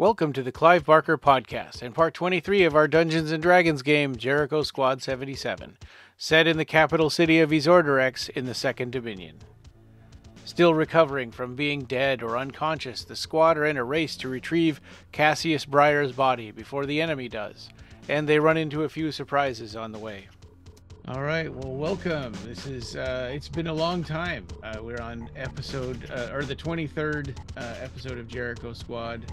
Welcome to the Clive Barker Podcast and part 23 of our Dungeons and Dragons game, Jericho Squad 77, set in the capital city of Yzordderrex in the Second Dominion. Still recovering from being dead or unconscious, the squad are in a race to retrieve Cassius Briar's body before the enemy does, and they run into a few surprises on the way. All right, well, welcome. This is, uh, it's been a long time. Uh, we're on episode, uh, or the 23rd uh, episode of Jericho Squad.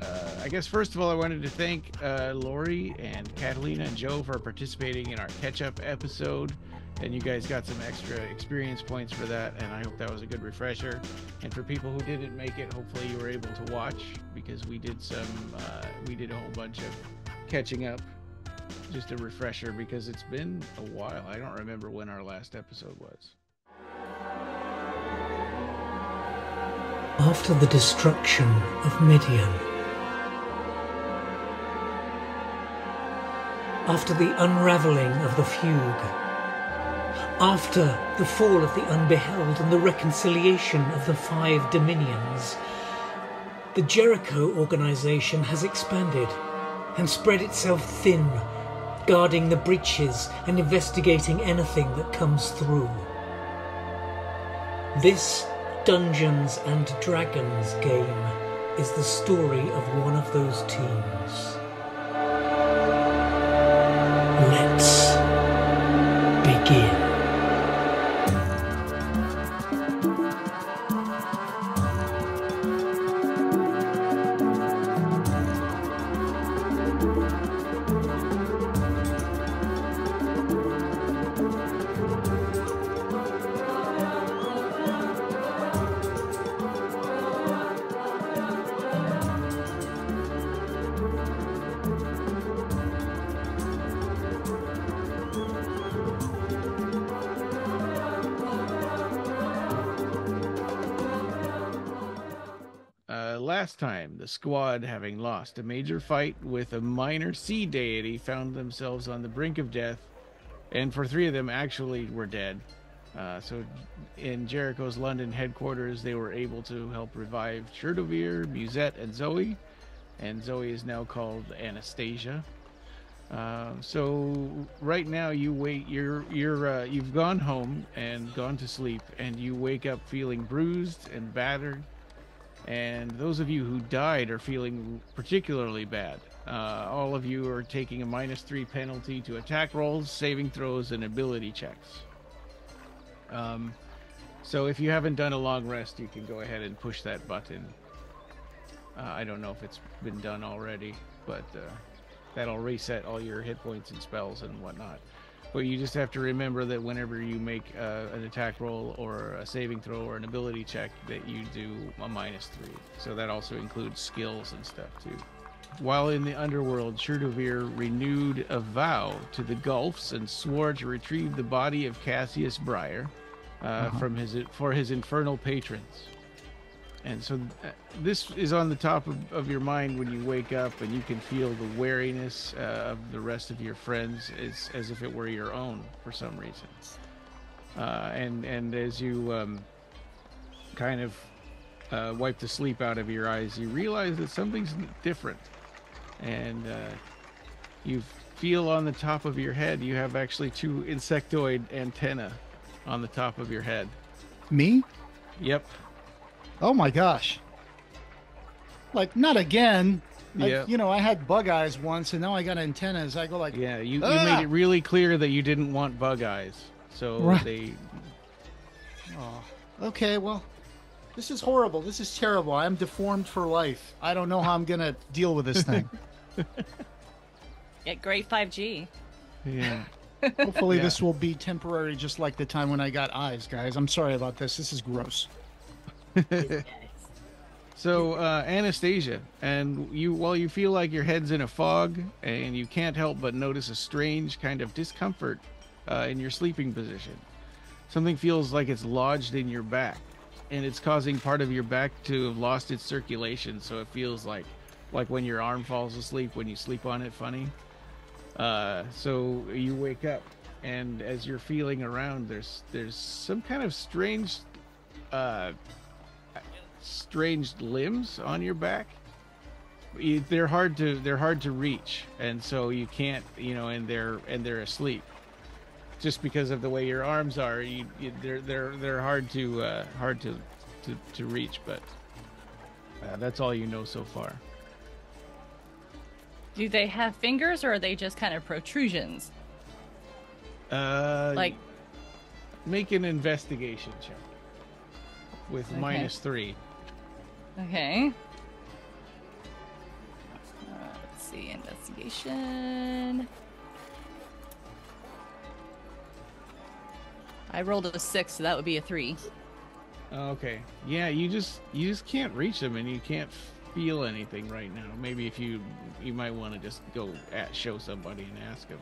Uh, I guess first of all, I wanted to thank uh, Lori and Catalina and Joe for participating in our catch-up episode, and you guys got some extra experience points for that, and I hope that was a good refresher. And for people who didn't make it, hopefully you were able to watch because we did some, uh, we did a whole bunch of catching up. Just a refresher because it's been a while. I don't remember when our last episode was. After the destruction of Midian, after the unraveling of the fugue, after the fall of the Unbeheld and the reconciliation of the five dominions, the Jericho organization has expanded and spread itself thin, guarding the breaches and investigating anything that comes through. This Dungeons and Dragons game is the story of one of those teams. Let's begin. The squad, having lost a major fight with a minor sea deity, found themselves on the brink of death, and for three of them, actually were dead. Uh, so, in Jericho's London headquarters, they were able to help revive Cherdovir, Musette, and Zoe, and Zoe is now called Anastasia. Uh, so right now you wait you're you're uh, you've gone home and gone to sleep and you wake up feeling bruised and battered and those of you who died are feeling particularly bad. Uh, all of you are taking a minus three penalty to attack rolls, saving throws, and ability checks. Um, so if you haven't done a long rest, you can go ahead and push that button. Uh, I don't know if it's been done already, but uh, that'll reset all your hit points and spells and whatnot. But you just have to remember that whenever you make uh, an attack roll or a saving throw or an ability check, that you do a minus three. So that also includes skills and stuff too. While in the underworld, Cherdovir renewed a vow to the Gulfs and swore to retrieve the body of Cassius Briar uh, from his for his infernal patrons. And so uh, this is on the top of, of your mind when you wake up, and you can feel the wariness uh, of the rest of your friends as, as if it were your own for some reason. Uh, and and as you um, kind of uh, wipe the sleep out of your eyes, you realize that something's different, and uh, you feel on the top of your head you have actually two insectoid antenna on the top of your head. Me? Yep. Oh my gosh. Like not again. I- Yeah. you know, I had bug eyes once and now I got antennas. I go like Yeah, you, you made it really clear that you didn't want bug eyes. So Right. they oh, okay, well, this is horrible. This is terrible. I'm deformed for life. I don't know how I'm gonna deal with this thing. Get great 5G. yeah. Hopefully Yeah. this will be temporary just like the time when I got eyes, guys. I'm sorry about this. This is gross. So uh, Anastasia, and you while you feel like your head's in a fog and you can't help but notice a strange kind of discomfort uh, in your sleeping position. Something feels like it's lodged in your back, and it's causing part of your back to have lost its circulation. So it feels like like when your arm falls asleep when you sleep on it funny. Uh, so you wake up, and as you're feeling around, there's there's some kind of strange, uh, strange limbs on your back. you- they're hard to they're hard to reach, and so you can't you know, and they're and they're asleep, just because of the way your arms are. You, you they're they're they're hard to uh, hard to, to to reach, but uh, that's all you know so far. Do they have fingers or are they just kind of protrusions? Uh, Like, make an investigation check with Okay. minus three. Okay. Uh, let's see, investigation. I rolled a six, so that would be a three. Okay. Yeah, you just you just can't reach them, and you can't feel anything right now. Maybe if you you might want to just go at show somebody and ask them.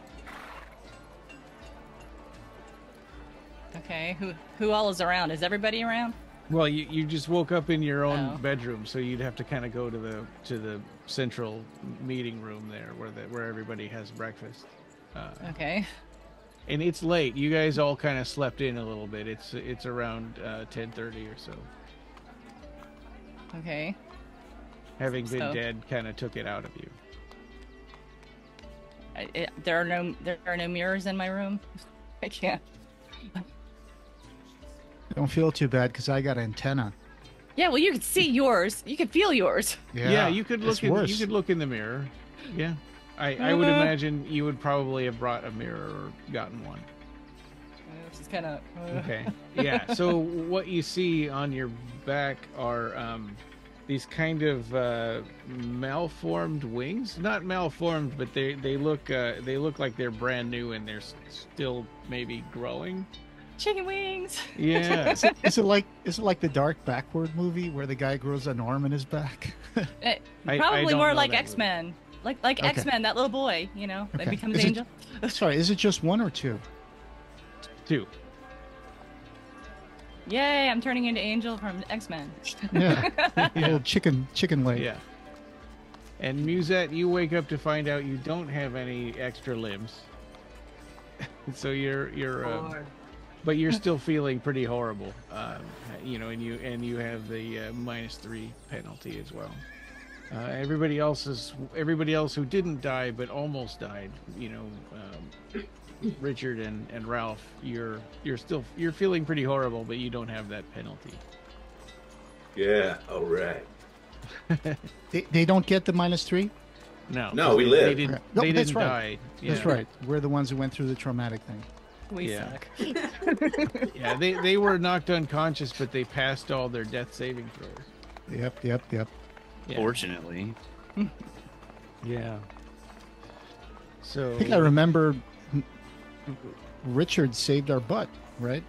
Okay, who who all is around? Is everybody around? Well, you, you just woke up in your own Oh. bedroom, so you'd have to kind of go to the to the central meeting room there, where the where everybody has breakfast. Uh, Okay. and it's late. You guys all kind of slept in a little bit. It's it's around uh, ten thirty or so. Okay. Having been So- dead, kind of took it out of you. I, it, there are no there are no mirrors in my room. I can't. Don't feel too bad because I got antenna. Yeah, well, you could see yours. You could feel yours. Yeah, you could look in worse. you could look in the mirror. Yeah. I, I would Uh. imagine you would probably have brought a mirror or gotten one. Which is kind of Okay. Yeah. So what you see on your back are um, these kind of uh, malformed wings. Not malformed, but they they look uh, they look like they're brand new and they're still maybe growing. Chicken wings. Yeah. Is it, is it like is it like the Dark Backward movie where the guy grows an arm in his back? Eh, I- I Probably more like X Men. Like like Okay. X Men, that little boy, you know, that becomes Is it- Angel. Sorry, is it just one or two? Two. Yay! I'm turning into Angel from X Men. Yeah, little chicken chicken leg. Yeah. And Musette, you wake up to find out you don't have any extra limbs. so you're you're um, but you're still feeling pretty horrible. Um, you know, and you and you have the uh, minus 3 penalty as well. Uh, everybody else is everybody else who didn't die but almost died, you know, um, Richard and, and Ralph, you're you're still you're feeling pretty horrible, but you don't have that penalty. Yeah, all right. They, they don't get the minus three. No. No, we they, live. They didn't, Okay. No, they that's didn't right. die. Yeah. That's right. We're the ones who went through the traumatic thing. We Yeah. suck. Yeah, they, they were knocked unconscious, but they passed all their death saving throws. Yep, yep, yep. Yeah. Fortunately. Yeah. So I think I remember Richard saved our butt, right?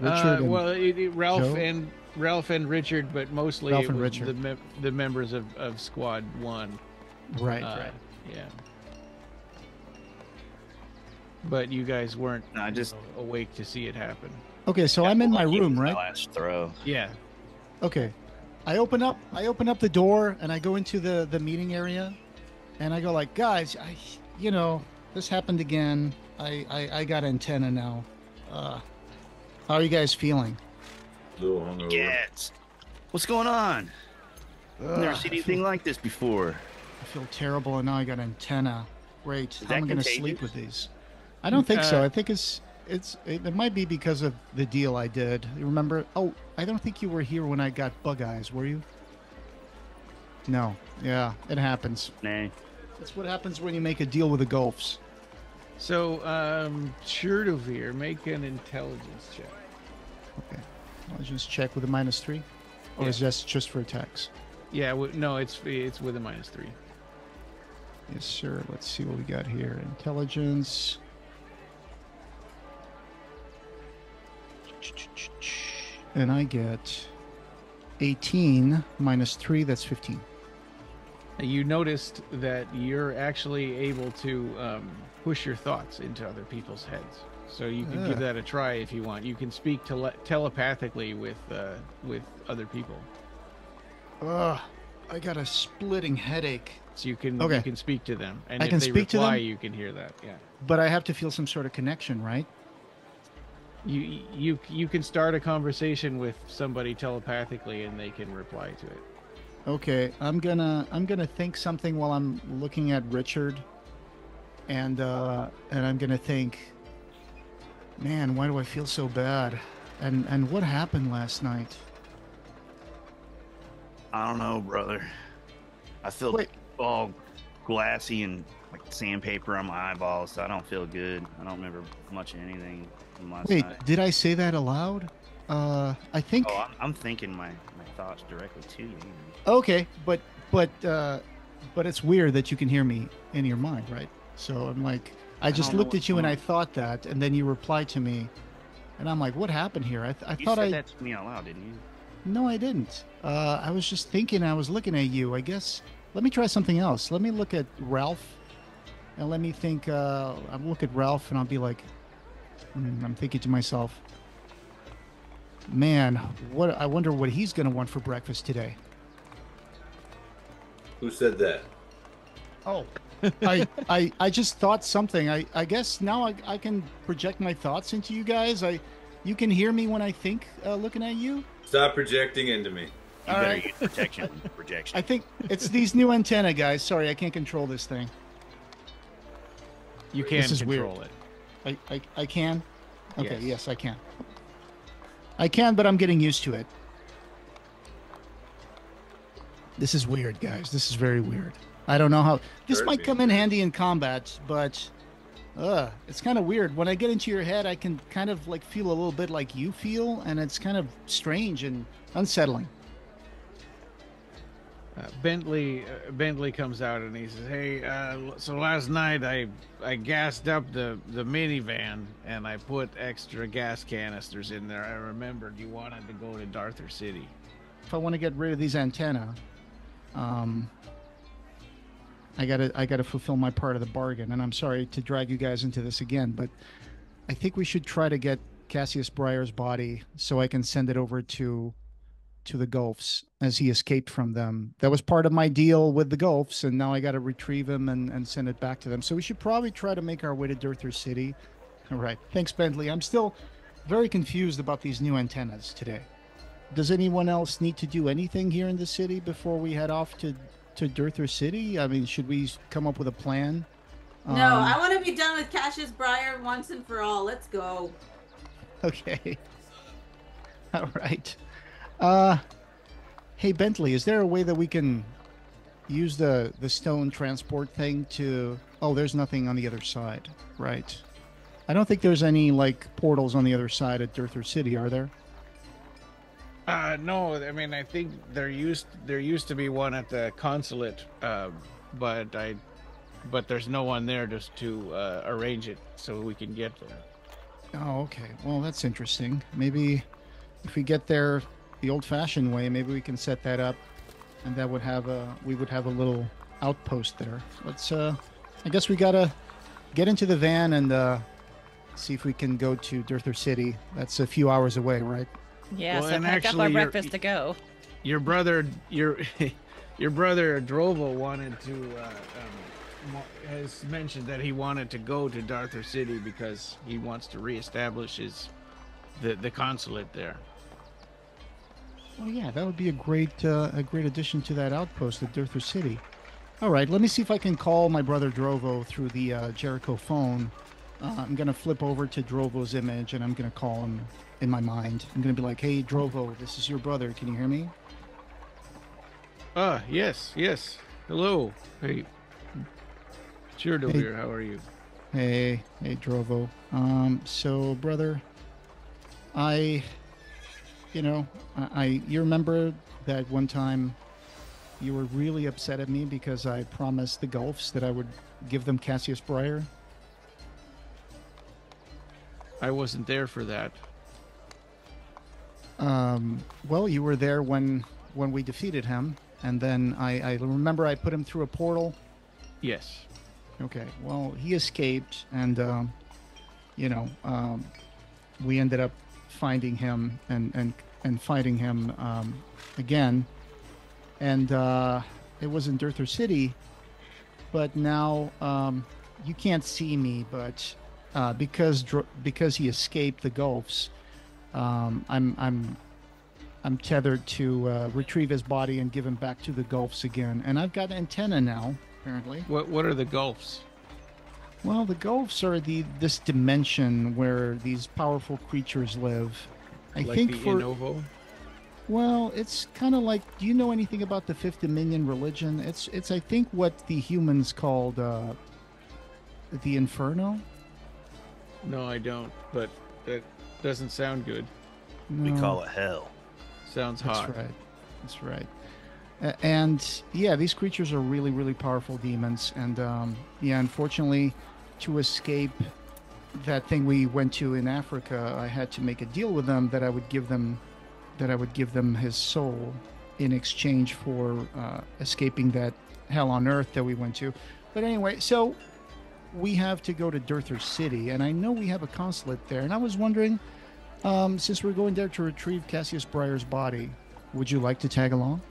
Richard uh, and well, it, it- Ralph Joe? and Ralph and Richard, but mostly Ralph and Richard. the mem- the members of, of Squad One. right, Uh, right. Yeah. But you guys weren't No, I just awake to see it happen. Okay, so I'm in my room, with right? last throw. Yeah. Okay. I open up I open up the door and I go into the the meeting area and I go like, "Guys, I you know, this happened again. I I, I got antenna now. Uh how are you guys feeling?" A little hungover. Get. What's going on? I've never seen anything feel, like this before. I feel terrible and now I got antenna. Great. How am I going to sleep with these? I don't think so. Uh, I think it's it's it, it might be because of the deal I did. You remember? Oh, I don't think you were here when I got bug eyes, were you? No. Yeah, it happens. Nah. That's what happens when you make a deal with the Gulfs. So, um, Churdovir, make an intelligence check. Okay. Intelligence check with a minus three, or Yeah. is that just for attacks? Yeah, w- no, it's it's with a minus three. Yes, sir. Let's see what we got here. Intelligence. And I get 18 minus 3, that's 15. You noticed that you're actually able to um, push your thoughts into other people's heads. So you can Ah. give that a try if you want. You can speak tele- telepathically with uh, with other people. Ugh, I got a splitting headache. So you can Okay. you can speak to them, and I if can they speak to reply, them? you can hear that. Yeah. But I have to feel some sort of connection, right? You you you can start a conversation with somebody telepathically, and they can reply to it. Okay, I'm gonna I'm gonna think something while I'm looking at Richard, and uh, and I'm gonna think, man, why do I feel so bad, and and what happened last night? I don't know, brother. I feel Wait. all glassy and like sandpaper on my eyeballs. So I don't feel good. I don't remember much of anything from last Wait, night. did I say that aloud? Uh, I think. Oh, I'm, I'm thinking my, my thoughts directly to you. Okay, but but uh, but it's weird that you can hear me in your mind, right? So I'm like, I just don't looked at you and going I thought that, and then you replied to me, and I'm like, what happened here? I, th- I You thought said I that to me out loud, didn't you? no, I didn't. Uh, I was just thinking. I was looking at you. I guess. Let me try something else. Let me look at Ralph, and let me think. Uh, I'll look at Ralph, and I'll be like, hmm, I'm thinking to myself, man, what? I wonder what he's gonna want for breakfast today. Who said that? Oh, I, I, I just thought something. I, I guess now I, I can project my thoughts into you guys. I, you can hear me when I think, uh, looking at you. Stop projecting into me. You All better right. use protection. projection. I think it's these new antenna guys. Sorry, I can't control this thing. You can This is weird. control it. I, I, I can. Okay, Yes. yes, I can. I can, but I'm getting used to it. This is weird, guys. This is very weird. I don't know how. This Sure, might come in handy in combat, but uh, it's kind of weird. When I get into your head, I can kind of like feel a little bit like you feel, and it's kind of strange and unsettling. Uh, Bentley uh, Bentley comes out and he says, "Hey, uh, so last night I I gassed up the the minivan and I put extra gas canisters in there. I remembered you wanted to go to Darther City. If I want to get rid of these antenna, um, I gotta I gotta fulfill my part of the bargain. And I'm sorry to drag you guys into this again, but I think we should try to get Cassius Breyer's body so I can send it over to to the Gulfs as he escaped from them. That was part of my deal with the Gulfs, and now I got to retrieve him and, and send it back to them. So we should probably try to make our way to Dirther City. All right. Thanks, Bentley. I'm still very confused about these new antennas today. Does anyone else need to do anything here in the city before we head off to to Dirther City? I mean, should we come up with a plan? No, Um, I want to be done with Cassius Breyer once and for all. Let's go. Okay. All right. Uh Hey Bentley, is there a way that we can use the the stone transport thing to Oh, there's nothing on the other side, right? I don't think there's any like portals on the other side at Dirther City, are there? Uh, no, I mean I think there used there used to be one at the consulate, uh, but I but there's no one there just to uh, arrange it so we can get there. Oh, okay. Well, that's interesting. Maybe if we get there the old-fashioned way, maybe we can set that up, and that would have a we would have a little outpost there. Let's. Uh, I guess we gotta get into the van and uh, see if we can go to Dirther City. That's a few hours away, right? Yeah, Well, so and pack up actually our you're- breakfast to go. your brother your your brother Drovo wanted to uh, um, has mentioned that he wanted to go to Darther City because he wants to reestablish his the the consulate there. Well, yeah, that would be a great uh, a great addition to that outpost at Dirther City. All right, let me see if I can call my brother Drovo through the uh, Jericho phone. Uh, I'm gonna flip over to Drovo's image and I'm gonna call him in my mind. I'm gonna be like, "Hey, Drovo, this is your brother. Can you hear me?" Ah, yes, yes. Hello. Hey. Sure, Hey. Devere, how are you? Hey, hey, Drovo. Um, so, brother, I, you know, I, I you remember that one time you were really upset at me because I promised the Gulfs that I would give them Cassius Breyer. I wasn't there for that. Um, well, you were there when when we defeated him, and then I, I remember I put him through a portal. Yes. Okay. Well, he escaped, and um, you know, um, we ended up finding him and and and fighting him um, again, and uh, it was in Dirther City. But now um, you can't see me, but uh, because because he escaped the Gulfs, um, I'm I'm I'm tethered to uh, retrieve his body and give him back to the Gulfs again. And I've got antenna now, apparently. What what are the gulfs? Well, the Gulfs are the this dimension where these powerful creatures live. I like think the for Innovo? well, it's kind of like. Do you know anything about the Fifth Dominion religion? It's it's I think what the humans called uh, the Inferno. No, I don't. But that doesn't sound good. We call it hell. Sounds That's right. That's right. And yeah, these creatures are really, really powerful demons. And um, yeah, unfortunately, to escape that thing we went to in Africa, I had to make a deal with them that I would give them, that I would give them his soul in exchange for uh, escaping that hell on earth that we went to. But anyway, so we have to go to Durther City, and I know we have a consulate there. And I was wondering, um, since we're going there to retrieve Cassius Breyer's body, would you like to tag along?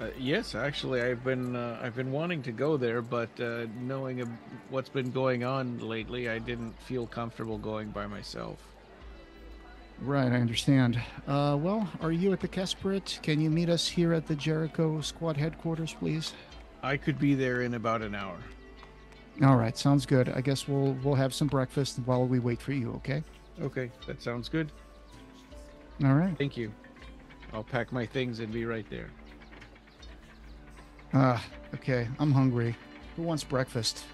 Uh, yes, actually, I've been uh, I've been wanting to go there, but uh, knowing what's been going on lately, I didn't feel comfortable going by myself. Right, I understand. Uh, well, are you at the Kesparate? Can you meet us here at the Jericho Squad headquarters, please? I could be there in about an hour. All right, sounds good. I guess we'll we'll have some breakfast while we wait for you. Okay. Okay, that sounds good. All right. Thank you. I'll pack my things and be right there. Ah, okay. I'm hungry. Who wants breakfast?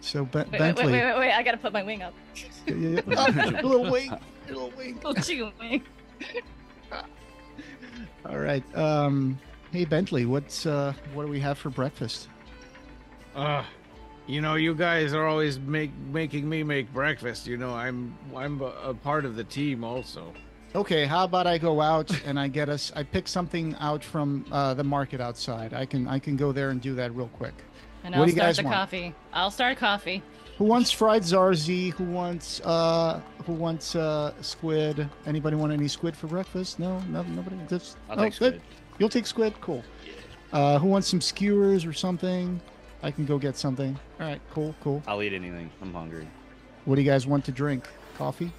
So Be- Wait, wait, Bentley, wait, wait, wait, wait, I gotta put my wing up. Yeah, yeah, yeah. Oh, a little wing, a little wing. Little chicken wing. All right. Um, hey Bentley, what's uh, what do we have for breakfast? Uh, you know, you guys are always make making me make breakfast. You know, I'm I'm a, a part of the team also. Okay, how about I go out and I get us? I pick something out from uh, the market outside. I can I can go there and do that real quick. And What I'll do you start guys the want? coffee. I'll start coffee. Who wants fried zarzi? Who wants uh who wants uh squid? Anybody want any squid for breakfast? No, no nobody. Just I'll oh, take good. squid. You'll take squid. Cool. Uh, who wants some skewers or something? I can go get something. All right, cool, cool. I'll eat anything. I'm hungry. What do you guys want to drink? Coffee?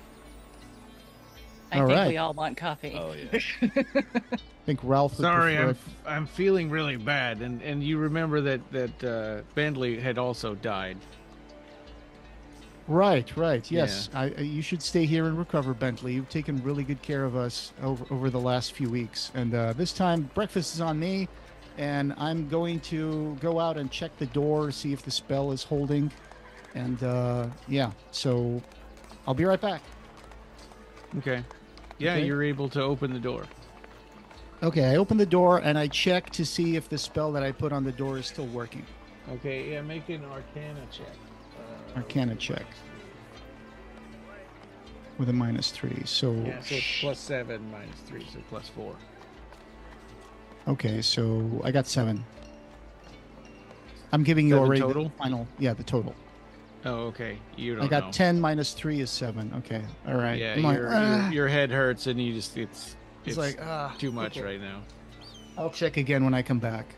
I All think right. we all want coffee. Oh yeah. I think Ralph. Sorry, I'm it. I'm feeling really bad, and and you remember that that uh, Bentley had also died. Right, right. Yes, I, I- you should stay here and recover, Bentley. You've taken really good care of us over over the last few weeks, and uh, this time breakfast is on me, and I'm going to go out and check the door, see if the spell is holding, and uh, yeah. So I'll be right back. Okay. Yeah, Okay. you're able to open the door. Okay, I open the door and I check to see if the spell that I put on the door is still working. Okay, yeah, make an Arcana check. Uh, Arcana check with a minus three. So Yeah, so it's plus seven minus three, so plus four. Okay, so I got seven. I'm giving you Seven already total? the final. Yeah, the total. Oh, okay. You don't I got know. ten minus three is seven. Okay, all right. Yeah, like, your, "Ah." your your head hurts, and you just it's it's, it's, like ah, too much okay. right now. I'll check again when I come back.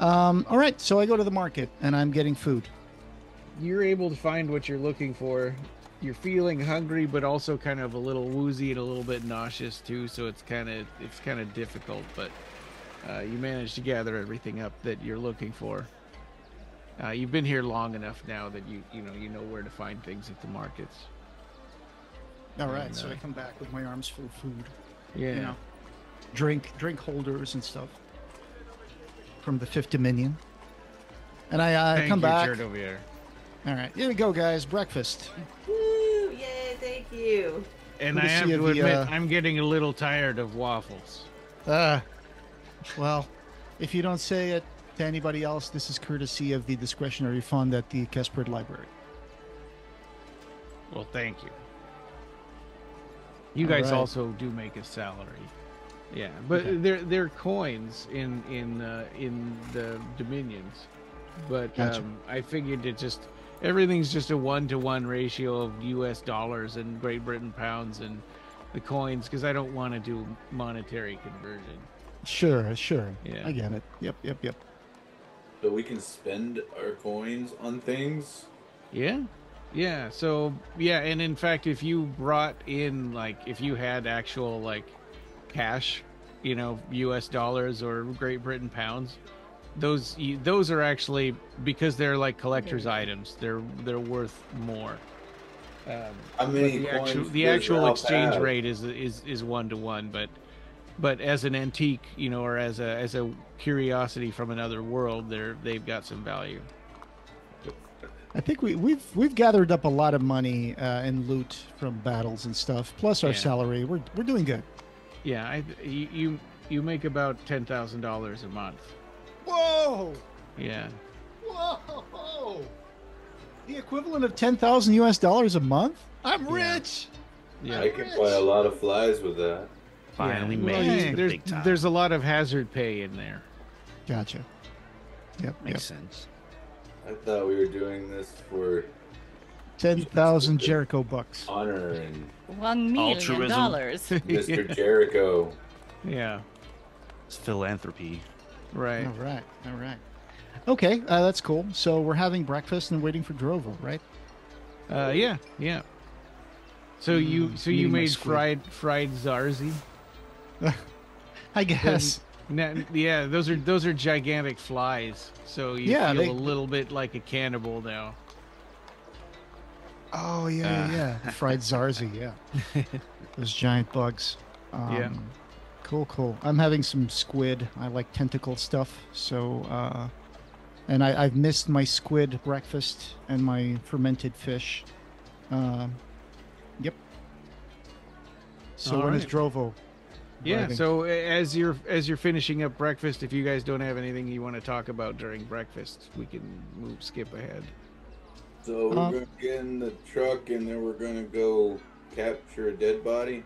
Um, all right, so I go to the market and I'm getting food. You're able to find what you're looking for. You're feeling hungry, but also kind of a little woozy and a little bit nauseous too. So it's kind of it's kind of difficult, but uh, you manage to gather everything up that you're looking for. Uh, you've been here long enough now that you you know you know where to find things at the markets. All right, And, so uh, I come back with my arms full of food. Yeah. You know, drink drink holders and stuff from the Fifth Dominion. And I uh, Thank come you, back. Chernovier. All right, here we go, guys. Breakfast. Woo! Yay! Thank you. And I Courtesy have of to the, admit, uh, I'm getting a little tired of waffles. Uh, well, if you don't say it to anybody else, this is courtesy of the discretionary fund at the Kesparate Library. Well, thank you. You All guys right. also do make a salary. Yeah, but Okay. they're they're coins in in uh, in the dominions. But Gotcha. um, I figured it just everything's just a one to one ratio of U.S. dollars and Great Britain pounds and the coins because I don't want to do monetary conversion. Sure, sure. Yeah. I get it. Yep, yep, yep. So we can spend our coins on things. Yeah, Yeah, so yeah, and in fact, if you brought in like if you had actual like cash, you know, U.S. dollars or Great Britain pounds, those you- those are actually because they're like collector's items. They're they're worth more. Um, How but many the coins actual the actual exchange have? rate is is is one to one, but but as an antique, you know, or as a as a curiosity from another world, they're they've got some value. I think we, we've we've gathered up a lot of money uh, in loot from battles and stuff, plus our Yeah. salary. We're we're doing good. Yeah, I you you, you make about ten thousand dollars a month. Whoa! Yeah. Whoa! The equivalent of ten thousand U.S. dollars a month. I'm Yeah. rich. Yeah. I can buy a lot of flies with that. Finally Yeah. made Well, it the there's big time. there's a lot of hazard pay in there. Gotcha. Yep. Makes yep. sense. I thought we were doing this for Ten thousand Jericho bucks. honor and One million Altruism. dollars. Mr. Jericho. Yeah. It's philanthropy. Right. All right. All right. Okay, uh, that's cool. So we're having breakfast and waiting for Drovo, right? Uh, yeah. Yeah. So you Mm, so you made fried fried zarzi. I guess. Yeah, those are those are gigantic flies. So you Yeah, feel they- a little bit like a cannibal now. Oh yeah, Uh. yeah, yeah. Fried zarzi, yeah. Those giant bugs. Um, Yeah. Cool, cool. I'm having some squid. I like tentacle stuff. So, uh, and I, I've missed my squid breakfast and my fermented fish. Um, yep. So All when is right. Drovo? Yeah. arriving? So as you're as you're finishing up breakfast, if you guys don't have anything you want to talk about during breakfast, we can move skip ahead. So we're Uh, gonna get in the truck and then we're gonna go capture a dead body.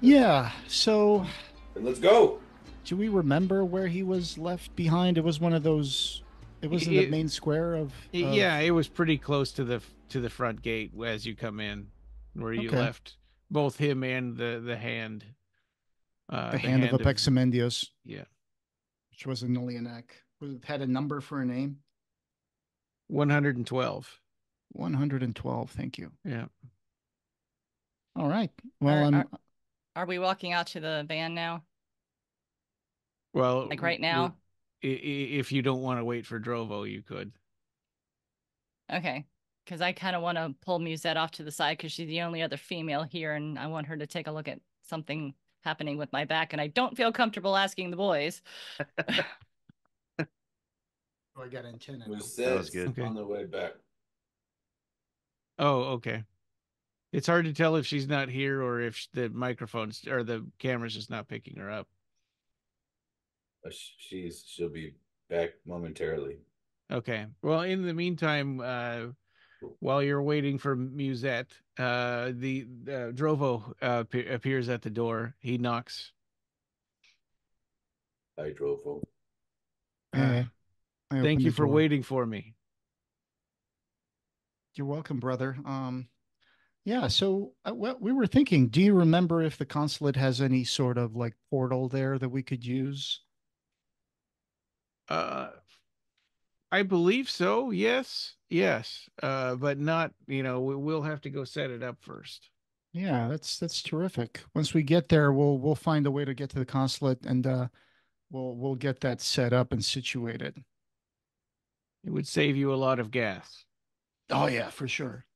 Yeah. So And let's go. do we remember where he was left behind? It was one of those. It was in the main square of. Y- of- Yeah, it was pretty close to the to the front gate as you come in, where you Okay. left both him and the the hand. Uh, the, hand, of Apexamendios, yeah, which was a Nilianak. Was it had a number for a name? one hundred and twelve. 112. Thank you. Yeah. All right. Well, Are- I'm. are- Are we walking out to the van now? Well, Like right now? i- i- if you don't want to wait for Drovo, you could. Okay. Because I kind of want to pull Musette off to the side because she's the only other female here, and I want her to take a look at something happening with my back, and I don't feel comfortable asking the boys. oh, I got antenna. We now. said was good. Okay. on the way back. Oh, okay. It's hard to tell if she's not here or if the microphone's or the camera's just not picking her up. Uh, She's she'll be back momentarily. Okay. Well, in the meantime, uh, while you're waiting for Musette, uh, the uh, Drovo uh, appe- appears at the door. He knocks. I Drovo. home. Hey, I Thank you for door. waiting for me. You're welcome, brother. Um, yeah. So, uh, what we were thinking. Do you remember if the consulate has any sort of like portal there that we could use? Uh, I believe so. Yes, yes. Uh, but not. You know, we, we'll have to go set it up first. Yeah, that's that's terrific. Once we get there, we'll we'll find a way to get to the consulate and uh, we'll we'll get that set up and situated. It would save you a lot of gas. Oh yeah, for sure.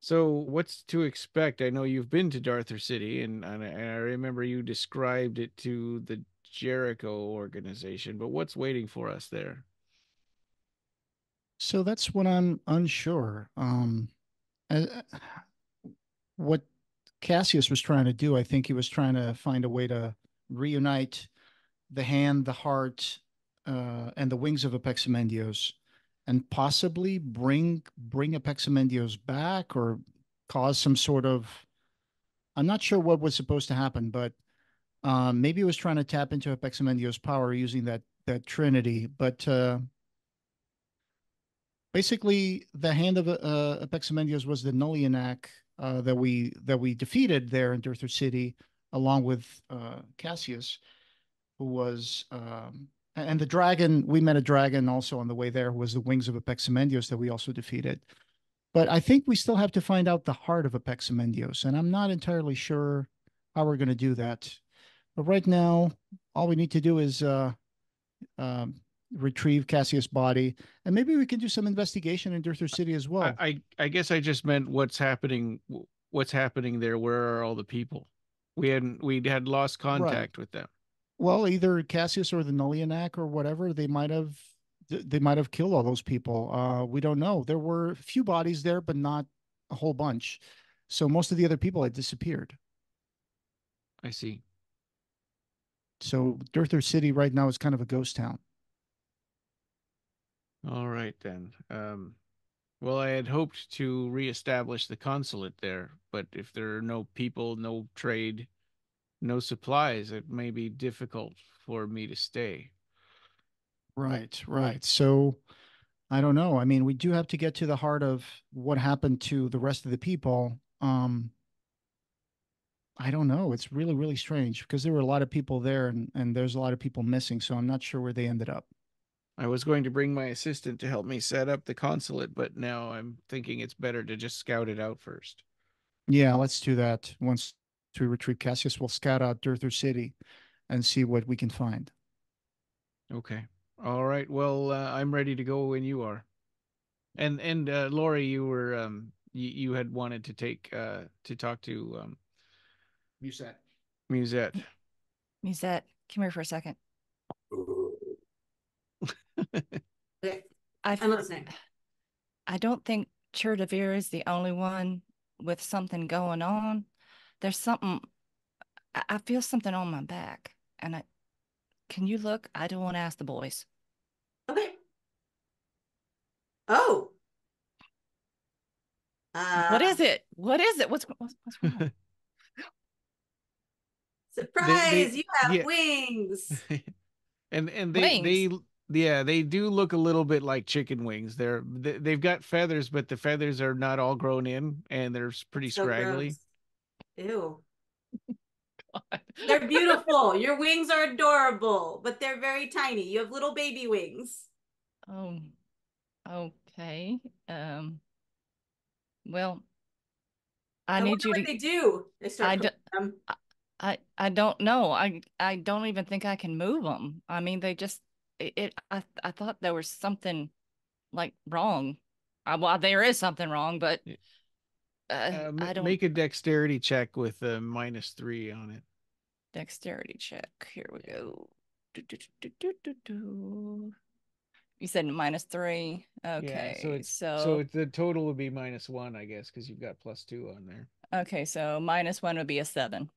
So, what's to expect? I know you've been to Darther City, and, and and I remember you described it to the Jericho organization. But what's waiting for us there? So that's what I'm unsure. Um, uh, what Cassius was trying to do, I think he was trying to find a way to reunite the hand, the heart, uh, and the wings of Apexamendios, and possibly bring bring Apexamendios back or cause some sort of. I'm not sure what was supposed to happen, but um, maybe he was trying to tap into Apexamendios' power using that that Trinity, but. Uh, basically the hand of uh, Apexamendios was the Nullianak uh, that we that we defeated there in Durther City, along with uh, Cassius, who was um, And the dragon, we met a dragon also on the way there, was the wings of Apexamendios that we also defeated. But I think we still have to find out the heart of Apexamendios, and I'm not entirely sure how we're going to do that. But right now, all we need to do is uh, um, retrieve Cassius' body, and maybe we can do some investigation in Durthur City as well. I, I I guess I just meant what's happening. What's happening there? Where are all the people? We hadn't. We had lost contact with them. Well, either Cassius or the Nullianak or whatever, they might have they might have killed all those people. Uh, we don't know. There were a few bodies there, but not a whole bunch. So most of the other people had disappeared. I see. So Durthur City right now is kind of a ghost town. All right then. Um, well, I had hoped to reestablish the consulate there, but if there are no people, no trade, no supplies, it may be difficult for me to stay. Right, right. So I don't know. I mean, we do have to get to the heart of what happened to the rest of the people. Um I don't know. It's really, really strange because there were a lot of people there and, and there's a lot of people missing. So I'm not sure where they ended up. I was going to bring my assistant to help me set up the consulate, but now I'm thinking it's better to just scout it out first. Yeah, let's do that. Once we retrieve Cassius, we'll scout out Durthur City and see what we can find. Okay. All right. Well, uh, I'm ready to go when you are. And and uh, Lori, you were um you, you had wanted to take uh to talk to um Musette. Musette. Musette, come here for a second. Okay, I I'm listening. I don't think Cherdavir is the only one with something going on. There's something. I, I feel something on my back, and I. Can you look? I don't want to ask the boys. Okay. Oh. Uh, what is it? What is it? What's what's, what's wrong? Surprise! you have yeah. wings. and and they they yeah they do look a little bit like chicken wings. They're they, they've got feathers, but the feathers are not all grown in, and they're pretty So scraggly. gross. Ew. They're beautiful. Your wings are adorable, but they're very tiny. You have little baby wings. Oh, okay. Um. Well, I I need wonder you what to. they do. They start I cooking them. I I don't know. I I don't even think I can move them. I mean, they just it. it I I thought there was something like wrong. Uh, well, there is something wrong, but uh, Uh, I don't. make a dexterity check with a minus three on it. Dexterity check. Here we go. Do, do, do. You said minus three. Okay, Yeah, so it's so so the total would be minus one, I guess, because you've got plus two on there. okay, so minus one would be a seven.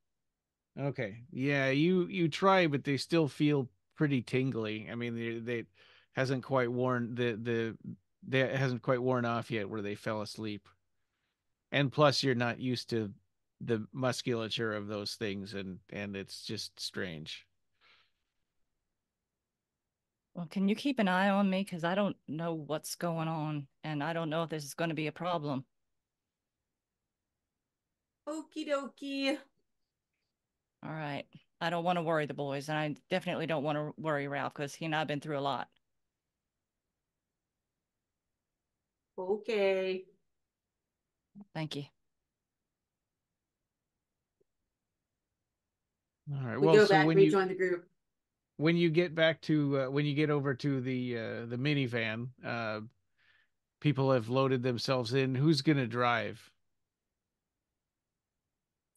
Okay. Yeah, you you try, but they still feel pretty tingly. I mean, they they hasn't quite worn the the that hasn't quite worn off yet where they fell asleep. And plus you're not used to the musculature of those things and and it's just strange. Well, can you keep an eye on me? Because I don't know what's going on, and I don't know if this is going to be a problem. Okie dokie. All right. I don't want to worry the boys, and I definitely don't want to worry Ralph because he and I have been through a lot. Okay. Thank you. All right. We well, go so back, when you rejoin the group. when you get back to uh, when you get over to the uh, the minivan, uh, people have loaded themselves in. Who's gonna drive?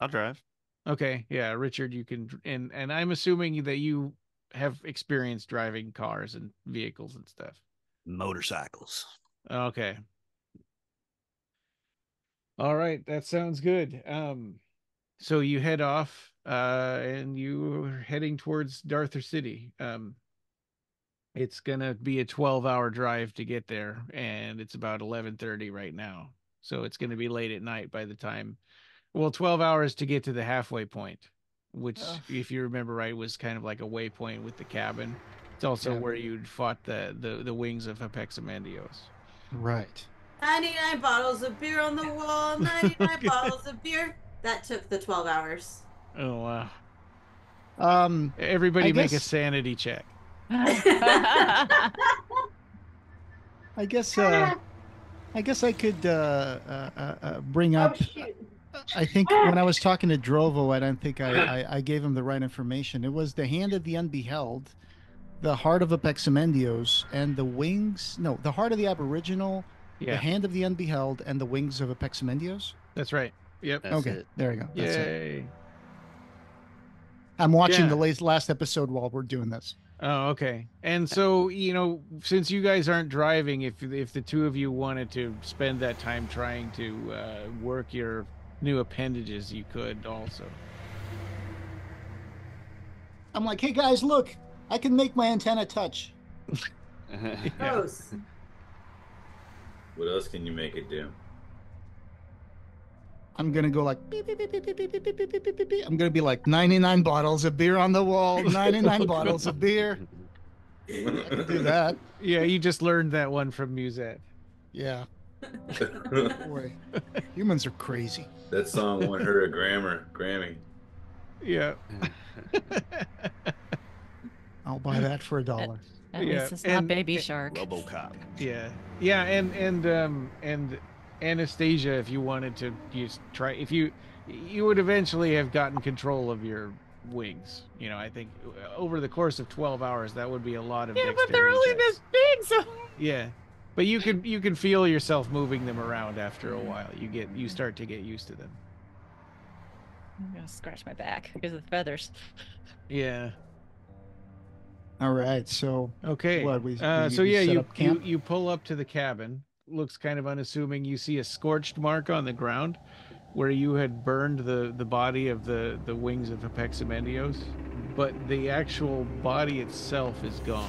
I'll drive. Okay, yeah, Richard, you can, and and I'm assuming that you have experience driving cars and vehicles and stuff. Motorcycles. Okay. All right, that sounds good. Um, so you head off, uh, and you're heading towards Darther City. Um, it's gonna be a 12-hour drive to get there, and it's about 11:30 right now. So it's gonna be late at night by the time. Well, 12 hours to get to the halfway point, which, Ugh. if you remember right, was kind of like a waypoint with the cabin. It's also Yeah. where you'd fought the the, the wings of Apexamendios. Right. 99 bottles of beer on the wall, 99 bottles of beer. That took the 12 hours. Oh wow! Um, Everybody I make a sanity check. I guess. Uh, I guess I could uh, uh, uh, uh, bring up. I think when I was talking to Drovo, I don't think I, I, I gave him the right information. It was the hand of the unbeheld, the heart of Apeximendios, and the wings. No, the heart of the aboriginal, the hand of the unbeheld, and the wings of Apeximendios. that's right. Yep. That's okay, it. there you go. That's it. Yay. I'm watching Yeah. the last last episode while we're doing this. Oh, okay. And so, you know, since you guys aren't driving, if if the two of you wanted to spend that time trying to uh, work your new appendages, you could also. I'm like, hey guys, look, I can make my antenna touch. Gross. What else can you make it do? I'm gonna go like beep, beep, beep, beep, beep, beep, beep, beep, beep, beep, beep, beep. I'm gonna be like 99 bottles of beer on the wall, 99 bottles of beer. I can do that. Yeah, you just learned that one from Musette. Yeah. Boy, humans are crazy. that song won her a grammar Grammy. Yeah. I'll buy that for a dollar. At Yeah, least it's not and- Baby Shark. RoboCop. Yeah, yeah, and and um and Anastasia, if you wanted to use try, if you you would eventually have gotten control of your wings. You know, I think over the course of twelve hours, that would be a lot of. Yeah, but they're only checks. this big, so Yeah, but you can you can feel yourself moving them around after a while. You get you start to get used to them. I'm gonna scratch my back because of the feathers. Yeah. All right, so Okay. What, we- uh, we- so we yeah, you, you you pull up to the cabin. Looks kind of unassuming. You see a scorched mark on the ground where you had burned the the body of the the wings of Hapexamendios, but the actual body itself is gone.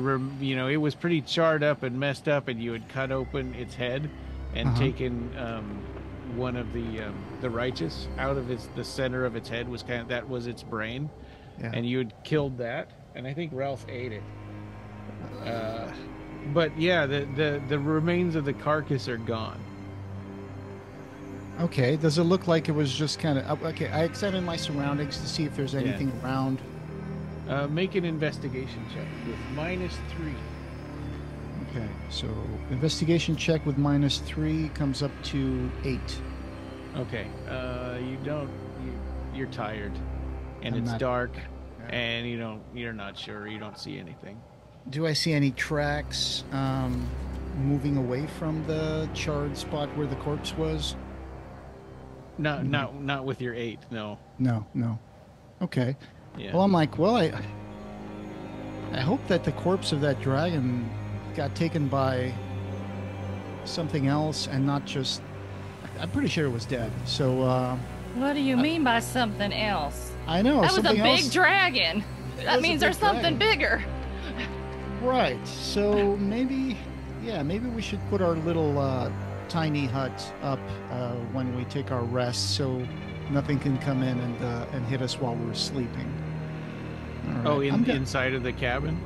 The you know it was pretty charred up and messed up, and you had cut open its head and Uh-huh. taken um, one of the um, the righteous out of its the center of its head was kind of that was its brain yeah. and you had killed that, and I think Ralph ate it. Uh, but yeah, the, the the remains of the carcass are gone. Okay, does it look like it was just kind of okay? I examine my surroundings to see if there's anything around. Uh, make an investigation check with minus three. Okay, so investigation check with minus three comes up to eight. Okay, uh, you don't. You, you're tired, and I'm it's not- dark, Yeah. and you don't. You're not sure. You don't see anything. Do I see any tracks um, moving away from the charred spot where the corpse was? Not Mhm. not not with your eight. No. No, no. Okay. Yeah. Well, I'm like, well, I, I hope that the corpse of that dragon got taken by something else and not just. I'm pretty sure it was dead. So uh, What do you mean by something else? I know that was a something big else. dragon. That means big there's something dragon. bigger. Right. So maybe, yeah, maybe we should put our little uh, tiny hut up uh, when we take our rest, so nothing can come in and uh, and hit us while we're sleeping. All oh, in, I'm go- inside of the cabin.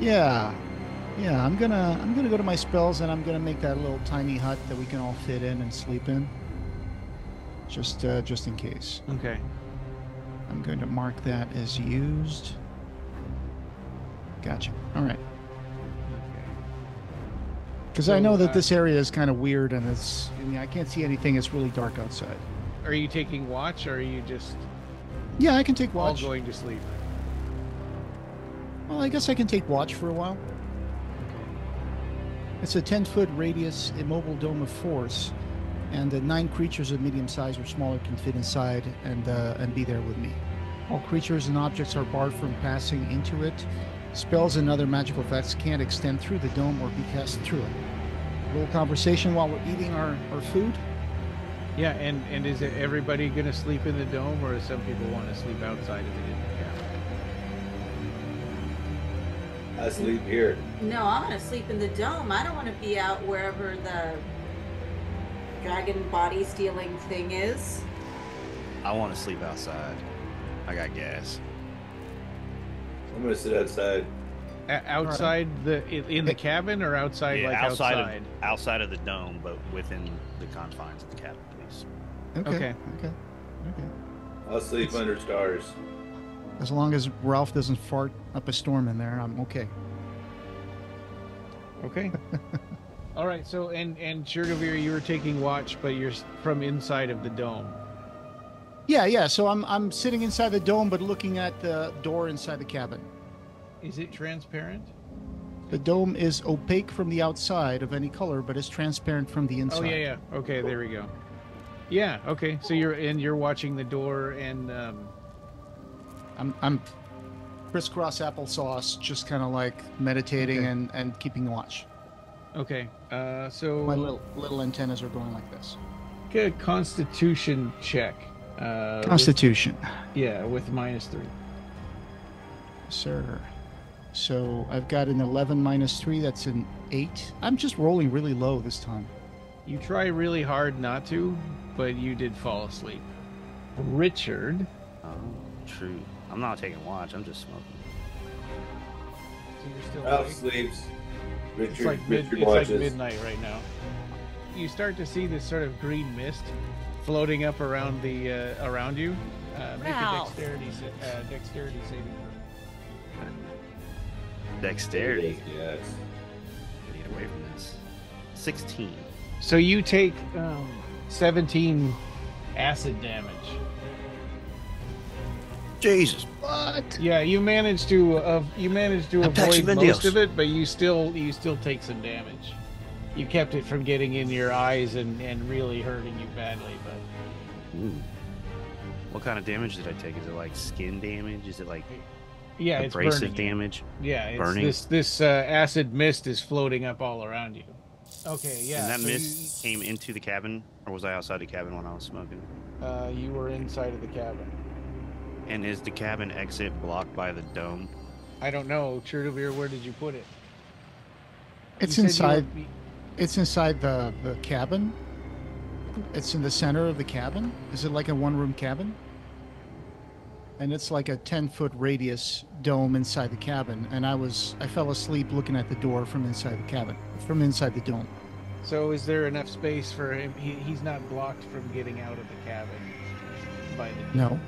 yeah, yeah. I'm gonna I'm gonna go to my spells and I'm gonna make that little tiny hut that we can all fit in and sleep in. Just uh, just in case. Okay. I'm going to mark that as used. Gotcha. All right. Okay. Because I So, know uh, that this area is kind of weird and it's, I mean, I can't see anything. It's really dark outside. Are you taking watch, or are you just Yeah, I can take watch. all going to sleep? Well, I guess I can take watch for a while. It's a 10 foot radius immobile dome of force, and uh, nine creatures of medium size or smaller can fit inside and, uh, and be there with me. All creatures and objects are barred from passing into it. Spells and other magical effects can't extend through the dome or be cast through it. A little conversation while we're eating our, our food. Yeah, and and is everybody gonna sleep in the dome, or some people want to sleep outside of it I sleep here. No, I'm gonna sleep in the dome. I don't want to be out wherever the dragon body stealing thing is. I want to sleep outside. I got gas. I'm gonna sit outside. A- outside the in, in the cabin, or outside Yeah, like outside, outside? of outside of the dome, but within the confines of the cabin, please. Okay. Okay. Okay. Okay. I'll sleep under stars. As long as Ralph doesn't fart up a storm in there, I'm okay. Okay. All right. So and and Chur' Do' Vir, you were taking watch, but you're from inside of the dome. Yeah, yeah. So I'm I'm sitting inside the dome, but looking at the door inside the cabin. Is it transparent? The dome is opaque from the outside of any color, but is transparent from the inside. Oh yeah, yeah. Okay, there we go. Yeah. Okay. So you're and you're watching the door, and um, I'm I'm crisscross applesauce, just kind of like meditating Okay. and and keeping watch. okay. Uh, so My little little antennas are going like this. get a Constitution check. Uh, with- Constitution, yeah, with minus three. sir. So I've got an 11 minus three. That's an eight. I'm just rolling really low this time. You try really hard not to, but you did fall asleep. Richard. Oh, true. I'm not taking watch. I'm just smoking. So you're still Ralph awake? sleeps. Richard, It's like mid, Richard it's watches. like midnight right now. You start to see this sort of green mist floating up around the uh, around you. Uh, make a Ralph. dexterity sa- uh, dexterity saving throw. Dexterity. Yes. Get away from this. 16. So you take um, 17 acid damage. Jesus. What? Yeah, you managed to uh, you managed to Apache avoid most Vendios. of it, but you still you still take some damage. You kept it from getting in your eyes and, and really hurting you badly, but Ooh. What kind of damage did I take? Is it like skin damage? Is it like yeah, it's abrasive burning you. damage? Yeah, it's Burning? this this uh, acid mist is floating up all around you. Okay, yeah. and that so mist came into the cabin, or was I outside the cabin when I was smoking? Uh, you were inside of the cabin. And is the cabin exit blocked by the dome? I don't know, Chur' Do' Vir, where did you put it? It's You said you were- inside. It's inside the the cabin. It's in the center of the cabin. Is it like a one room cabin? And it's like a ten foot radius dome inside the cabin. And I was I fell asleep looking at the door from inside the cabin, from inside the dome. So is there enough space for him? He, he's not blocked from getting out of the cabin by the No,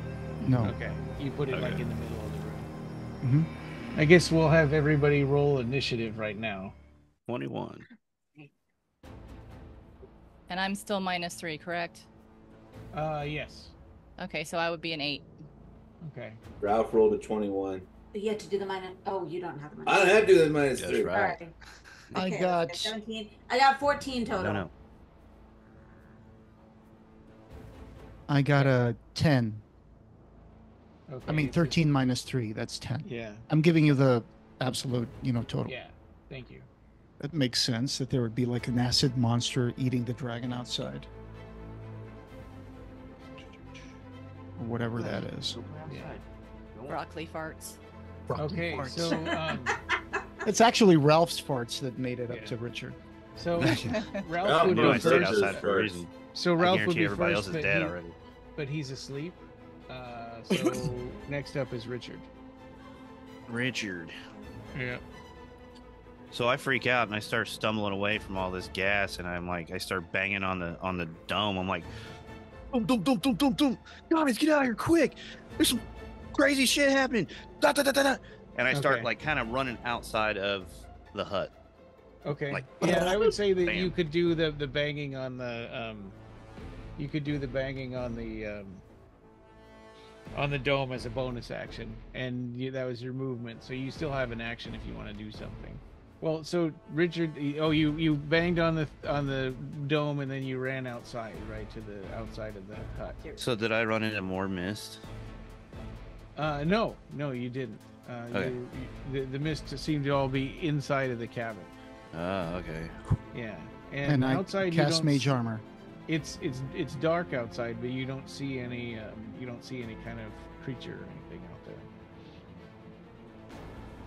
no. Okay, you put it like in the middle of the room. Mm-hmm. I guess we'll have everybody roll initiative right now. 21. And I'm still minus three, correct? Uh, yes. Okay, so I would be an eight. Okay. Ralph rolled a 21. You have to do the minus. Oh, you don't have the minus. I don't have to do the minus That's three. right. All right. I got- 17. I got 14 total. No, no. I got a ten. Okay. I mean so- thirteen minus three. That's ten. Yeah. I'm giving you the absolute, you know, total. Yeah. Thank you. It makes sense that there would be like an acid monster eating the dragon outside. Or whatever that is. Yeah. Broccoli farts. Okay. farts. So, um, It's actually Ralph's farts that made it up to Richard. so Ralph Ralph would You know I be stayed first. outside for a reason. So I Ralph would guarantee be everybody first, else is but, dead he- already. but he's asleep. So next up is Richard. Richard. Yeah. So I freak out and I start stumbling away from all this gas, and I'm like, I start banging on the on the dome. I'm like, boom, boom, boom, boom, boom, boom. Guys, get out of here quick! There's some crazy shit happening. Da, da, da, da, da. And I start Okay. like kind of running outside of the hut. Okay. Like- yeah, I would say that you Bam. could do the the banging on the um, you could do the banging on the um, on the dome as a bonus action, and you, that was your movement. So you still have an action if you want to do something. Well, so Richard, oh, you you banged on the on the dome, and then you ran outside, right to the outside of the hut. So did I run into more mist? Uh, no, no, you didn't. Uh, Okay. you, you, the, the mist seemed to all be inside of the cabin. Oh, okay. Yeah, And, and, I outside you cast don't mage s- armor. It's it's it's dark outside, but you don't see any um, you don't see any kind of creature or anything out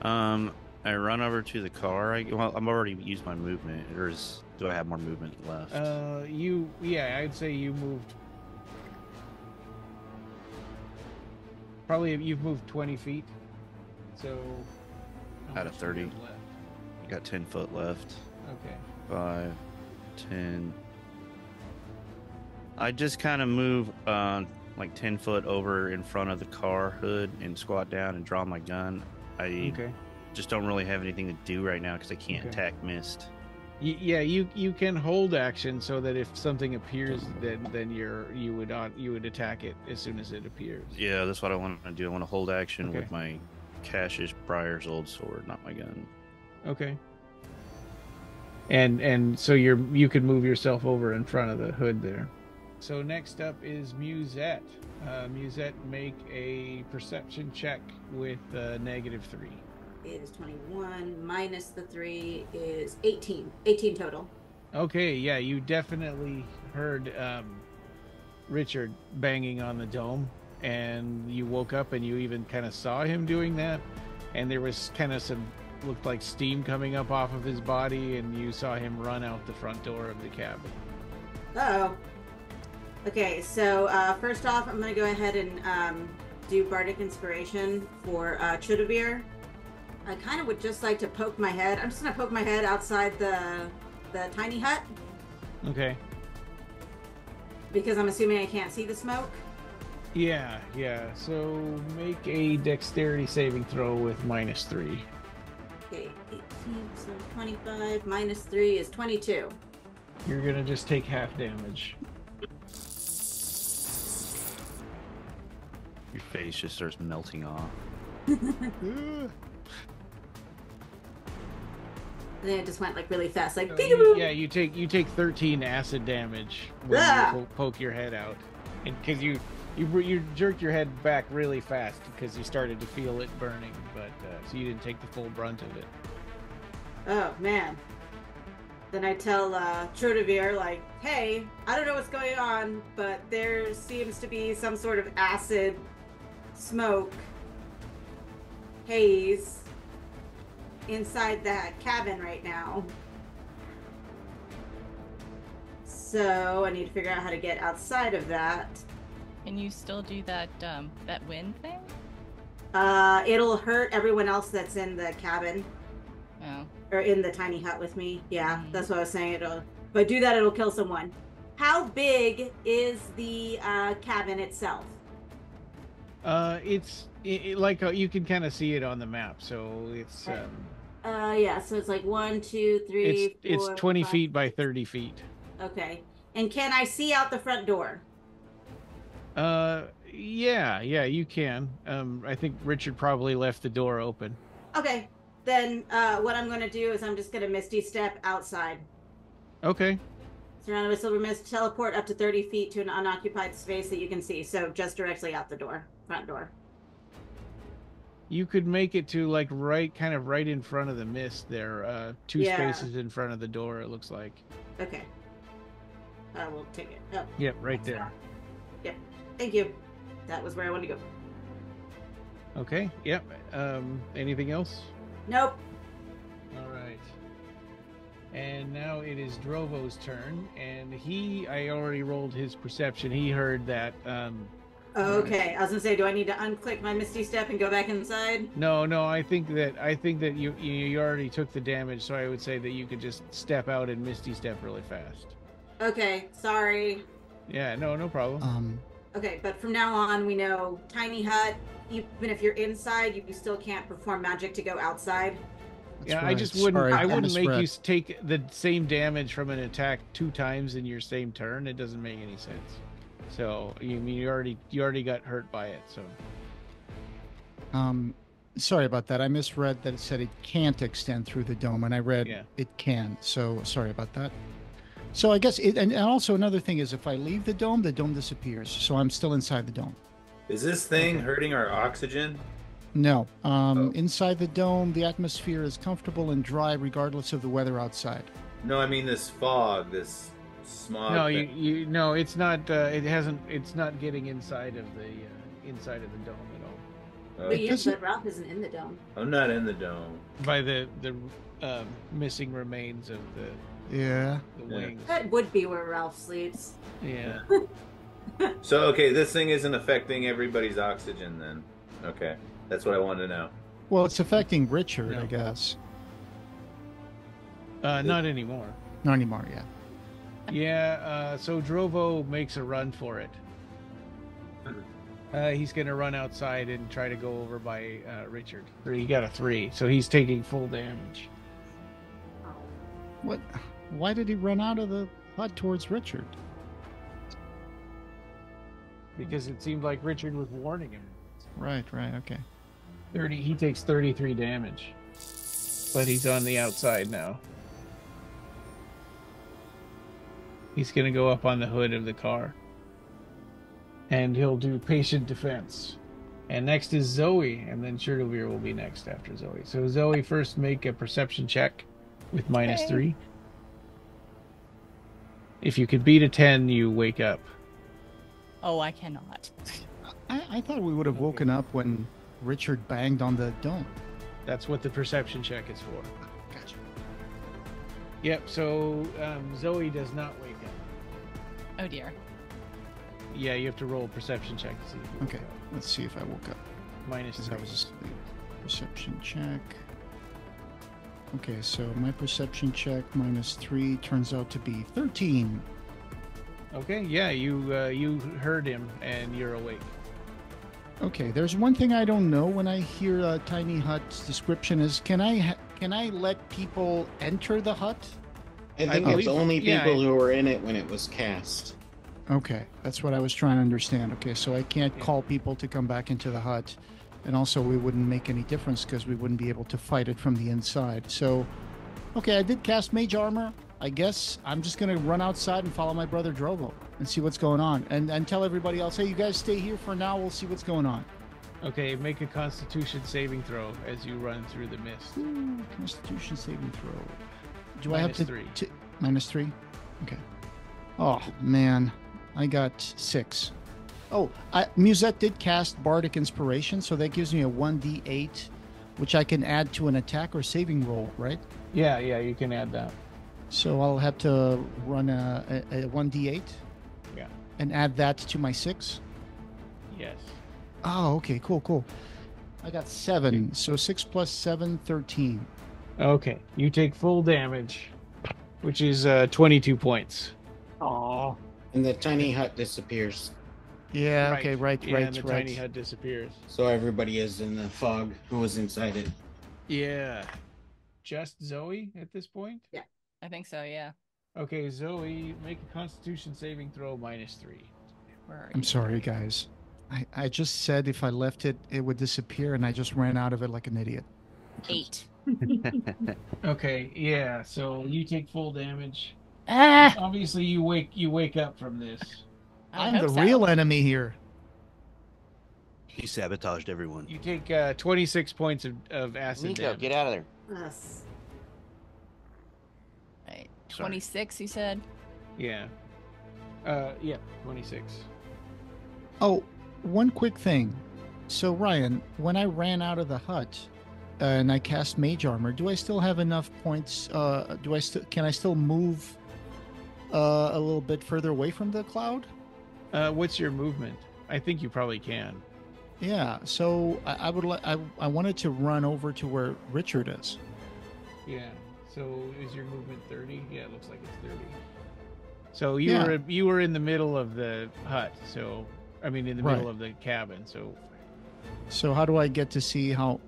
there. Um, I run over to the car. I well, I'm already used my movement, or is do I have more movement left? Uh, you yeah, I'd say you moved. Probably you've moved twenty feet. So. Out of much do you 30. Got ten foot left. Okay. Five, ten. I just kind of move uh, like 10 foot over in front of the car hood and squat down and draw my gun. I Okay. just don't really have anything to do right now because I can't Okay. attack mist. Y- yeah, you you can hold action so that if something appears, then then you're you would on you would attack it as soon as it appears. Yeah, that's what I want to do. I want to hold action Okay. with my Cassius Briar's old sword, not my gun. Okay. And and so you're you could move yourself over in front of the hood there. So next up is Musette. Uh, Musette, make a perception check with uh, negative three. It is 21 minus the 3 is 18. 18 total. Okay, yeah, you definitely heard um, Richard banging on the dome, and you woke up and you even kind of saw him doing that, and there was kind of some looked like steam coming up off of his body, and you saw him run out the front door of the cabin. Oh. Okay, so uh, first off, I'm going to go ahead and um, do Bardic Inspiration for uh, Chur' Do' Vir. I kind of would just like to poke my head. I'm just going to poke my head outside the the tiny hut Okay. because I'm assuming I can't see the smoke. Yeah, yeah. So make a dexterity saving throw with minus three. Okay, 18, so 25 minus 3 is 22. You're gonna just take half damage. Your face just starts melting off. And then it just went like really fast, like So peekaboo. you- yeah, you take you take 13 acid damage when Ah! you po- poke your head out, and because you you you jerked your head back really fast because you started to feel it burning, but uh, so you didn't take the full brunt of it. Oh man. Then I tell uh, Chur' Do' Vir, like, hey, I don't know what's going on, but there seems to be some sort of acid smoke haze inside that cabin right now. So I need to figure out how to get outside of that. Can you still do that um that wind thing? Uh, it'll hurt everyone else that's in the cabin. Oh. or in the tiny hut with me. Yeah, Mhm. that's what I was saying. It'll, if I do that, it'll kill someone. How big is the uh, cabin itself? Uh, it's it, it- like uh, you can kind of see it on the map, so it's um, Uh, yeah, so it's like one, two, three, it's it's four, 20 five- feet by 30 feet. Okay, and can I see out the front door? Uh, yeah, yeah, you can. Um, I think Richard probably left the door open. Okay, then uh, what I'm going to do is I'm just going to misty step outside, Okay. Surrounded by silver mist, teleport up to 30 feet to an unoccupied space that you can see. So just directly out the door, front door. You could make it to like right, kind of right in front of the mist there. Uh, two Yeah. spaces in front of the door. It looks like. Okay, I will take it. Oh, Yep, right there. Yep. Thank you. That was where I wanted to go. Okay. Yep. Um, anything else? Nope. All right. And now it is Drovo's turn, and he, I already rolled his perception. He heard that. Um, Okay, I was gonna say, do I need to unclick my Misty Step and go back inside? no, no, I think that I think that you you you already took the damage, so I would say that you could just step out and misty step really fast. Okay, sorry. Yeah. No, no problem. Um, Okay, but from now on, we know tiny hut. Even if you're inside, you still can't perform magic to go outside. That's yeah, I just wouldn't. Sorry, I wouldn't make you take the same damage from an attack two times in your same turn. It doesn't make any sense. So you mean you already you already got hurt by it. So Um, sorry about that. I misread that it said it can't extend through the dome, and I read Yeah. it can. So sorry about that. So I guess it, and, and also another thing is if I leave the dome, the dome disappears. So I'm still inside the dome. Is this thing Okay. hurting our oxygen? No, um, Oh. inside the dome, the atmosphere is comfortable and dry regardless of the weather outside. No, I mean this fog, this smog. no, you, you no, it's not. Uh, it hasn't. It's not getting inside of the uh, inside of the dome at all. Oh, But, yeah, but Ralph isn't in the dome. I'm not in the dome. By the the um, missing remains of the Yeah. the Yeah. wings. That would be where Ralph sleeps. Yeah. So okay, this thing isn't affecting everybody's oxygen then. Okay, that's what I wanted to know. Well, it's affecting Richard, No. I guess. Uh, not anymore. Not anymore. Yeah. Yeah. Uh, so Drovo makes a run for it. Uh, he's gonna run outside and try to go over by uh, Richard. He got a three, so he's taking full damage. What? Why did he run out of the hut towards Richard? because it seemed like Richard was warning him. Right, right, okay. Thirty. He takes thirty-three damage, but he's on the outside now. He's gonna go up on the hood of the car, and he'll do patient defense. And next is Zoe, and then Chur' Do' Vir will be next after Zoe. So Zoe, first make a perception check with minus Okay. three. If you could beat a ten, you wake up. Oh, I cannot. I, I thought we would have woken up when Richard banged on the dome. That's what the perception check is for. Gotcha. Yep. So um, Zoe does not wake up. Oh dear. Yeah, you have to roll a perception check to see. If you wake Okay, up. let's see if I woke up. Minus Because I three. was asleep. Perception check. Okay, so my perception check minus three turns out to be 13. Okay. Yeah, you uh, you heard him and you're awake. Okay, there's one thing I don't know when I hear a tiny hut's description is can I ha- can I let people enter the hut? I I think it's believe- only yeah, people I- who were in it when it was cast. Okay, that's what I was trying to understand. Okay, so I can't Yeah. call people to come back into the hut. And also, we wouldn't make any difference because we wouldn't be able to fight it from the inside. So, okay, I did cast mage armor. I guess I'm just going to run outside and follow my brother Drogo and see what's going on. And, and tell everybody else, hey, you guys stay here for now. We'll see what's going on. Okay. Make a Constitution saving throw as you run through the mist. Ooh, Constitution saving throw. Do I have to. three. to- minus three? Okay. Oh, man. I got six. Oh, I, Musette did cast Bardic Inspiration, so that gives me a 1d8, which I can add to an attack or saving roll, right? Yeah. Yeah. You can add that. So I'll have to run a, a, a 1d8 Yeah. and add that to my six. Yes. Oh, okay, cool, cool. I got seven. So six plus seven, 13. Okay. You take full damage, which is uh, 22 points. Oh. And the tiny hut disappears. Yeah, okay, right, yeah, right, and the right. tiny hut disappears. So everybody is in the fog who was inside it. Yeah. Just Zoe at this point? I think so. Yeah. Okay, Zoe, make a constitution saving throw minus three. Where are I'm you? sorry, guys. I, I just said if I left it, it would disappear, and I just ran out of it like an idiot. Eight. Okay, yeah, so you take full damage. Ah. Obviously you wake you wake up from this. I I'm the so. real enemy here. He sabotaged everyone. You take uh, 26 points of, of acid Nico, damage. get out of there. Yes. Right. Sorry. Twenty-six. You said. Yeah. Uh, yeah, 26. Oh, one quick thing. So, Ryan, when I ran out of the hut uh, and I cast mage armor, do I still have enough points? Uh, do I still can I still move uh, a little bit further away from the cloud? Uh, what's your movement? I think you probably can. Yeah. So I, I would like I, I wanted to run over to where Richard is. Yeah. So is your movement 30? Yeah, it looks like it's 30. So you Yeah. were you were in the middle of the hut. So I mean in the middle of the cabin. So So how do I get to see how?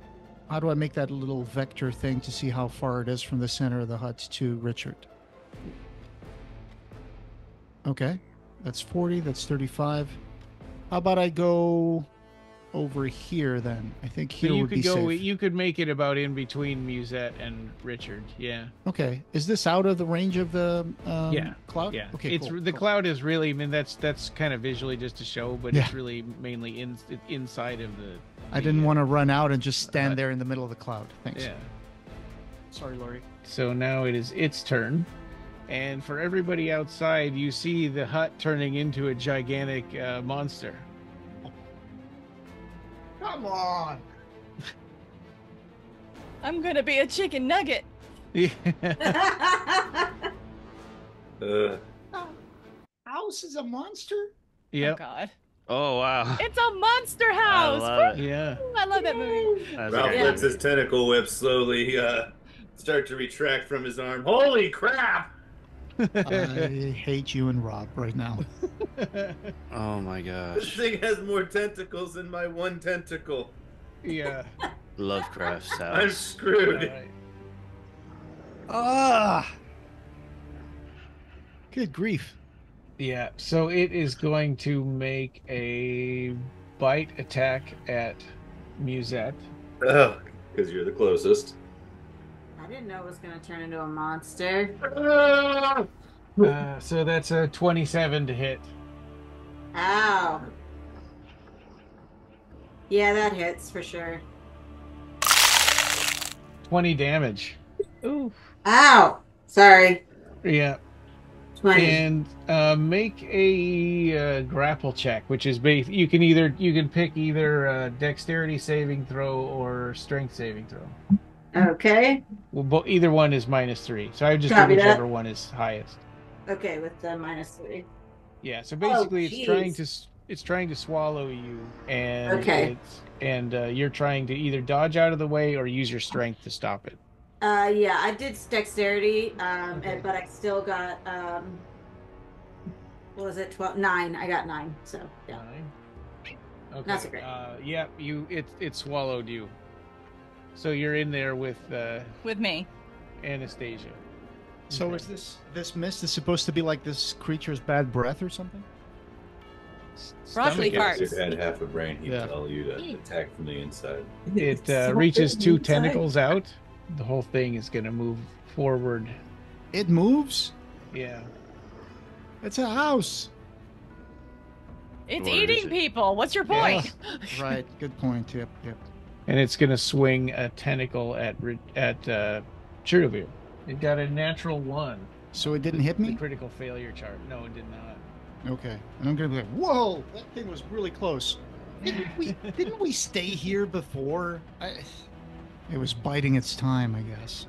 How do I make that little vector thing to see how far it is from the center of the hut to Richard? Okay, that's 40, that's 35. How about I go over here then? I think So here you would could be go. safe. You could make it about in between Musette and Richard. Yeah, Okay, is this out of the range of the um, Yeah, cloud? yeah. Okay, it's cool, the cool. cloud is really. I mean, that's that's kind of visually just to show, but Yeah. it's really mainly in inside of the. I didn't want to run out and just hut. stand there in the middle of the cloud. Thanks. Yeah. Sorry, Lori. So now it is its turn, and for everybody outside, you see the hut turning into a gigantic uh, monster. Come on. I'm gonna be a chicken nugget. Yeah. Uh, House is a monster. Yeah. Oh. God. Oh wow. It's a monster house. I love it. Yeah. I love that movie. That's Ralph great. lets his tentacle whip slowly uh, start to retract from his arm. Holy crap! I hate you and Rob right now. Oh my gosh. This thing has more tentacles than my one tentacle. yeah. Lovecraft's I'm house. screwed. Alright. Ah. Good grief. Yeah, so it is going to make a bite attack at Musette. Oh, because you're the closest. I didn't know it was gonna turn into a monster. Uh, so that's a 27 to hit. Ow. Yeah, that hits for sure. 20 damage. Ooh. Ow. Sorry. Yeah. 20. And uh, make a uh, grapple check, which is base. You can either you can pick either uh, dexterity saving throw or strength saving throw. Okay. Well, bo- either one is minus three. So I would just Copy do that. whichever one is highest. Okay, with the minus three. Yeah. So basically, it's trying to it's trying to swallow you, and Okay. it's, and uh, you're trying to either dodge out of the way or use your strength to stop it. Uh, yeah, I did dexterity, um, and, but I still got um, what was it? Twelve, nine. I got nine. So yeah. Nine. Okay. Not so great. Uh, yeah, you it it swallowed you. So you're in there with uh, With me. Anastasia. So Okay. is this this mist is supposed to be like this creature's bad breath or something? Broccoli Stomach farts. If you had half a brain, he'd Yeah. tell you to attack from the inside. It uh, reaches two tentacles out. The whole thing is going to move forward. It moves. Yeah. It's a house. It's Or eating it- people. What's your Yeah. point? Right. Good point. Yep. Yep. And it's going to swing a tentacle at at uh, Chur' Do' Vir. It got a natural one. So it didn't hit The me. critical failure chart. No, it did not. Okay. And I'm gonna be like, whoa, that thing was really close. Didn't we didn't we stay here before? I, it was biding its time, I guess.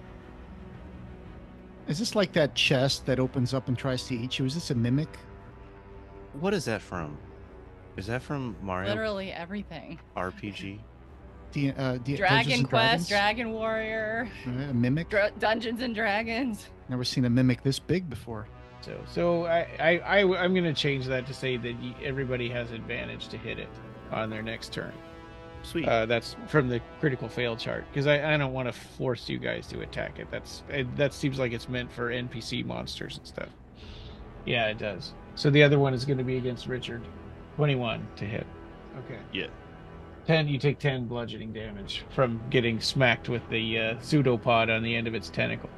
Is this like that chest that opens up and tries to eat you? Is this a mimic? What is that from? Is that from Mario Literally everything. RPG? D, uh, D, Dungeons Dragon and Quest, Dragons? Dragon Warrior, Uh, a mimic? Dr- Dungeons and Dragons. Never seen a mimic this big before. So, so I, I, I I'm going to change that to say that everybody has advantage to hit it on their next turn. Sweet. Uh, that's from the critical fail chart because I, I don't want to force you guys to attack it. That's it, that seems like it's meant for NPC monsters and stuff. Yeah, it does. So the other one is going to be against Richard. Twenty-one to hit. Okay. Yeah. Ten. You take ten bludgeoning damage from getting smacked with the uh, pseudopod on the end of its tentacle.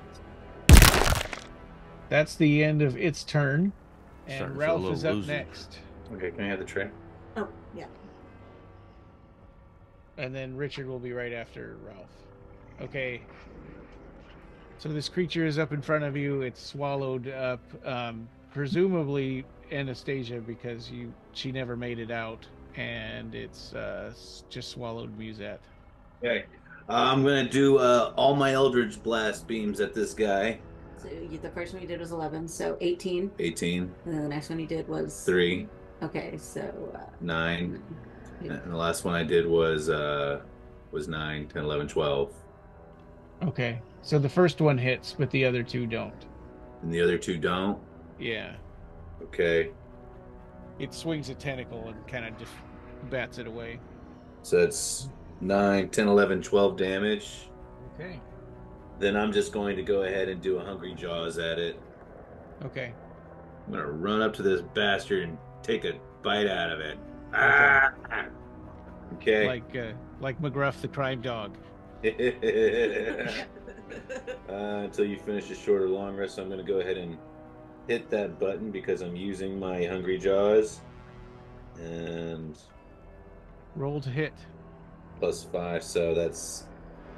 That's the end of its turn, and Starting to feel a Ralph is up woozy. next. Okay, can I have the tray? Oh, yeah. And then Richard will be right after Ralph. Okay. So this creature is up in front of you. It's swallowed up, um, presumably Anastasia because you she never made it out, and it's uh, just swallowed Musette. Okay. I'm gonna do uh, all my Eldritch Blast beams at this guy. So you, the first one you did was 11, so 18. 18, And then the next one you did was 3, Okay, so uh, 9, and the last one I did was uh, was 9, 10, 11, 12. Okay. So the first one hits, but the other two don't. And the other two don't. Yeah. Okay. It swings a tentacle and kind of just bats it away. So it's 9, 10, 11, 12 damage. Okay. Then I'm just going to go ahead and do a Hungry Jaws at it. Okay. I'm gonna run up to this bastard and take a bite out of it. Ah! Okay. Like uh, like McGruff the crime dog. uh, until you finish a short or long rest, I'm gonna go ahead and hit that button because I'm using my Hungry Jaws. And Roll to hit. plus five, so that's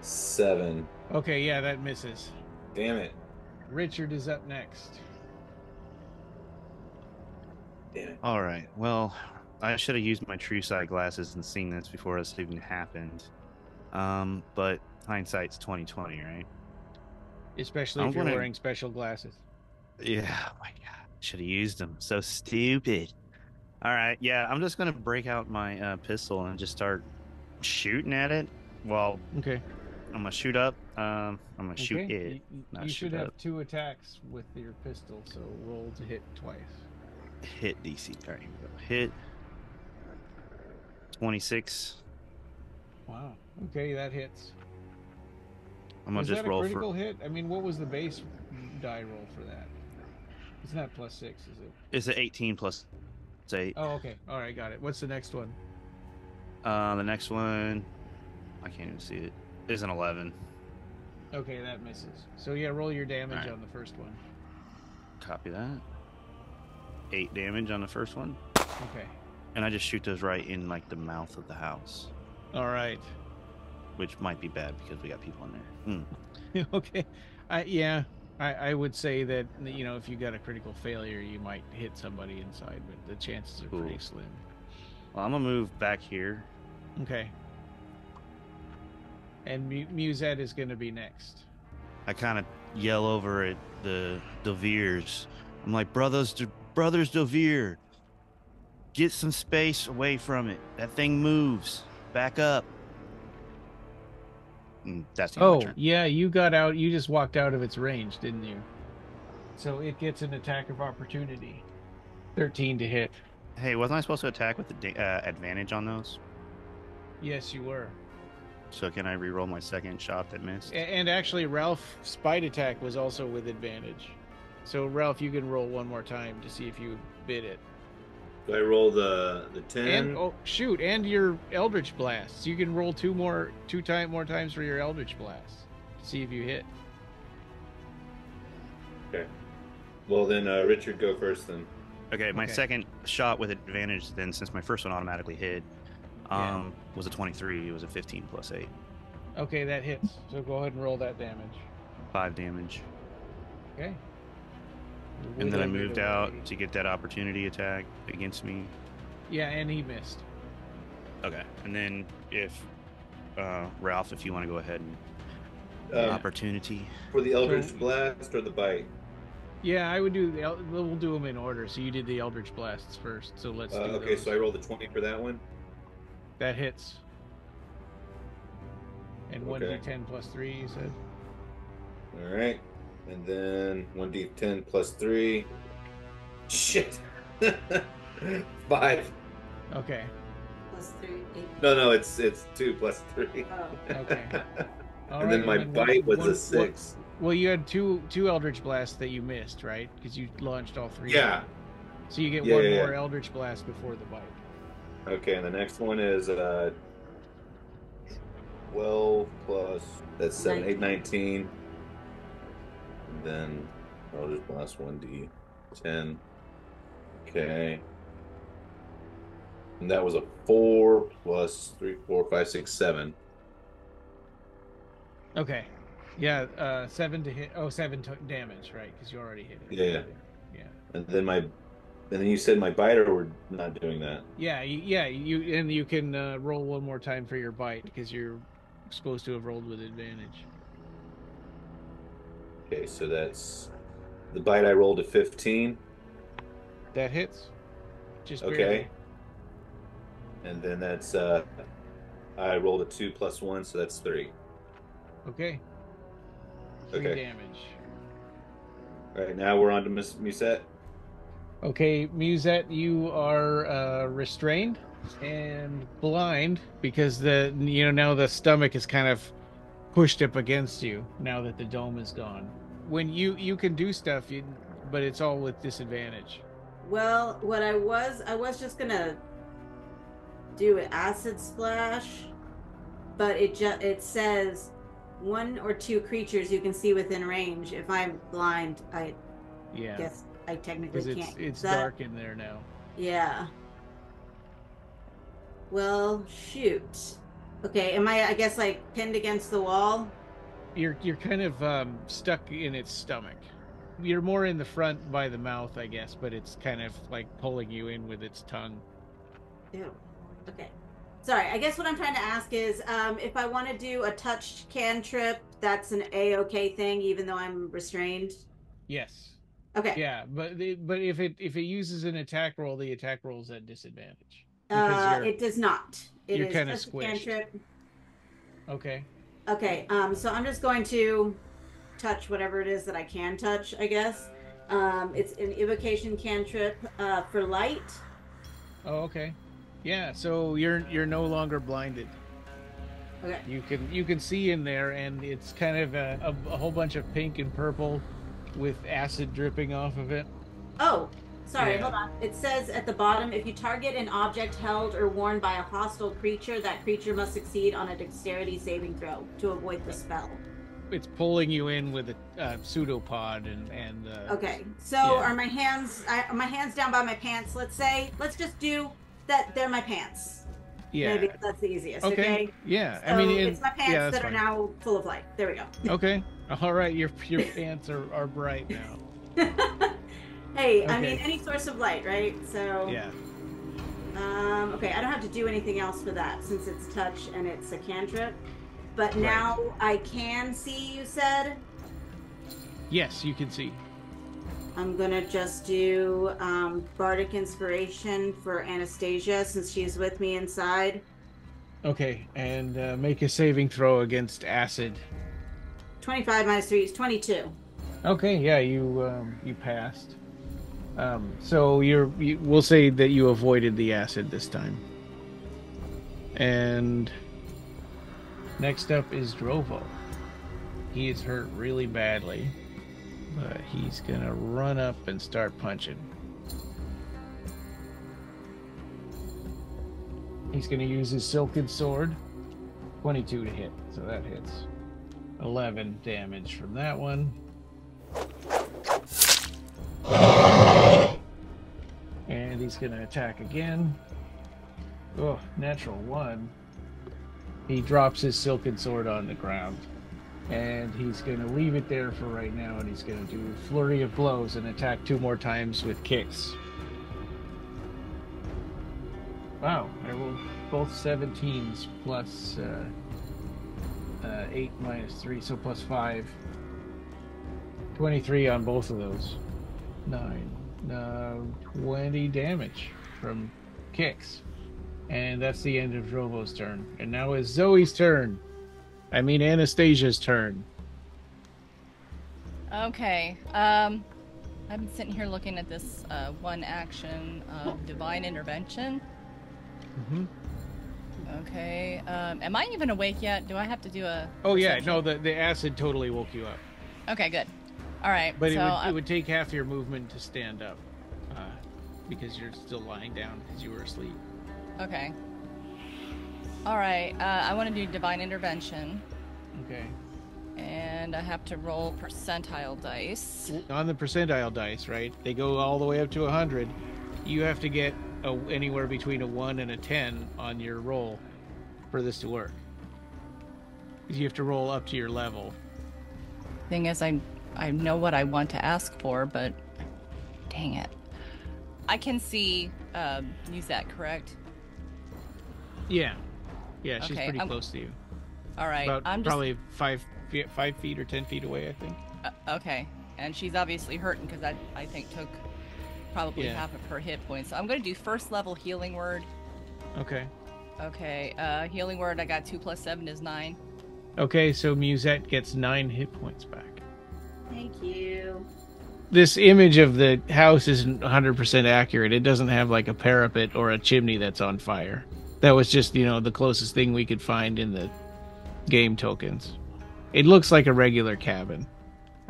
seven. Okay, yeah, that misses. Damn it. Richard is up next. Damn it. All right. Well, I should have used my true sight glasses and seen this before this even happened. Um, but hindsight's twenty twenty, right? Especially I'm if you're gonna- wearing special glasses. Yeah. Oh my god. Should have used them. So stupid. All right. Yeah. I'm just gonna break out my uh, pistol and just start shooting at it. While Okay. I'm gonna shoot up. Um, I'm gonna shoot Okay, it. You, you- shoot should have two attacks with your pistol, so roll to hit twice. Hit DC. All right, here we go. Hit. Twenty-six. Wow. Okay, that hits. I'm gonna Was just that a roll critical for. hit? I mean, what was the base die roll for that? It's not plus six, is it? It's an 18 plus eight. Oh, okay. All right, got it. What's the next one? Uh, the next one, I can't even see it. Is an 11. Okay, that misses. So yeah, roll your damage Alright. on the first one. Copy that. Eight damage on the first one, Okay. and I just shoot those right in like the mouth of the house, All right. which might be bad because we got people in there. Hmm. okay. I yeah. I, I would say that you know if you got a critical failure, you might hit somebody inside, but the chances are pretty slim. Well, I'm gonna move back here. Okay. And Mu- Musette is going to be next. I kind of yell over at the Deveres. I'm like, brothers, De- brothers Devere, get some space away from it. That thing moves. Back up. And that's the Oh, yeah, you got out. You just walked out of its range, didn't you? So it gets an attack of opportunity. 13 to hit. Hey, wasn't I supposed to attack with the uh, advantage on those? Yes, you were. So can I re-roll my second shot that missed? A- And actually, Ralph Spite Attack was also with advantage. So, Ralph, you can roll one more time to see if you bit it. Do I roll the the ten? And oh shoot, and your Eldritch Blasts. You can roll two more, two time more times for your Eldritch Blast. See if you hit. Okay. Well, then uh, Richard, go first. Then Okay, my Okay. second shot with advantage, then since my first one automatically hit, Yeah. um, was a 23. It was a 15 plus 8. Okay, that hits. So go ahead and roll that damage. 5 damage. Okay. And then I moved out to get that opportunity attack against me. Yeah, and he missed. Okay. And then if uh, Ralph, if you want to go ahead and uh, opportunity. for the Eldritch So- Blast or the bite. Yeah, I would do the. El- We'll do them in order. So you did the Eldritch Blasts first. So let's Uh, do okay, those. so I rolled a twenty for that one. That hits. And one Okay. d10 plus three. You said. All right, and then one d10 plus three. Shit. Five. Okay. Plus three, eight. No, no, it's it's two plus three. Oh. Okay. All and right, then my one- bite was one- a six. Well, you had two two Eldritch Blasts that you missed, right? Because you launched all three. Yeah. So you get Yeah, one yeah, more yeah. Eldritch Blast before the bite. Okay, and the next one is uh, twelve plus that's seven, eight, nineteen. And then I'll just blast one d ten. Okay. And that was a four plus three, four, five, six, seven. Okay. Yeah, uh, seven to hit. Oh, seven to damage, right? Because you already hit it. Yeah. Yeah. And then my, and then you said my biter were not doing that. Yeah. Yeah. You and you can uh, roll one more time for your bite because you're supposed to have rolled with advantage. Okay, so that's the bite I rolled a fifteen. That hits. Just Okay. barely. And then that's uh, I rolled a two plus one, so that's three. Okay. Three Okay. damage. All right, now we're on to Miss Musette. Okay, Musette, you are uh, restrained and blind because the you know now the stomach is kind of pushed up against you now that the dome is gone. When you you can do stuff, you, but it's all with disadvantage. Well, what I was, I was just gonna do an acid splash, but it just it says one or two creatures you can see within range. If I'm blind, I Yeah, guess I technically it's can't. it's that- dark in there now. Yeah. Well, shoot. Okay, am I? I guess like pinned against the wall. You're you're kind of um, stuck in its stomach. You're more in the front by the mouth, I guess, but it's kind of like pulling you in with its tongue. Ew. Okay. Sorry, I guess what I'm trying to ask is um, if I want to do a touched cantrip, that's an A OK thing, even though I'm restrained. Yes. Okay. Yeah, but the, but if it if it uses an attack roll, the attack roll's at disadvantage. Uh, it does not. It you're is kinda squished. cantrip. Okay. Okay, um, so I'm just going to touch whatever it is that I can touch, I guess. Um, it's an evocation cantrip uh, for light. Oh, okay. Yeah, so you're you're no longer blinded. Okay. You can you can see in there, and it's kind of a, a, a whole bunch of pink and purple, with acid dripping off of it. Oh, sorry, Yeah. hold on. It says at the bottom if you target an object held or worn by a hostile creature, that creature must succeed on a dexterity saving throw to avoid the spell. It's pulling you in with a uh, pseudopod and and. Uh, Okay, so Yeah. are my hands I, are my hands down by my pants? Let's say. Let's just do that. They're my pants. Yeah. Maybe that's the easiest. Okay. Okay. Yeah. So I mean, it- it's my pants yeah, that are now full of light. There we go. Okay. All right. Your your pants are, are bright now. hey, I mean any source of light, right? So Yeah. Um, okay, I don't have to do anything else for that since it's touch and it's a cantrip. But Right. now I can see. You said Yes, you can see. I'm gonna just do um, bardic inspiration for Anastasia since she's with me inside. Okay, and uh, make a saving throw against acid. 25 minus 3 is 22. Okay, yeah, you um, you passed. Um, so you're you, we'll say that you avoided the acid this time. And next up is Drovo. He is hurt really badly, but he's gonna run up and start punching. He's gonna use his silken sword. 22 to hit, so that hits. 11 damage from that one. And he's going to attack again. Oh, natural one. He drops his silken sword on the ground. And he's going to leave it there for right now. And he's going to do a flurry of blows and attack two more times with kicks. Wow, I rolled both 17s plus uh, uh, 8 minus 3, so plus 5. 23 on both of those. 9. Uh, 20 damage from kicks. And that's the end of Drovo's turn. And now is Zoe's turn. I mean, Anastasia's turn. Okay. Um, I'm sitting here looking at this uh, one action of divine intervention. Mm-hmm. Okay. Um, am I even awake yet? Do I have to do a? Oh, yeah, no, the, the acid totally woke you up. Okay, good. All right. But so it, would, I- it would take half your movement to stand up. Uh, because you're still lying down because you were asleep. Okay. All right. Uh, I want to do divine intervention, Okay. and I have to roll percentile dice. on the percentile dice, right? They go all the way up to 100. You have to get a, anywhere between a 1 and a 10 on your roll for this to work. You have to roll up to your level. Thing is, I I know what I want to ask for, but dang it, I can see um, use that correct. Yeah. Yeah, she's Okay, pretty I'm- close to you. All right. About I'm just probably five feet, five feet or ten feet away, I think. uh, okay, and she's obviously hurting because I I think took probably Yeah. half of her hit points. So I'm gonna do first level healing word. Okay. Okay, uh, healing word. I got two plus seven is nine. Okay, so Musette gets nine hit points back. Thank you. This image of the house isn't 100% accurate. It doesn't have like a parapet or a chimney that's on fire. That was just, you know, the closest thing we could find in the game tokens. It looks like a regular cabin,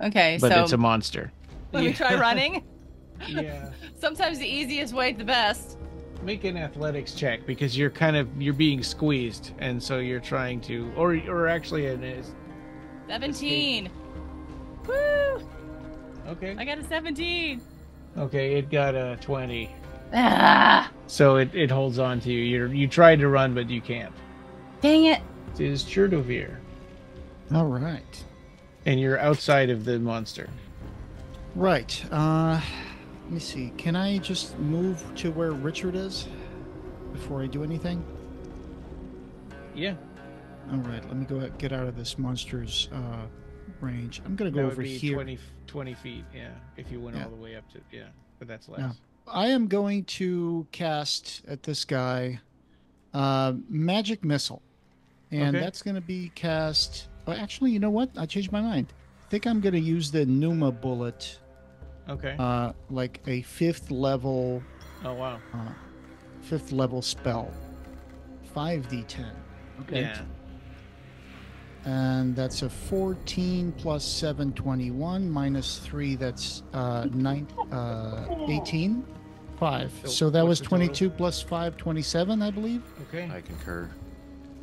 Okay, but so it's a monster. let me try running. yeah. Sometimes the easiest way the best. Make an athletics check because you're kind of you're being squeezed and so you're trying to or or actually it is Seventeen. Woo! okay. I got a seventeen. Okay, it got a 20. Ah! So it, it holds on to you. You you tried to run but you can't. Dang it! It is Chur' Do' Vir. All right. and you're outside of the monster. Right. Uh, let me see. Can I just move to where Richard is before I do anything? Yeah, All right. Let me go get out of this monster's uh, range. I'm gonna that go would over be here. 20, 20 feet. Yeah, if you went Yeah. all the way up to yeah, but that's less. Yeah. I am going to cast at this guy uh, magic missile, and Okay. that's going to be cast. Oh, actually, you know what? I changed my mind. I think I'm going to use the Numa bullet, Okay. uh, like a fifth level, oh wow. uh, fifth level spell, five d10. Okay. Yeah. And that's a 14 plus 7, 21, minus 3, that's uh, nine, uh, 18. 5. So So that was the total? 22 plus 5, 27, I believe. Okay. I concur.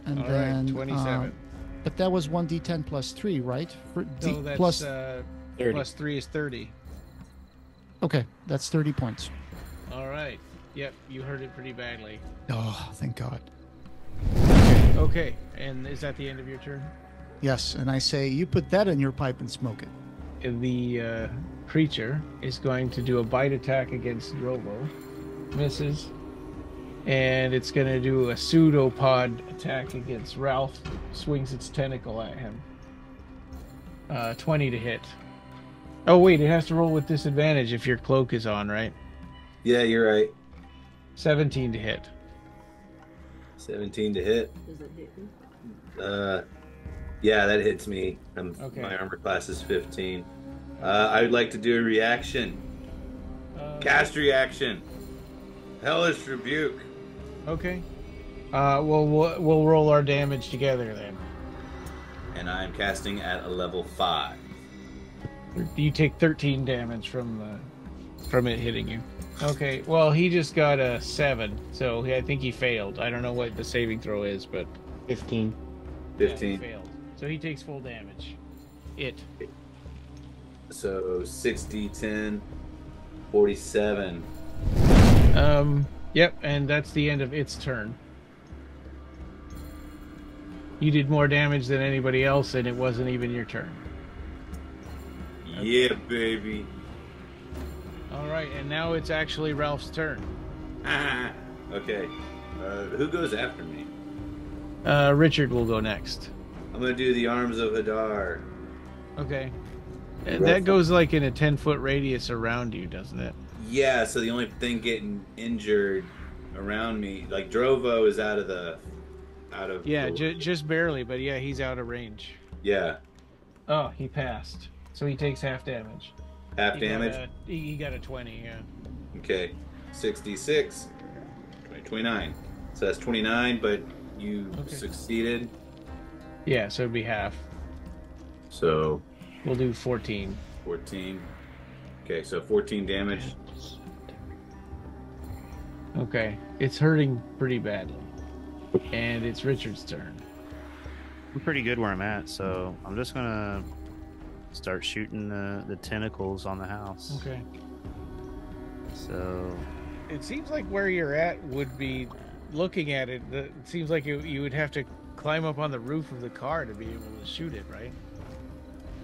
And All right. then. Twenty-seven. um, but that was 1d10 plus 3, right? For D, so that's plus. uh, 30. plus three is thirty. Okay, that's 30 points. All right. Yep. You heard it pretty badly. Oh, thank God. Okay. And is that the end of your turn? Yes, and I say, you put that in your pipe and smoke it. the uh, creature is going to do a bite attack against Drovo. Misses. And it's going to do a pseudopod attack against Ralph. Swings its tentacle at him. Uh, 20 to hit. Oh, wait, it has to roll with disadvantage if your cloak is on, right? Yeah, you're right. 17 to hit. 17 to hit. Does it hit you? Uh, yeah, that hits me. Um, Okay. My armor class is 15. Uh, I would like to do a reaction. Uh, Cast reaction. Hellish rebuke. Okay. Uh, well, we'll we'll roll our damage together then. And I'm casting at a level 5. You take 13 damage from the from it hitting you. Okay. Well, he just got a seven, so I think he failed. I don't know what the saving throw is, but 15. yeah, he 15. failed. So he takes full damage. It. So 60, 10, 47. Um. Yep. And that's the end of its turn. You did more damage than anybody else, and it wasn't even your turn. Yeah, baby. All right, and now it's actually Ralph's turn. okay. Uh, who goes after me? Uh, Richard will go next. I'm gonna do the arms of Hadar. Okay. That goes like in a 10 foot radius around you, doesn't it? Yeah, so the only thing getting injured around me, like Drovo, is out of the, out of. Yeah, the- ju- just barely, but yeah, he's out of range. yeah, Oh, he passed. So he takes half damage. half He got damage. a- he, he got a 20, yeah. Okay, 66, 29. So that's 29, but you Okay. succeeded. Yeah, so it'd be half. So We'll do 14. 14. Okay, so 14 damage. Okay. It's hurting pretty badly. And it's Richard's turn. I'm pretty good where I'm at, so I'm just gonna start shooting the, the tentacles on the house. Okay. So It seems like where you're at would be looking at it. the- It seems like you, you would have to climb up on the roof of the car to be able to shoot it, right?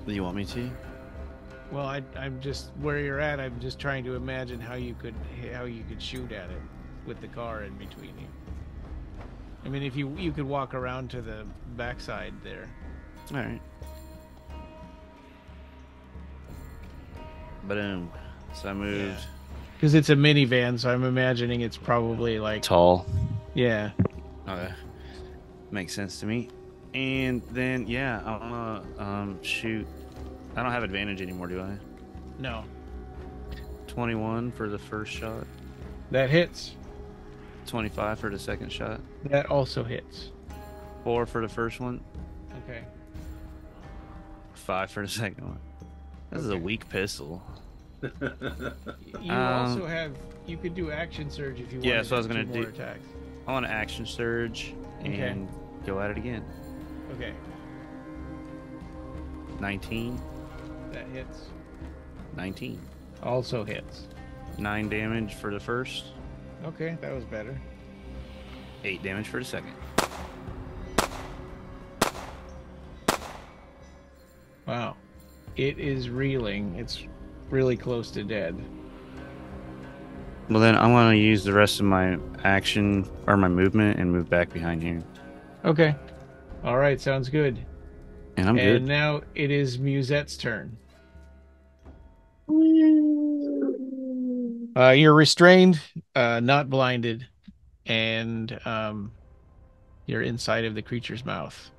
Do you want me to? Well, I, I'm just where you're at. I'm just trying to imagine how you could how you could shoot at it with the car in between you. I mean, if you you could walk around to the backside there. All right. Boom. So I moved Because it's a minivan, so I'm imagining it's probably like tall. yeah. Okay. Makes sense to me. And then yeah, I'm gonna um, shoot. I don't have advantage anymore, do I? No, 21 for the first shot. that hits. 25 for the second shot. That also hits. Four for the first one. Okay. Five for the second one. This is a weak pistol. You Um, also have you could do action surge if you want. Yeah, so I was gonna do- attacks. I want to action surge Okay. and go at it again. Okay, 19, that hits. 19. Also hits. Nine damage for the first, Okay, that was better. eight damage for the second. Wow. It is reeling. It's really close to dead. Well, then I want to use the rest of my action or my movement and move back behind here. Okay. All right, sounds good. And I'm and good. now it is Musette's turn. Uh, you're restrained, uh, not blinded, and um, you're inside of the creature's mouth,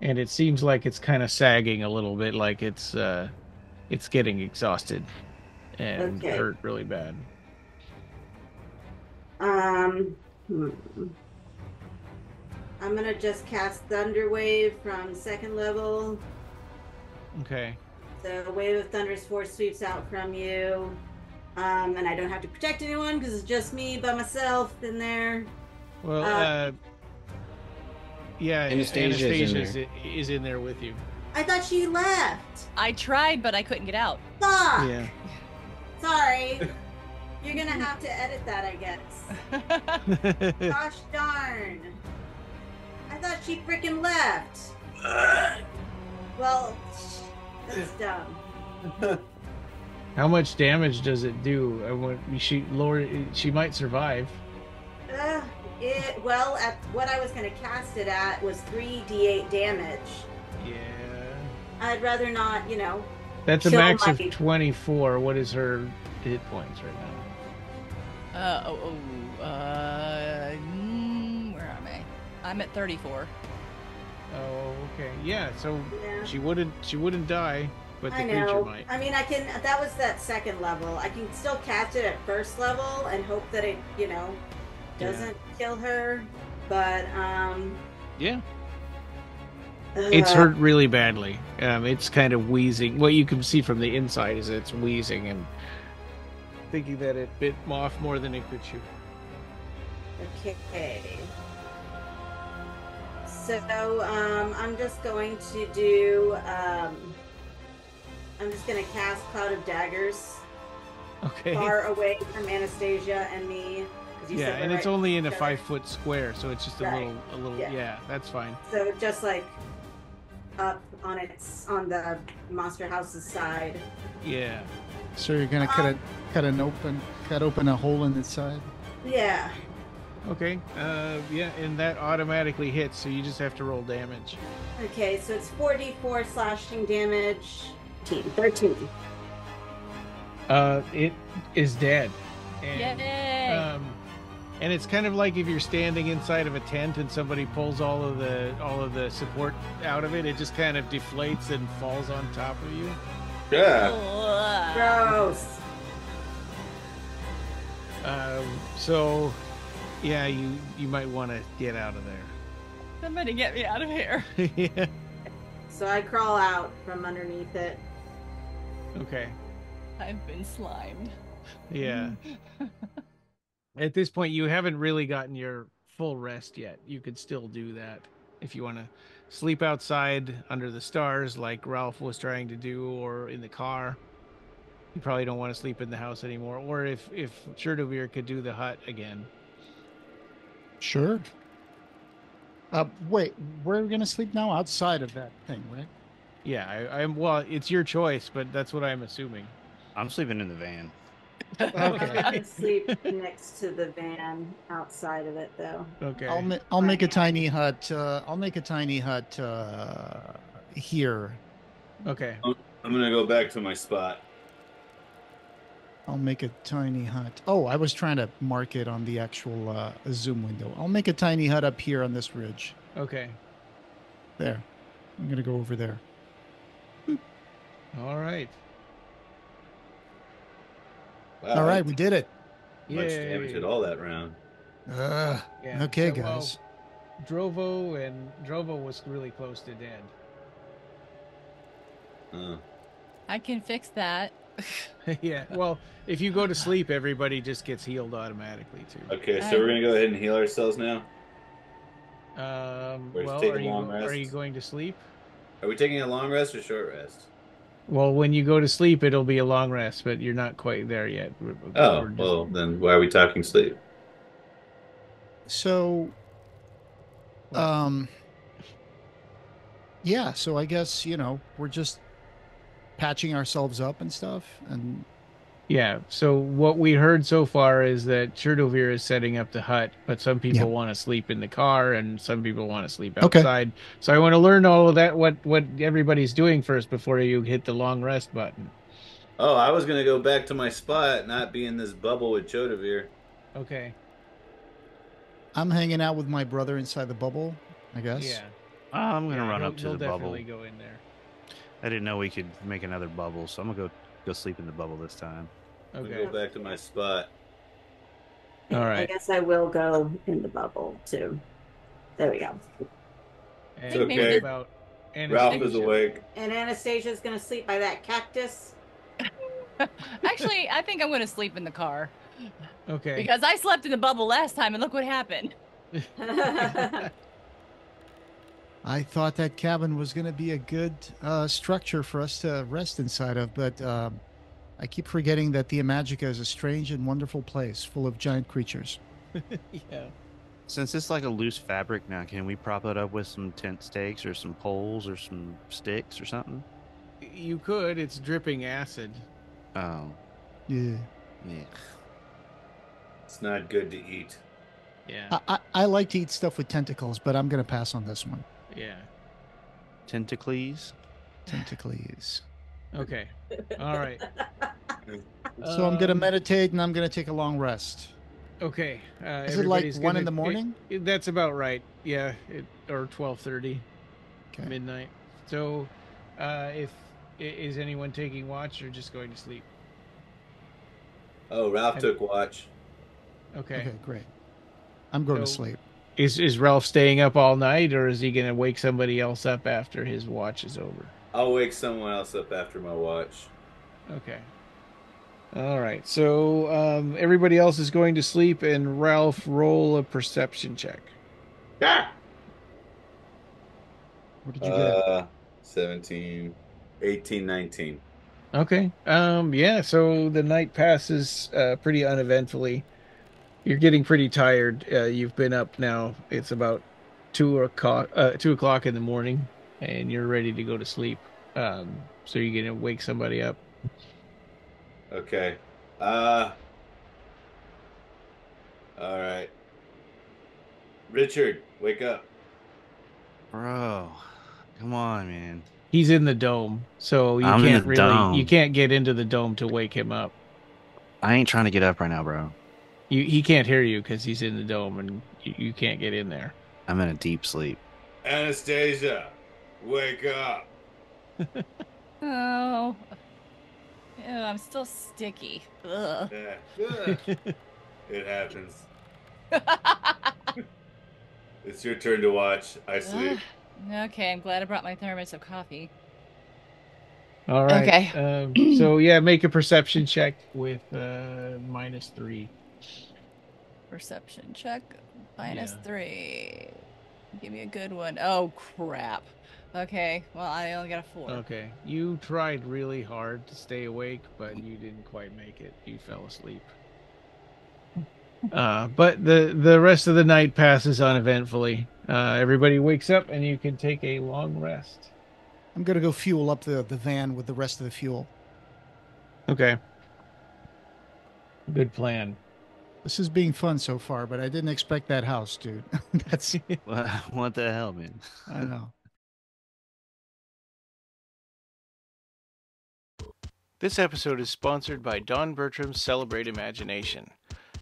and it seems like it's kind of sagging a little bit, like it's uh, it's getting exhausted and Okay. hurt really bad. Um, hmm. I'm gonna just cast Thunder Wave from second level. Okay. So a wave of thunderous force sweeps out from you. Um, and I don't have to protect anyone because it's just me by myself in there. Well, Uh, uh, yeah, Anastasia's in Anastasia's there. i- is in there with you. I thought she left. I tried, but I couldn't get out. Fuck. Yeah. Sorry. You're gonna have to edit that, I guess. Gosh darn. I thought she freaking left. Well, that's dumb. How much damage does it do? I want she Lord, she might survive. Uh, it well at what I was gonna cast it at was three d8 damage. Yeah. I'd rather not, you know. That's a max my- of 24. What is her hit points right now? Uh oh oh uh mm, where am I? I'm at 34. Oh, okay. Yeah, so Yeah. she wouldn't she wouldn't die, but the I creature might. I mean, I can. That was that second level. I can still catch it at first level and hope that it, you know, doesn't kill her. But um, Yeah. It's hurt really badly. Um, it's kind of wheezing. What you can see from the inside is it's wheezing and thinking that it bit off more than it could chew. Okay. So um, I'm just going to do. Um, I'm just going to cast Cloud of Daggers Okay. far away from Anastasia and me. you yeah, said we're and it's only in a next to each five foot square, so it's just a Right. little, a little. Yeah. Yeah. that's fine. So just like up on its on the monster house's side. Yeah. So you're gonna cut it, cut an open, cut open a hole in its side. Yeah. Okay. Uh, yeah, and that automatically hits, so you just have to roll damage. Okay, so it's 4d4 slashing damage. 13. Uh, it is dead. And, Yay! um, and it's kind of like if you're standing inside of a tent and somebody pulls all of the all of the support out of it, it just kind of deflates and falls on top of you. Yeah. Gross. Um, so, yeah, you you might want to get out of there. Somebody get me out of here. yeah. So I crawl out from underneath it. Okay. I've been slimed. Yeah. At this point, you haven't really gotten your full rest yet. You could still do that if you want to sleep outside under the stars, like Ralph was trying to do, or in the car. You probably don't want to sleep in the house anymore. Or if if Chur' Do' Vir could do the hut again. Sure. Uh, wait, we're gonna sleep now outside of that thing, right? Yeah, I, I'm. Well, it's your choice, but that's what I'm assuming. I'm sleeping in the van. I'm Okay. gonna sleep next to the van outside of it, though. Okay. I'll ma- I'll make a tiny hut. Uh, I'll make a tiny hut uh, here. okay. I'm gonna go back to my spot. I'll make a tiny hut. Oh, I was trying to mark it on the actual uh, zoom window. I'll make a tiny hut up here on this ridge. Okay. There. I'm gonna go over there. All right. Wow, All right, we did it. Much damage at all that round. Uh, Yeah. okay, so, well, guys. Drovo and Drovo was really close to dead. Uh, I can fix that. yeah. Well, if you go to sleep, everybody just gets healed automatically too. okay, so we're gonna go ahead and heal ourselves now. Um, well, are you long are you going to sleep? Are we taking a long rest or short rest? Well, when you go to sleep, it'll be a long rest, but you're not quite there yet. We're- Oh, just- well then why are we talking sleep? So, um, yeah. So I guess you know we're just patching ourselves up and stuff, and Yeah. So what we heard so far is that Chur' Do' Vir is setting up the hut, but some people Yeah. want to sleep in the car and some people want to sleep outside. Okay. outside. So I want to learn all of that what what everybody's doing first before you hit the long rest button. Oh, I was gonna go back to my spot, not be in this bubble with Chur' Do' Vir. Okay. I'm hanging out with my brother inside the bubble. I guess. Yeah. Uh, I'm gonna yeah, run up to he'll the bubble. definitely go in there. I didn't know we could make another bubble, so I'm gonna go go sleep in the bubble this time. I'm gonna Okay. go back to my spot. All right. I guess I will go in the bubble too. There we go. It's okay. what About Ralph is awake. And Anastasia's gonna sleep by that cactus. Actually, I think I'm going to sleep in the car Okay. because I slept in the bubble last time and look what happened. I thought that cabin was going to be a good uh, structure for us to rest inside of, but um, I keep forgetting that the Imajica is a strange and wonderful place full of giant creatures. yeah. Since it's like a loose fabric now, can we prop it up with some tent stakes or some poles or some sticks or something? You could. It's dripping acid. Oh, Yeah. yeah. It's not good to eat. Yeah. I, I, I like to eat stuff with tentacles, but I'm going to pass on this one. Yeah. Tentacles. Tentacles. Okay. All right. So I'm going to Um, meditate and I'm going to take a long rest. Okay. Uh, Is it like everybody's one in gonna- the morning? it- it- that's about right. Yeah. It, or twelve thirty, Okay. midnight. So, uh, if i- is anyone taking watch or just going to sleep? Oh, Ralph took watch. Okay. Okay, great. I'm going to So- sleep. Is is Ralph staying up all night, or is he going to wake somebody else up after his watch is over? I'll wake someone else up after my watch. Okay. All right. So um, everybody else is going to sleep, and Ralph roll a perception check. Yeah. What did you get? Uh, 17, 18, 19. Okay. Um. Yeah. So the night passes uh, pretty uneventfully. You're getting pretty tired. Uh, you've been up now. It's about two o'clock. Uh, two o'clock in the morning, and you're ready to go to sleep. Um. So you're gonna wake somebody up. Okay. Uh. All right. Richard, wake up. Bro, come on, man. He's in the dome, so you I'm can't really. dome. You can't get into the dome to wake him up. I ain't trying to get up right now, bro. You, he can't hear you because he's in the dome, and you, you can't get in there. I'm in a deep sleep. Anastasia, wake up. Oh. Ew, I'm still sticky. Ugh. Yeah. it happens. It's your turn to watch. I sleep. okay, I'm glad I brought my thermos of coffee. All right. Okay. Um, so yeah, make a perception check with uh, minus three. Perception check minus Yeah. three. Give me a good one. Oh crap. Okay, well I only got a four. Okay. You tried really hard to stay awake, but you didn't quite make it. You fell asleep. Uh, but the the rest of the night passes uneventfully. Uh, everybody wakes up, and you can take a long rest. I'm going to go fuel up the, the van with the rest of the fuel. Okay. Good plan. This is being fun so far, but I didn't expect that house, dude. That's What, what the hell, man? I know. This episode is sponsored by Don Bertram's Celebrate Imagination.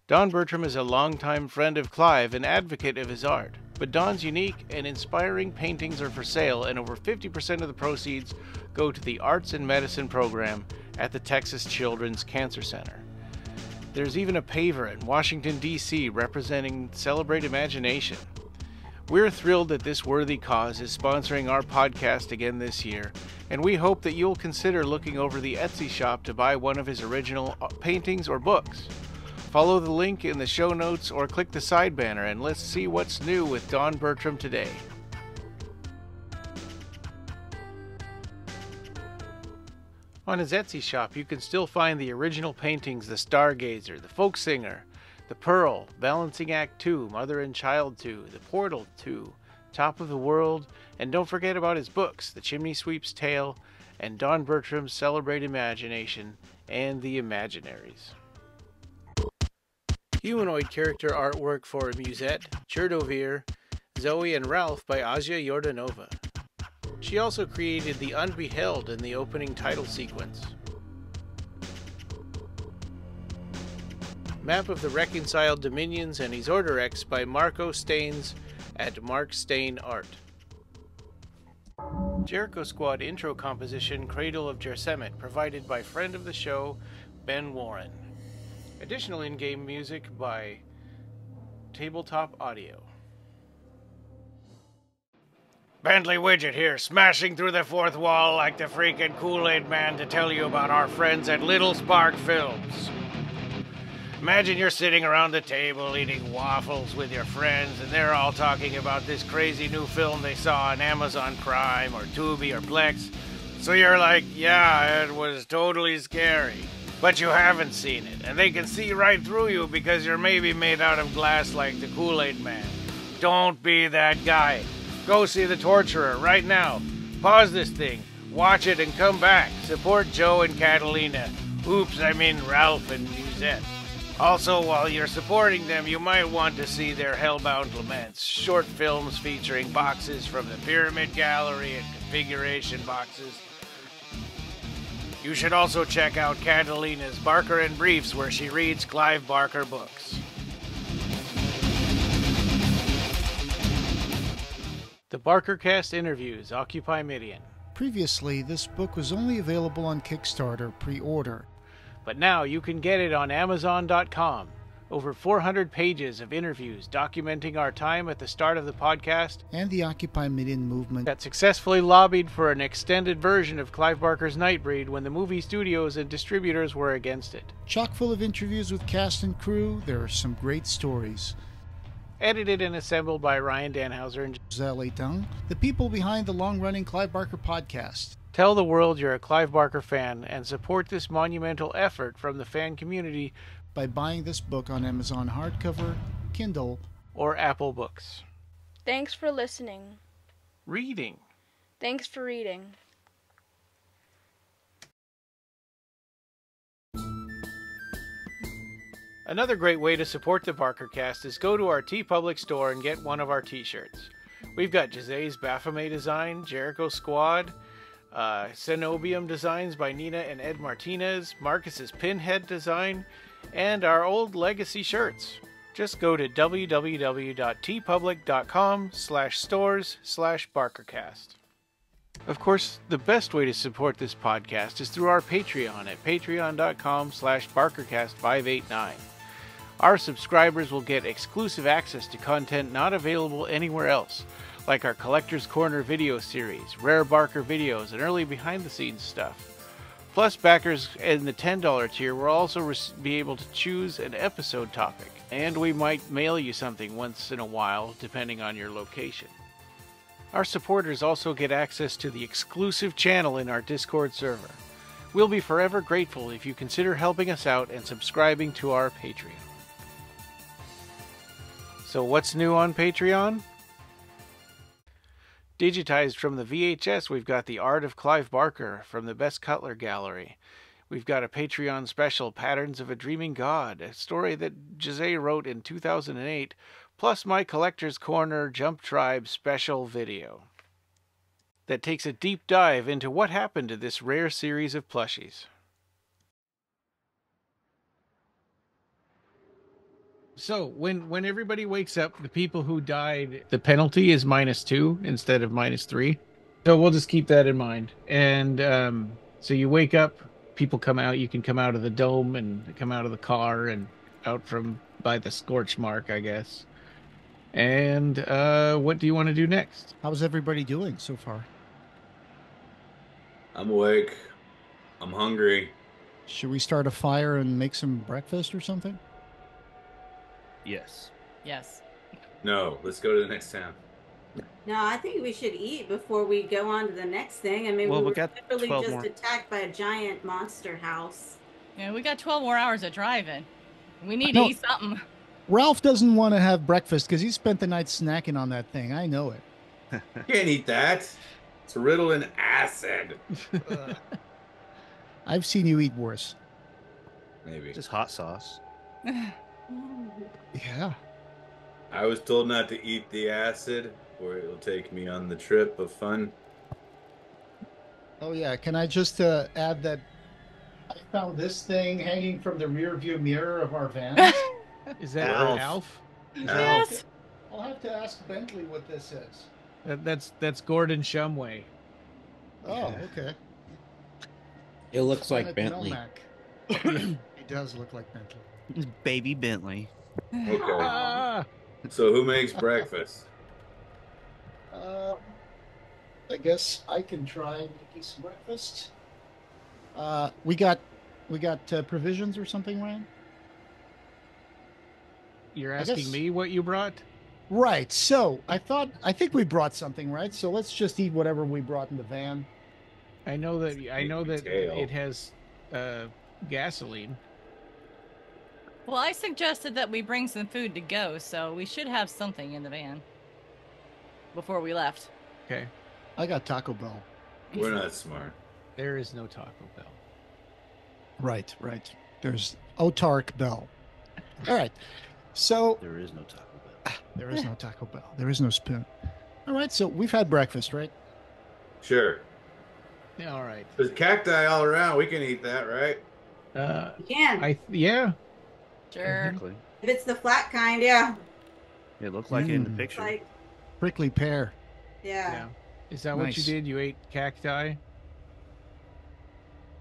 Don Bertram is a longtime friend of Clive and advocate of his art, but Don's unique and inspiring paintings are for sale, and over 50% of the proceeds go to the Arts and Medicine program at the Texas Children's Cancer Center. There's even a paver in Washington, D.C. representing Celebrate Imagination. We're thrilled that this worthy cause is sponsoring our podcast again this year, and we hope that you'll consider looking over the Etsy shop to buy one of his original uh, paintings or books. Follow the link in the show notes or click the side banner and let's see what's new with Don Bertram today. On his Etsy shop, you can still find the original paintings The Stargazer, The Folk Singer, The Pearl, Balancing Act 2, Mother and Child 2, The Portal 2, Top of the World, and don't forget about his books, The Chimney Sweep's Tale, and Don Bertram's Celebrate Imagination, and The Imaginaries. Humanoid character artwork for Musette, Chur' Do' Vir, Zoe, and Ralph by Asya Yordanova. She also created the Unbeheld in the opening title sequence. Map of the Reconciled Dominions and Yzordderrex by Marco Staines at MarcStaineArt. Jericho Squad intro composition Cradle of Jersemet provided by friend of the show Ben Warren. Additional in-game music by Tabletop Audio. Bentley Widget here, smashing through the fourth wall like the freaking Kool Aid Man to tell you about our friends at Little Spark Films. Imagine you're sitting around the table eating waffles with your friends, and they're all talking about this crazy new film they saw on Amazon Prime or Tubi or Plex. So you're like, yeah, it was totally scary. But you haven't seen it, and they can see right through you because you're maybe made out of glass like the Kool Aid Man. Don't be that guy. Go see The Torturer right now. Pause this thing, watch it, and come back. Support Joe and Catalina. Oops, I mean Ralph and Musette. Also, while you're supporting them, you might want to see their Hellbound Laments, short films featuring boxes from the Pyramid Gallery and configuration boxes. You should also check out Catalina's Barker and Briefs, where she reads Clive Barker books. The Barkercast interviews Occupy Midian. Previously, this book was only available on Kickstarter pre order. But now you can get it on Amazon.com. Over 400 pages of interviews documenting our time at the start of the podcast and the Occupy Midian movement that successfully lobbied for an extended version of Clive Barker's Nightbreed when the movie studios and distributors were against it. Chock full of interviews with cast and crew, there are some great stories. Edited and assembled by Ryan Danhauser and Zelle Tang, the people behind the long running Clive Barker podcast. Tell the world you're a Clive Barker fan and support this monumental effort from the fan community by buying this book on Amazon hardcover, Kindle, or Apple Books. Thanks for listening. Reading. Thanks for reading. Another great way to support the Barkercast is go to our TeePublic store and get one of our t-shirts. We've got Jose's Baphomet design, Jericho Squad, uh, designs by Nina and Ed Martinez, Marcus's Pinhead design, and our old legacy shirts. Just go to www.teepublic.com slash stores slash barkercast. Of course, the best way to support this podcast is through our Patreon at patreon.com slash barkercast589. Our subscribers will get exclusive access to content not available anywhere else, like our Collector's Corner video series, rare Barker videos, and early behind the scenes stuff. Plus, backers in the $10 tier will also be able to choose an episode topic, and we might mail you something once in a while, depending on your location. Our supporters also get access to the exclusive channel in our Discord server. We'll be forever grateful if you consider helping us out and subscribing to our Patreon. So, what's new on Patreon? Digitized from the VHS, we've got The Art of Clive Barker from the Bess Cutler Gallery. We've got a Patreon special, Patterns of a Dreaming God, a story that Jose wrote in 2008, plus my Collector's Corner Jump Tribe special video that takes a deep dive into what happened to this rare series of plushies. So when when everybody wakes up, the people who died, the penalty is minus two instead of minus three. So we'll just keep that in mind. And um, so you wake up, people come out. You can come out of the dome and come out of the car and out from by the scorch mark, I guess. And uh, what do you want to do next? How's everybody doing so far? I'm awake. I'm hungry. Should we start a fire and make some breakfast or something? Yes. Yes. No, let's go to the next town. No, I think we should eat before we go on to the next thing. I mean, Well, we we were got literally 12 just more. attacked by a giant monster house. Yeah, we got 12 more hours of driving. We need No. to eat something. Ralph doesn't want to have breakfast because he spent the night snacking on that thing. I know it. You can't eat that. It's riddled in acid. I've seen you eat worse. Maybe. Just hot sauce. Yeah. I was told not to eat the acid, or it will take me on the trip of fun. Oh yeah. Can I just uh, add that I found this thing hanging from the rear view mirror of our van. Is that Alf. Alf? Yes. I'll have to ask Bentley what this is. That, that's that's Gordon Shumway. Oh, okay. It looks like Bentley. Melmac. he does look like Bentley. It's baby Bentley. Okay. So who makes breakfast? Uh, I guess I can try making some breakfast. Uh, we got, we got uh, provisions or something, Ryan? you're asking guess- me what you brought? Right. So I thought, I think we brought something, right? So let's just eat whatever we brought in the van. I know that I know that Tail. it has uh, gasoline. Well, I suggested that we bring some food to go, so we should have something in the van before we left. Okay, I got Taco Bell. We're not smart. there is no Taco Bell. Right, right. There's Otark Bell. All right. So There is no Taco Bell. there is no Taco Bell. There is no spoon. All right. So we've had breakfast, right? Sure. Yeah, all right. There's cacti all around. We can eat that, right? Uh, You can. I yeah. Sure. Exactly. if it's the flat kind, yeah. It looked like it in the Mm. Picture. like, Prickly pear. yeah. Yeah. Is that what you Nice. did? You ate cacti?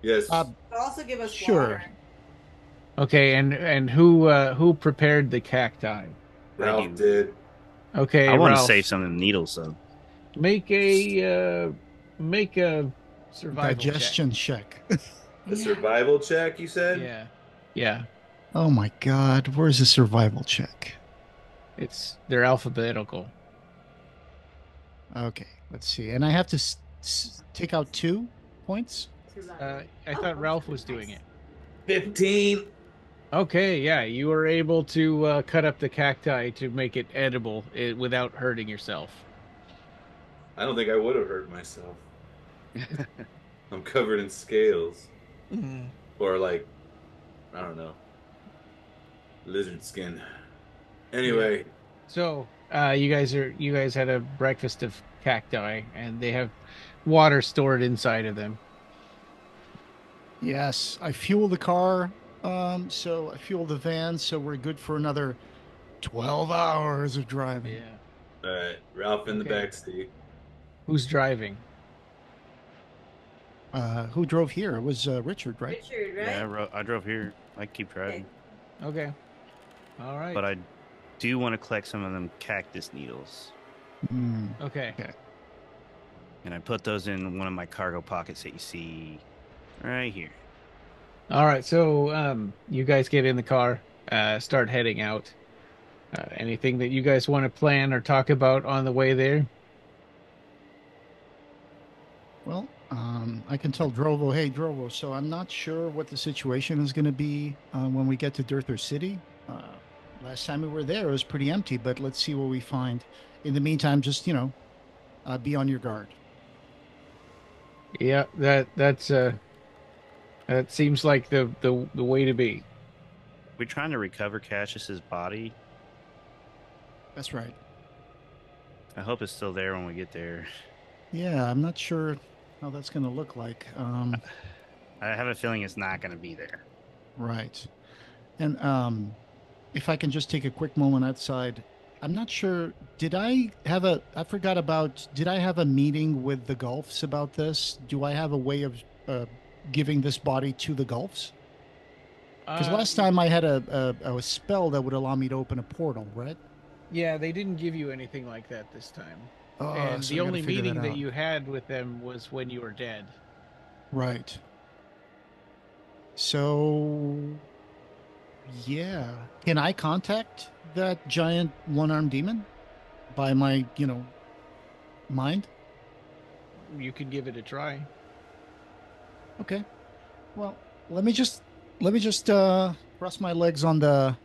Yes. Uh, But also give us Sure. water. Okay, and and who uh, who prepared the cacti? Ralph you. did. Okay, I want to Ralph, save some of the needles, though. Make a uh, make a survival check. Digestion check. A survival check, you said? Yeah, yeah. Oh my God. Where's the survival check? It's they're alphabetical. Okay. Let's see. And I have to s- s- take out two points. Uh, I Oh, thought Ralph was doing it. 15. Okay, yeah, you were able to uh, cut up the cacti to make it edible eh, without hurting yourself. I don't think I would have hurt myself. I'm covered in scales. Or, like, I don't know. Lizard skin. Anyway, So, uh, you guys are you guys had a breakfast of cacti, and they have water stored inside of them. Yes. I fuel the car. Um, so I fuel the van. So we're good for another 12 hours of driving. Yeah. All right. Ralph in the Okay. back seat. Who's driving? Uh, who drove here? It was uh, Richard, right? Richard, right? Yeah, I, ro- I drove here. I keep driving. Okay. All right. But I do want to collect some of them cactus needles. Hmm. okay. And I put those in one of my cargo pockets that you see right here. All right. So, um, you guys get in the car, uh, start heading out. Uh, anything that you guys want to plan or talk about on the way there? Well, um, I can tell Drovo, hey, Drovo, so I'm not sure what the situation is going to be uh, when we get to Dirther City. Uh, last time we were there, it was pretty empty, but let's see what we find. In the meantime, just, you know, uh, be on your guard. Yeah, that that's uh, that seems like the the the way to be. We're trying to recover Cassius's body. That's right. I hope it's still there when we get there. Yeah, I'm not sure how that's going to look like. Um, I have a feeling it's not going to be there. Right. And um, if I can just take a quick moment outside, I'm not sure. Did I have a? I forgot about. Did I have a meeting with the Gulfs about this? Do I have a way of uh, giving this body to the Gulfs? Because Uh, last time I had a, a a spell that would allow me to open a portal, right? Yeah, they didn't give you anything like that this time. Oh, and so the only meeting that, out. you had with them was when you were dead. Right. So, yeah. Can I contact that giant one armed demon by my, you know, mind? You could give it a try. Okay. Well, let me just let me just uh cross my legs on the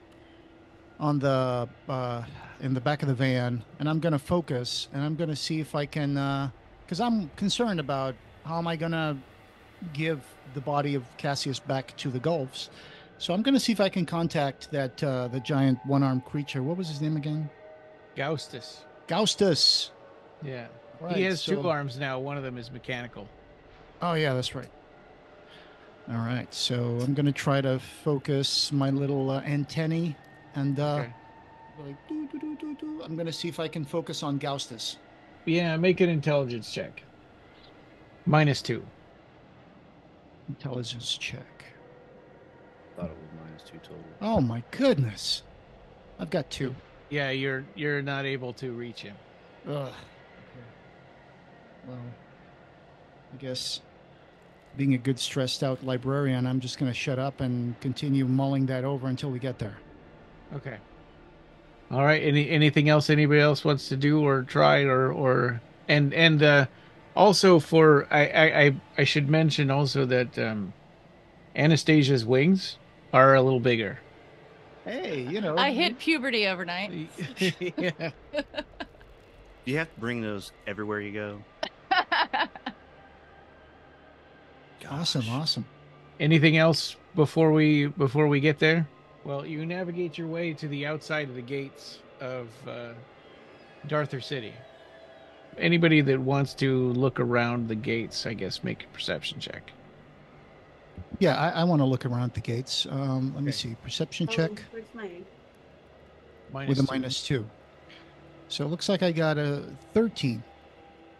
on the uh in the back of the van and I'm going to focus and I'm going to see if I can uh cuz I'm concerned about how am I going to give the body of Cassius back to the Gulfs. So I'm going to see if I can contact that uh the giant one-armed creature. What was his name again? Gaustus. Gaustus. Yeah. Right, he has two arms now. One of them is mechanical. Oh yeah, that's right. All right, so I'm gonna try to focus my little uh, antennae, and uh, Okay. like doo, doo, doo. I'm gonna see if I can focus on Gaustus. Yeah, make an intelligence check. Minus two. Intelligence check. Thought it was minus two total. Oh my goodness, I've got two. Yeah, you're you're not able to reach him. Ugh. Okay. Well, I guess being a good stressed out librarian, I'm just gonna shut up and continue mulling that over until we get there. Okay. All right. Any anything else anybody else wants to do or try or or and and uh also for I I I, I should mention also that um Anastasia's wings are a little bigger. Hey, you know. I hit puberty overnight. yeah. Do you have to bring those everywhere you go? Awesome, awesome. Anything else before we before we get there? Well, you navigate your way to the outside of the gates of uh, Darther City. Anybody that wants to look around the gates, I guess, make a perception check. Yeah, I, I want to look around the gates. Um, let me Okay. see. Perception Oh, check where's my? with a two. minus two. So it looks like I got a 13.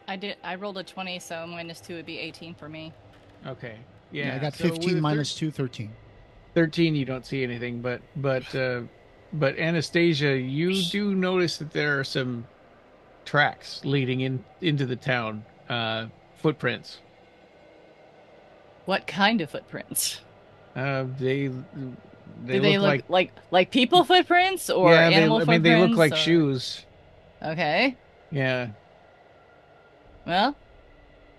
I did. I rolled a twenty, so minus two would be eighteen for me. Okay. Yeah, I got so with 15 a minus two, 13. 13 you don't see anything but but uh but anastasia you do notice that there are some tracks leading in into the town uh footprints What kind of footprints? uh they they, Do they look, look like like like people footprints or yeah they, animal i mean they look like or- shoes Okay. yeah Well,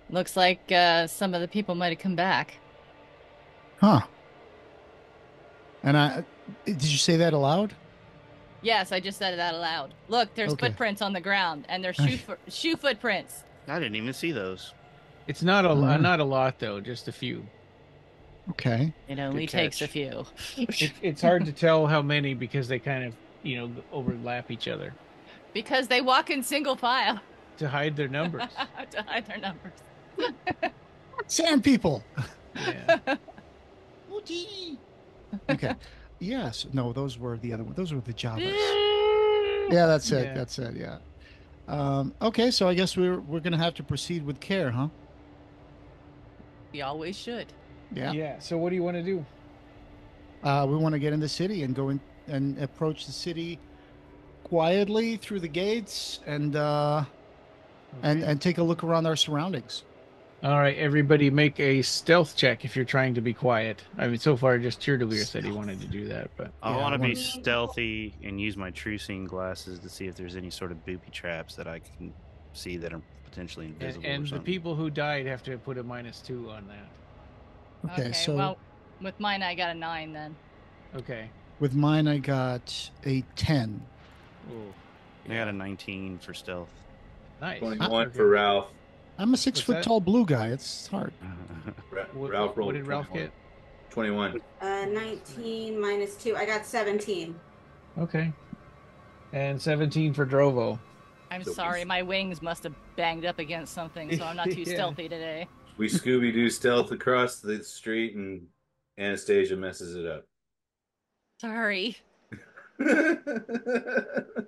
looks like uh, some of the people might have come back. Huh. And I did you say that aloud? Yes, I just said that aloud. Look, there's Okay. footprints on the ground, and they're shoe fo- shoe footprints. I didn't even see those. It's not a Mhm. not a lot though just a few Okay. It only takes a few. it, it's hard to tell how many because they kind of you know overlap each other because they walk in single file to hide their numbers to hide their numbers. Sand people. yeah Okay. yes. No, those were the other one. Those were the Jawas. Yeah, that's it. Yeah. That's it. Yeah. Um, okay, so I guess we're we're gonna have to proceed with care, huh? We always should. Yeah. yeah so what do you want to do Uh, we want to get in the city and go in and approach the city quietly through the gates and uh, and Okay. and take a look around our surroundings. All right, everybody, make a stealth check if you're trying to be quiet. I mean, so far, just Tyrdelir said he wanted to do that, but I Yeah, want to be wanna- stealthy and use my true seeing glasses to see if there's any sort of booby traps that I can see that are potentially and, invisible. and or the people who died have to put a minus two on that. Okay, so well, with mine, I got a nine then. Okay. with mine, I got a ten. Ooh, I got a 19 for stealth. nice. 21 Okay. for Ralph. I'm a six What's foot that? tall blue guy. It's hard. Ra- What, Ralph what rolled did Ralph 21. get? 21. Uh, 19 minus 2. I got 17. Okay. And 17 for Drovo. I'm So we- sorry, my wings must have banged up against something, so I'm not too Yeah. stealthy today. We Scooby Doo stealth across the street and Anastasia messes it up. Sorry.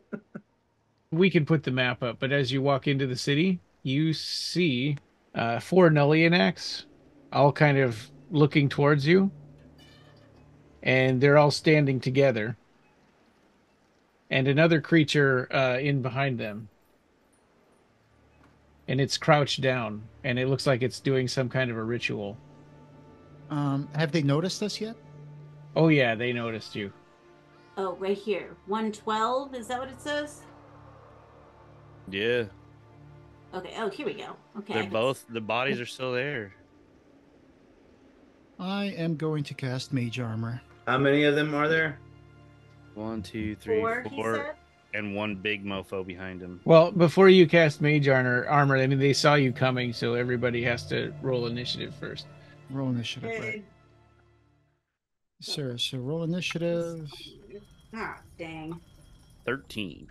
We can put the map up, but as you walk into the city, you see uh, four Nullianacs all kind of looking towards you. And they're all standing together. And another creature uh, in behind them. And it's crouched down, and it looks like it's doing some kind of a ritual. Um, have they noticed us yet? Oh, yeah, they noticed you. Oh, right here. 112. Is that what it says? Yeah, Okay. Oh, here we go. Okay. they're both. The bodies are still there. I am going to cast Mage Armor. How many of them are there? One, two, three, Four, four, he said? And one big mofo behind him. Well, before you cast Mage Armor, armor, I mean, they saw you coming, so everybody has to roll initiative first. Roll initiative, right? Okay. Sir, so roll initiative. Ah, dang. 13.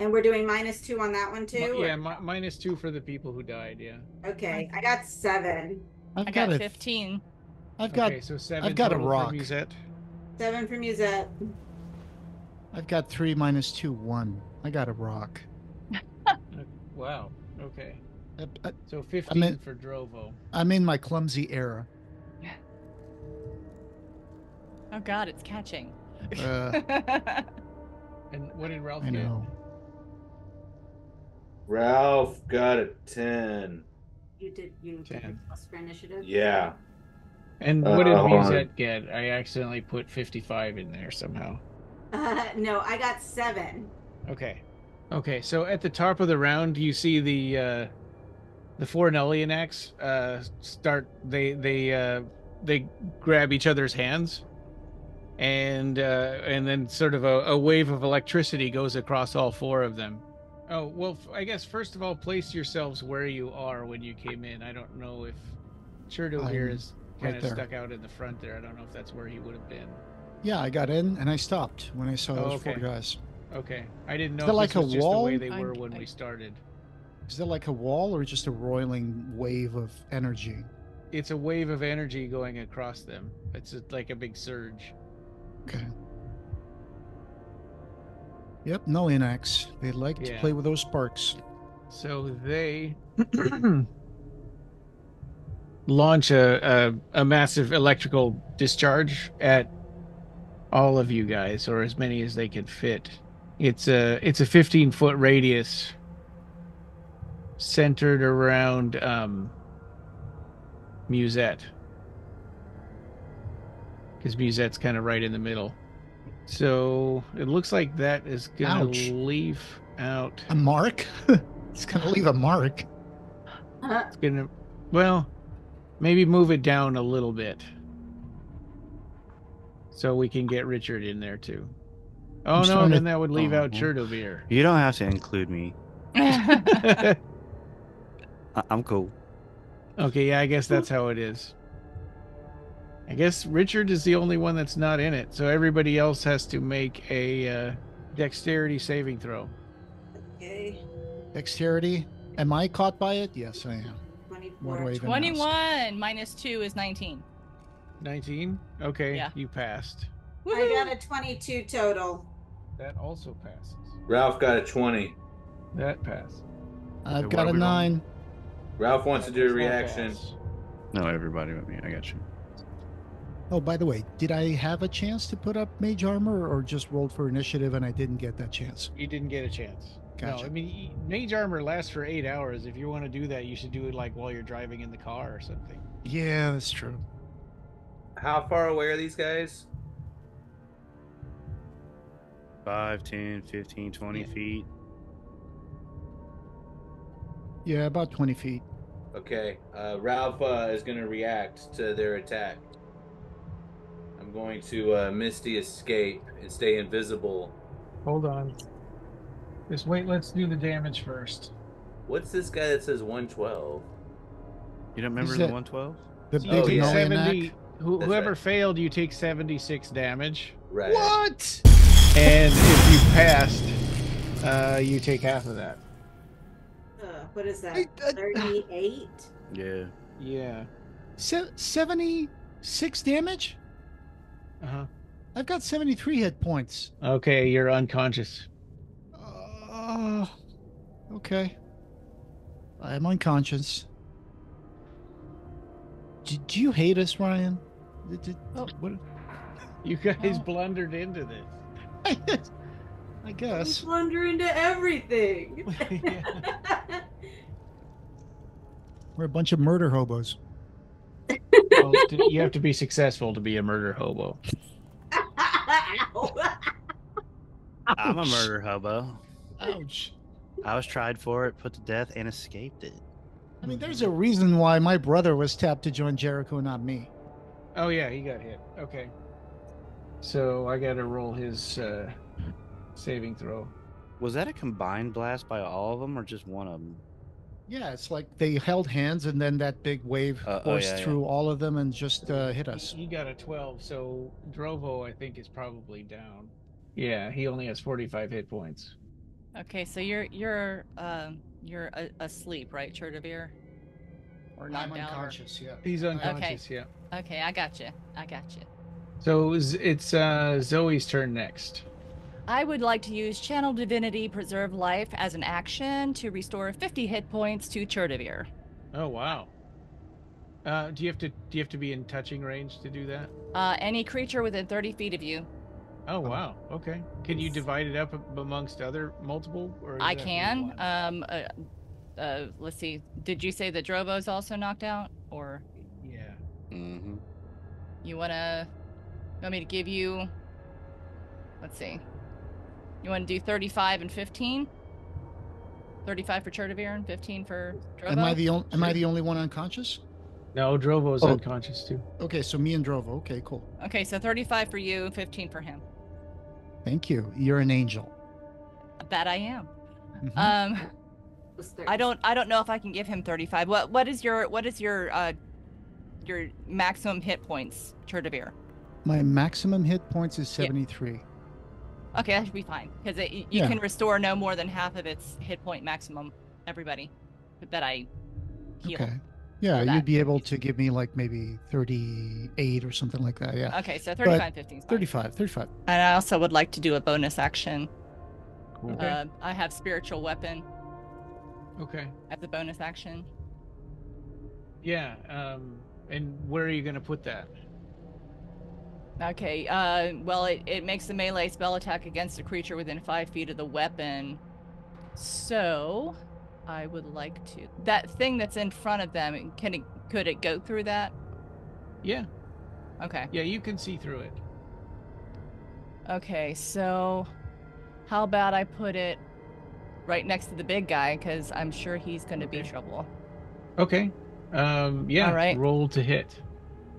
And we're doing minus 2 on that one too? Mi- yeah, mi- minus two for the people who died. Yeah. Okay. I got 7. I've I got, got a. 15. I've got. okay, so seven. I've got a total for rock. Musette. Seven for Musette. I've got three minus two one. I got a rock. Wow. Okay. Uh, uh, So 15 in- for Drovo. I'm in my clumsy era. Oh god, it's catching. Uh, And what did Ralph I get? know. Ralph got a 10. You did. You did Ten. plus for initiative. Yeah. And Uh, what did hold. Musette get? I accidentally put 55 in there somehow. Uh, no, I got seven. Okay. Okay, so at the top of the round, you see the uh, the four Nullianacs uh, start. They they uh, they grab each other's hands, and uh, and then sort of a, a wave of electricity goes across all four of them. Oh well, f- I guess first of all, place yourselves where you are when you came in. I don't know if Cherto here is kind right of there. stuck out in the front there. I don't know if that's where he would have been. Yeah, I got in and I stopped when I saw Oh, those four okay. guys. Okay, I didn't know there if like this a was just the way wall? they I- were when I- we started. Is there like a wall or just a roiling wave of energy? it's a wave of energy going across them. It's like a big surge. Okay. Yep, Nullianacs. They like to play with those sparks. So they launch a, a a massive electrical discharge at all of you guys, or as many as they can fit. It's a it's a 15 foot radius centered around um, Musette. Because Musette's kind of right in the middle. So it looks like that is gonna Ouch. leave out. A mark? it's gonna leave a mark. It's gonna, well, maybe move it down a little bit, so we can get Richard in there too. Oh I'm no, starting to- then that would leave out Oh. Chur' Do' Vir. You don't have to include me. I- I'm cool. Okay, yeah, I guess that's how it is. I guess Richard is the only one that's not in it, so everybody else has to make a uh, dexterity saving throw. okay. Dexterity. Am I caught by it? Yes, I am. What do I 24. even ask? 21 minus 2 is 19. 19. Okay, Yeah. you passed. I got a 22 total. That also passes. Ralph got a 20. That passed. I've Okay, got what a are we rolling? nine. Ralph wants to do a That reaction. pass. No, everybody with me. I got you. Oh, by the way, did I have a chance to put up mage armor or just rolled for initiative and I didn't get that chance? You didn't get a chance. Gotcha. No, I mean, y- mage armor lasts for eight hours. If you want to do that, you should do it like while you're driving in the car or something. Yeah, that's true. How far away are these guys? 5, 10, 15, 20 Yeah. feet. Yeah, about 20 feet. Okay, uh, Ralph uh, is going to react to their attack. I'm going to uh, Misty escape and stay invisible. Hold on. Just wait. Let's do the damage first. What's this guy that says 112? You don't remember Is the 112? The big you take yeah. 70. Who, whoever right. failed, you take 76 damage, Right. What? and if you passed, uh, you take half of that. Uh, what is that? I- I- 38? Yeah. Yeah. Se- 76 damage? Uh huh. I've got 73 hit points. Okay, you're unconscious. Uh, okay. I'm unconscious. Did, you hate us, Ryan? Did- did- Oh. what? You guys Oh. blundered into this. I I guess. blunder into everything. We're a bunch of murder hobos. Well, you have to be successful to be a murder hobo. I'm a murder hobo. Ouch. I was tried for it, put to death, and escaped it. I mean, there's a reason why my brother was tapped to join Jericho, not me. Oh yeah, he got hit. Okay. So I got to roll his uh, saving throw. Was that a combined blast by all of them, or just one of them? Yeah, it's like they held hands and then that big wave Uh, oh, forced yeah, yeah. through all of them and just uh, hit He- us. He got a 12, so Drovo I think is probably down. Yeah, he only has 45 hit points. Okay, so you're you're um you're a- asleep, right, Chur' Do' Vir? or knocked I'm out. or- unconscious. Yeah. He's unconscious. Yeah. Okay, I got you. I got you. So it's- it's uh, Zoe's turn next. I would like to use Channel Divinity Preserve Life as an action to restore 50 hit points to Chur' Do' Vir. Oh wow. Uh, do you have to do you have to be in touching range to do that? Uh, any creature within 30 feet of you. Oh wow. Okay. Can you divide it up amongst other multiple? Or I it have to be can. Um, uh, uh, let's see. Did you say that Drovo's also knocked out, or yeah. Mm-hmm. you wanna? You want me to give you? Let's see. You want to do 35 and 15? 35 for Chur' Do' Vir and 15 for Drovo. Am I the only? Am I the only one unconscious? No, Drovo's Oh. unconscious too. Okay, so me and Drovo. Okay, cool. Okay, so 35 for you, 15 for him. Thank you. You're an angel. That I am. Mhm. Um, I don't. I don't know if I can give him 35. What? What is your? What is your? Uh, your maximum hit points, Chur' Do' Vir? My maximum hit points is Yeah. 73. Okay, that should be fine because you Yeah. can restore no more than half of its hit point maximum. Everybody that I heal. Okay. Yeah, you'd be able to give me like maybe 38 or something like that. Yeah. Okay, so 35, 15 35, 35. And I also would like to do a bonus action. Okay. Uh, I have spiritual weapon okay. as a bonus action. Yeah. Um. And where are you gonna put that? Okay. Uh, well, it, it makes a melee spell attack against a creature within five feet of the weapon. So, I would like to. That thing that's in front of them, can it? Could it go through that? Yeah. Okay. Yeah. You can see through it. Okay. So, how about I put it right next to the big guy because I'm sure he's going to be Okay. trouble. Okay. Um. Yeah. All right. Roll to hit.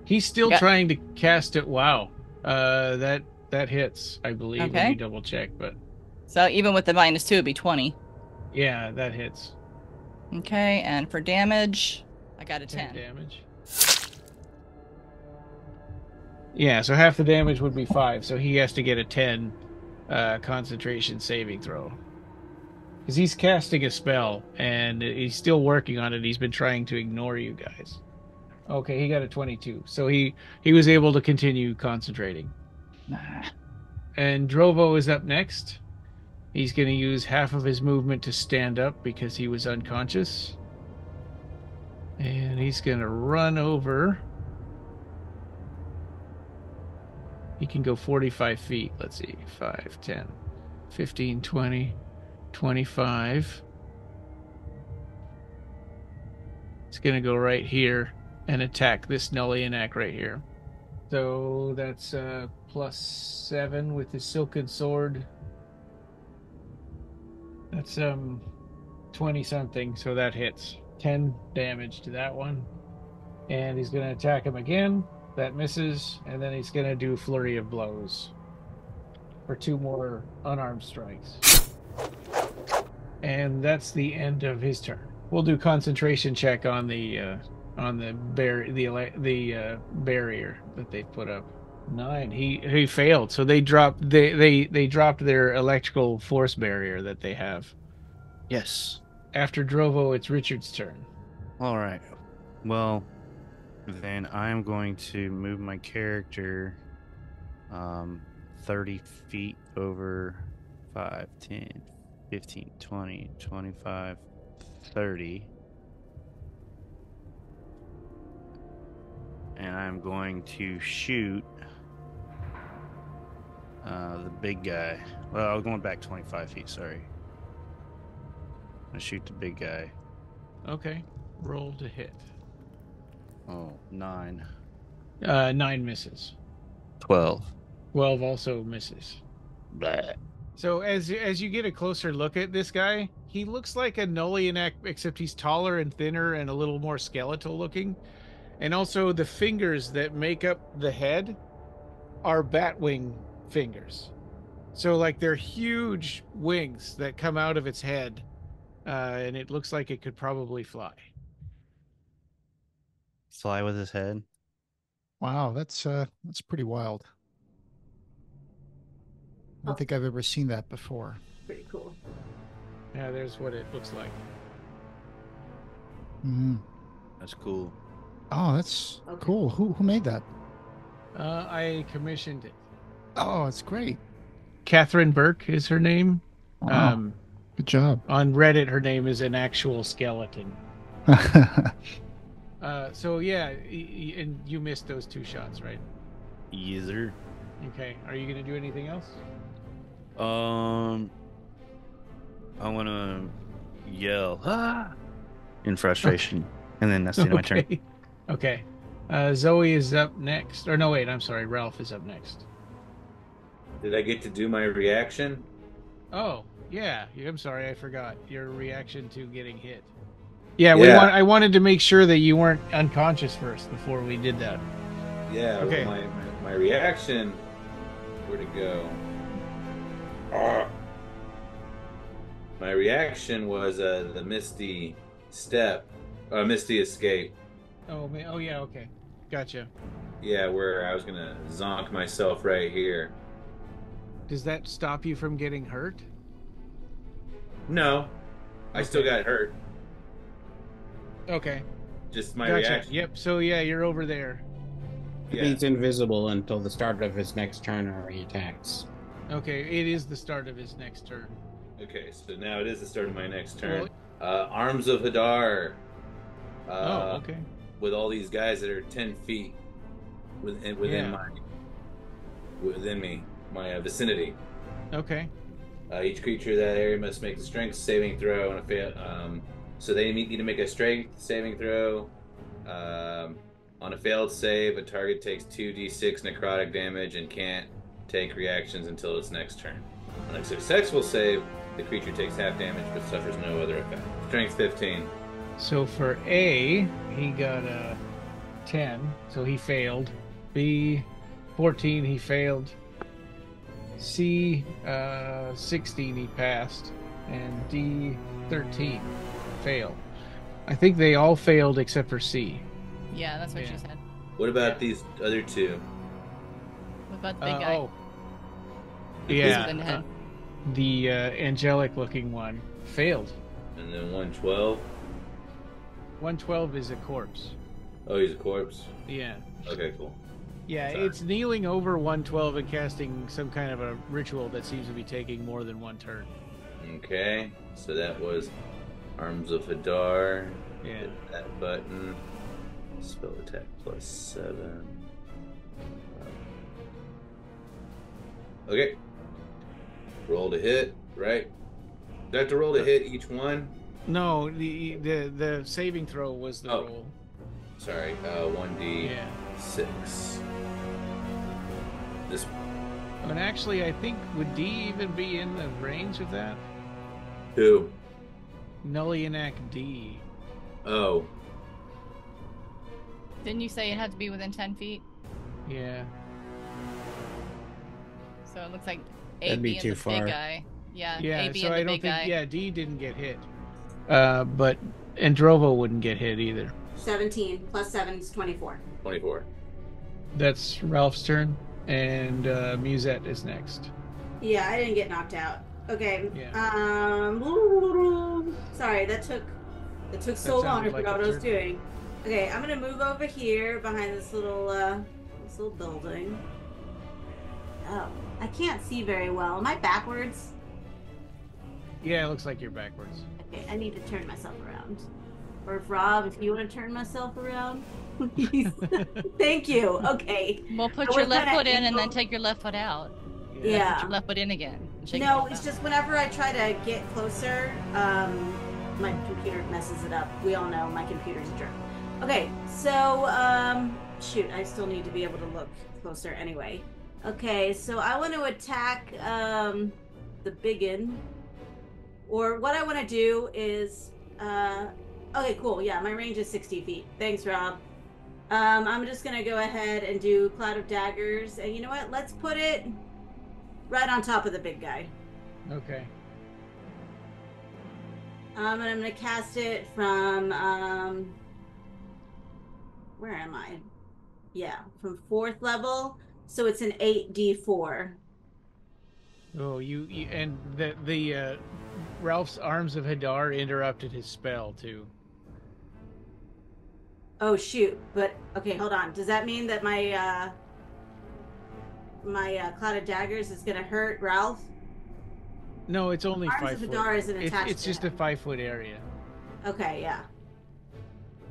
He's still trying to cast it. Wow. Uh. That that hits. I believe. Let Okay. me double check. But So even with the minus two, it'd be twenty. Yeah, that hits. Okay, and for damage, I got a 10 ten. damage. Yeah, so half the damage would be five, so he has to get a ten uh, concentration saving throw. Because he's casting a spell and he's still working on it. He's been trying to ignore you guys. Okay, he got a twenty-two, so he he was able to continue concentrating. And Drovo is up next. He's going to use half of his movement to stand up because he was unconscious. And he's going to run over. He can go 45 feet. Let's see. 5, 10, 15, 20, 25. It's going to go right here and attack this Nullianac right here. So that's uh, plus 7 with his Silken Sword. That's um 20 something, so that hits. 10 damage to that one. And he's going to attack him again. That misses. And then he's going to do Flurry of Blows for two more unarmed strikes. And that's the end of his turn. We'll do concentration check on the uh, on the bar- the the uh, barrier that they put up. Nine. He he failed. So they dropped they they they dropped their electrical force barrier that they have. Yes. After Drovo, it's Richard's turn. All right. Well, then I am going to move my character um 30 feet over 5, 10, 15, 20, 25, 30. And I'm going to shoot uh, the big guy. Well, I was going back 25 feet, sorry. I'm going to shoot the big guy. Okay. Roll to hit. Oh, nine. Uh, nine misses. 12. Twelve also misses. Blah. So as as you get a closer look at this guy, he looks like a Nullianac, except he's taller and thinner and a little more skeletal looking. And also the fingers that make up the head are batwing fingers. So like they're huge wings that come out of its head, uh, and it looks like it could probably fly. Fly with his head. Wow, that's uh that's pretty wild. I don't think I've ever seen that before. Pretty cool. Yeah, there's what it looks like. hmm That's cool. Oh, that's Okay. cool. Who who made that? Uh, I commissioned it. Oh, it's great. Catherine Burke is her name. Wow, Um, good job. on Reddit, her name is an actual skeleton. Uh, so yeah, y- y- and you missed those two shots, right? Either. Okay. Are you gonna do anything else? Um, I want to yell ah! in frustration, and then that's the end of my turn. Okay. Okay. Uh, Zoe is up next. Or no, wait. I'm sorry. Ralph is up next. Did I get to do my reaction? Oh, yeah. yeah, I'm sorry. I forgot your reaction to getting hit. Yeah, we Yeah. want. I wanted to make sure that you weren't unconscious first before we did that. Yeah. well, Okay. my, my, my reaction. Where to go? Ah. My reaction was uh, the Misty step, uh, Misty escape. Oh, ma- oh yeah. Okay, gotcha. Yeah, where I was gonna zonk myself right here. Does that stop you from getting hurt? No, I still got hurt. Okay, Just my gotcha. reaction. Yep. So yeah, you're over there. Yeah. He's invisible until the start of his next turn or he attacks. Okay, it is the start of his next turn. Okay, so now it is the start of my next turn. Uh, Arms of Hadar. Uh, oh, okay. With all these guys that are ten feet within within Yeah. my within me, my uh, vicinity. Okay. Uh, each creature in that area must make a strength saving throw on a fail. Um, so they need to make a strength saving throw. Um, on a failed save, a target takes two d6 necrotic damage and can't take reactions until its next turn. On a successful save, the creature takes half damage but suffers no other effect. Strength 15. So for A, he got a 10, so he failed. B, 14, he failed. C, uh, 16, he passed. And D, 13, failed. I think they all failed except for C. Yeah, that's what Yeah. she said. What about these other two? What about the Uh, big guy? oh. The Yeah. uh, the uh, angelic looking one failed. And then 112. 112 is a corpse. Oh, he's a corpse. Yeah. Okay, cool. Yeah, it's kneeling over 112 and casting some kind of a ritual that seems to be taking more than one turn. Okay, so that was Arms of Hadar. Yeah. Hit that button. Spell attack plus seven. Okay. Roll to hit, right? Do I have to roll to hit each one? No, the the the saving throw was the Oh. roll. Sorry, uh, 1d6. Yeah. This And actually, I think would D even be in the range of that? two. Nullianac D. Oh, Didn't you say it had to be within 10 feet? Yeah. So it looks like A That'd be being too the far. big guy. Yeah, Yeah. A being So the I don't big think. guy. Yeah, D didn't get hit. Uh, but Androvo wouldn't get hit either. 17 plus 7 is 24. 24. That's Ralph's turn, and uh, Musette is next. Yeah, I didn't get knocked out. Okay. Yeah. Um. Sorry, that took it took so That long to sounded figure like out a what I was doing. Okay, I'm gonna move over here behind this little uh this little building. Oh, I can't see very well. Am I backwards? Yeah, it looks like you're backwards. Okay, I need to turn myself around. Or if Rob, if you want to turn myself around, please. Thank you. Okay. Well, put I your left foot in and then take your left foot out. Yeah. Put your left foot in again. No, your it's left just whenever I try to get closer, um, my computer messes it up. We all know my computer's a jerk. Okay, so um, shoot, I still need to be able to look closer anyway. Okay, so I want to attack um, the biggin, or what I want to do is, uh, okay, cool. Yeah, my range is sixty feet. Thanks, Rob. Um, I'm just gonna go ahead and do cloud of daggers, and you know what? Let's put it right on top of the big guy. Okay. Um, and I'm gonna cast it from um, where am I? Yeah, from fourth level. So it's an eight d four. Oh, you, you and the the uh, Ralph's arms of Hadar interrupted his spell too. Oh shoot! But okay, hold on. Does that mean that my uh, my uh, cloud of daggers is gonna hurt Ralph? No, it's only Arms five of foot. Isn't It's, attached it's to just a five foot area. Okay, yeah.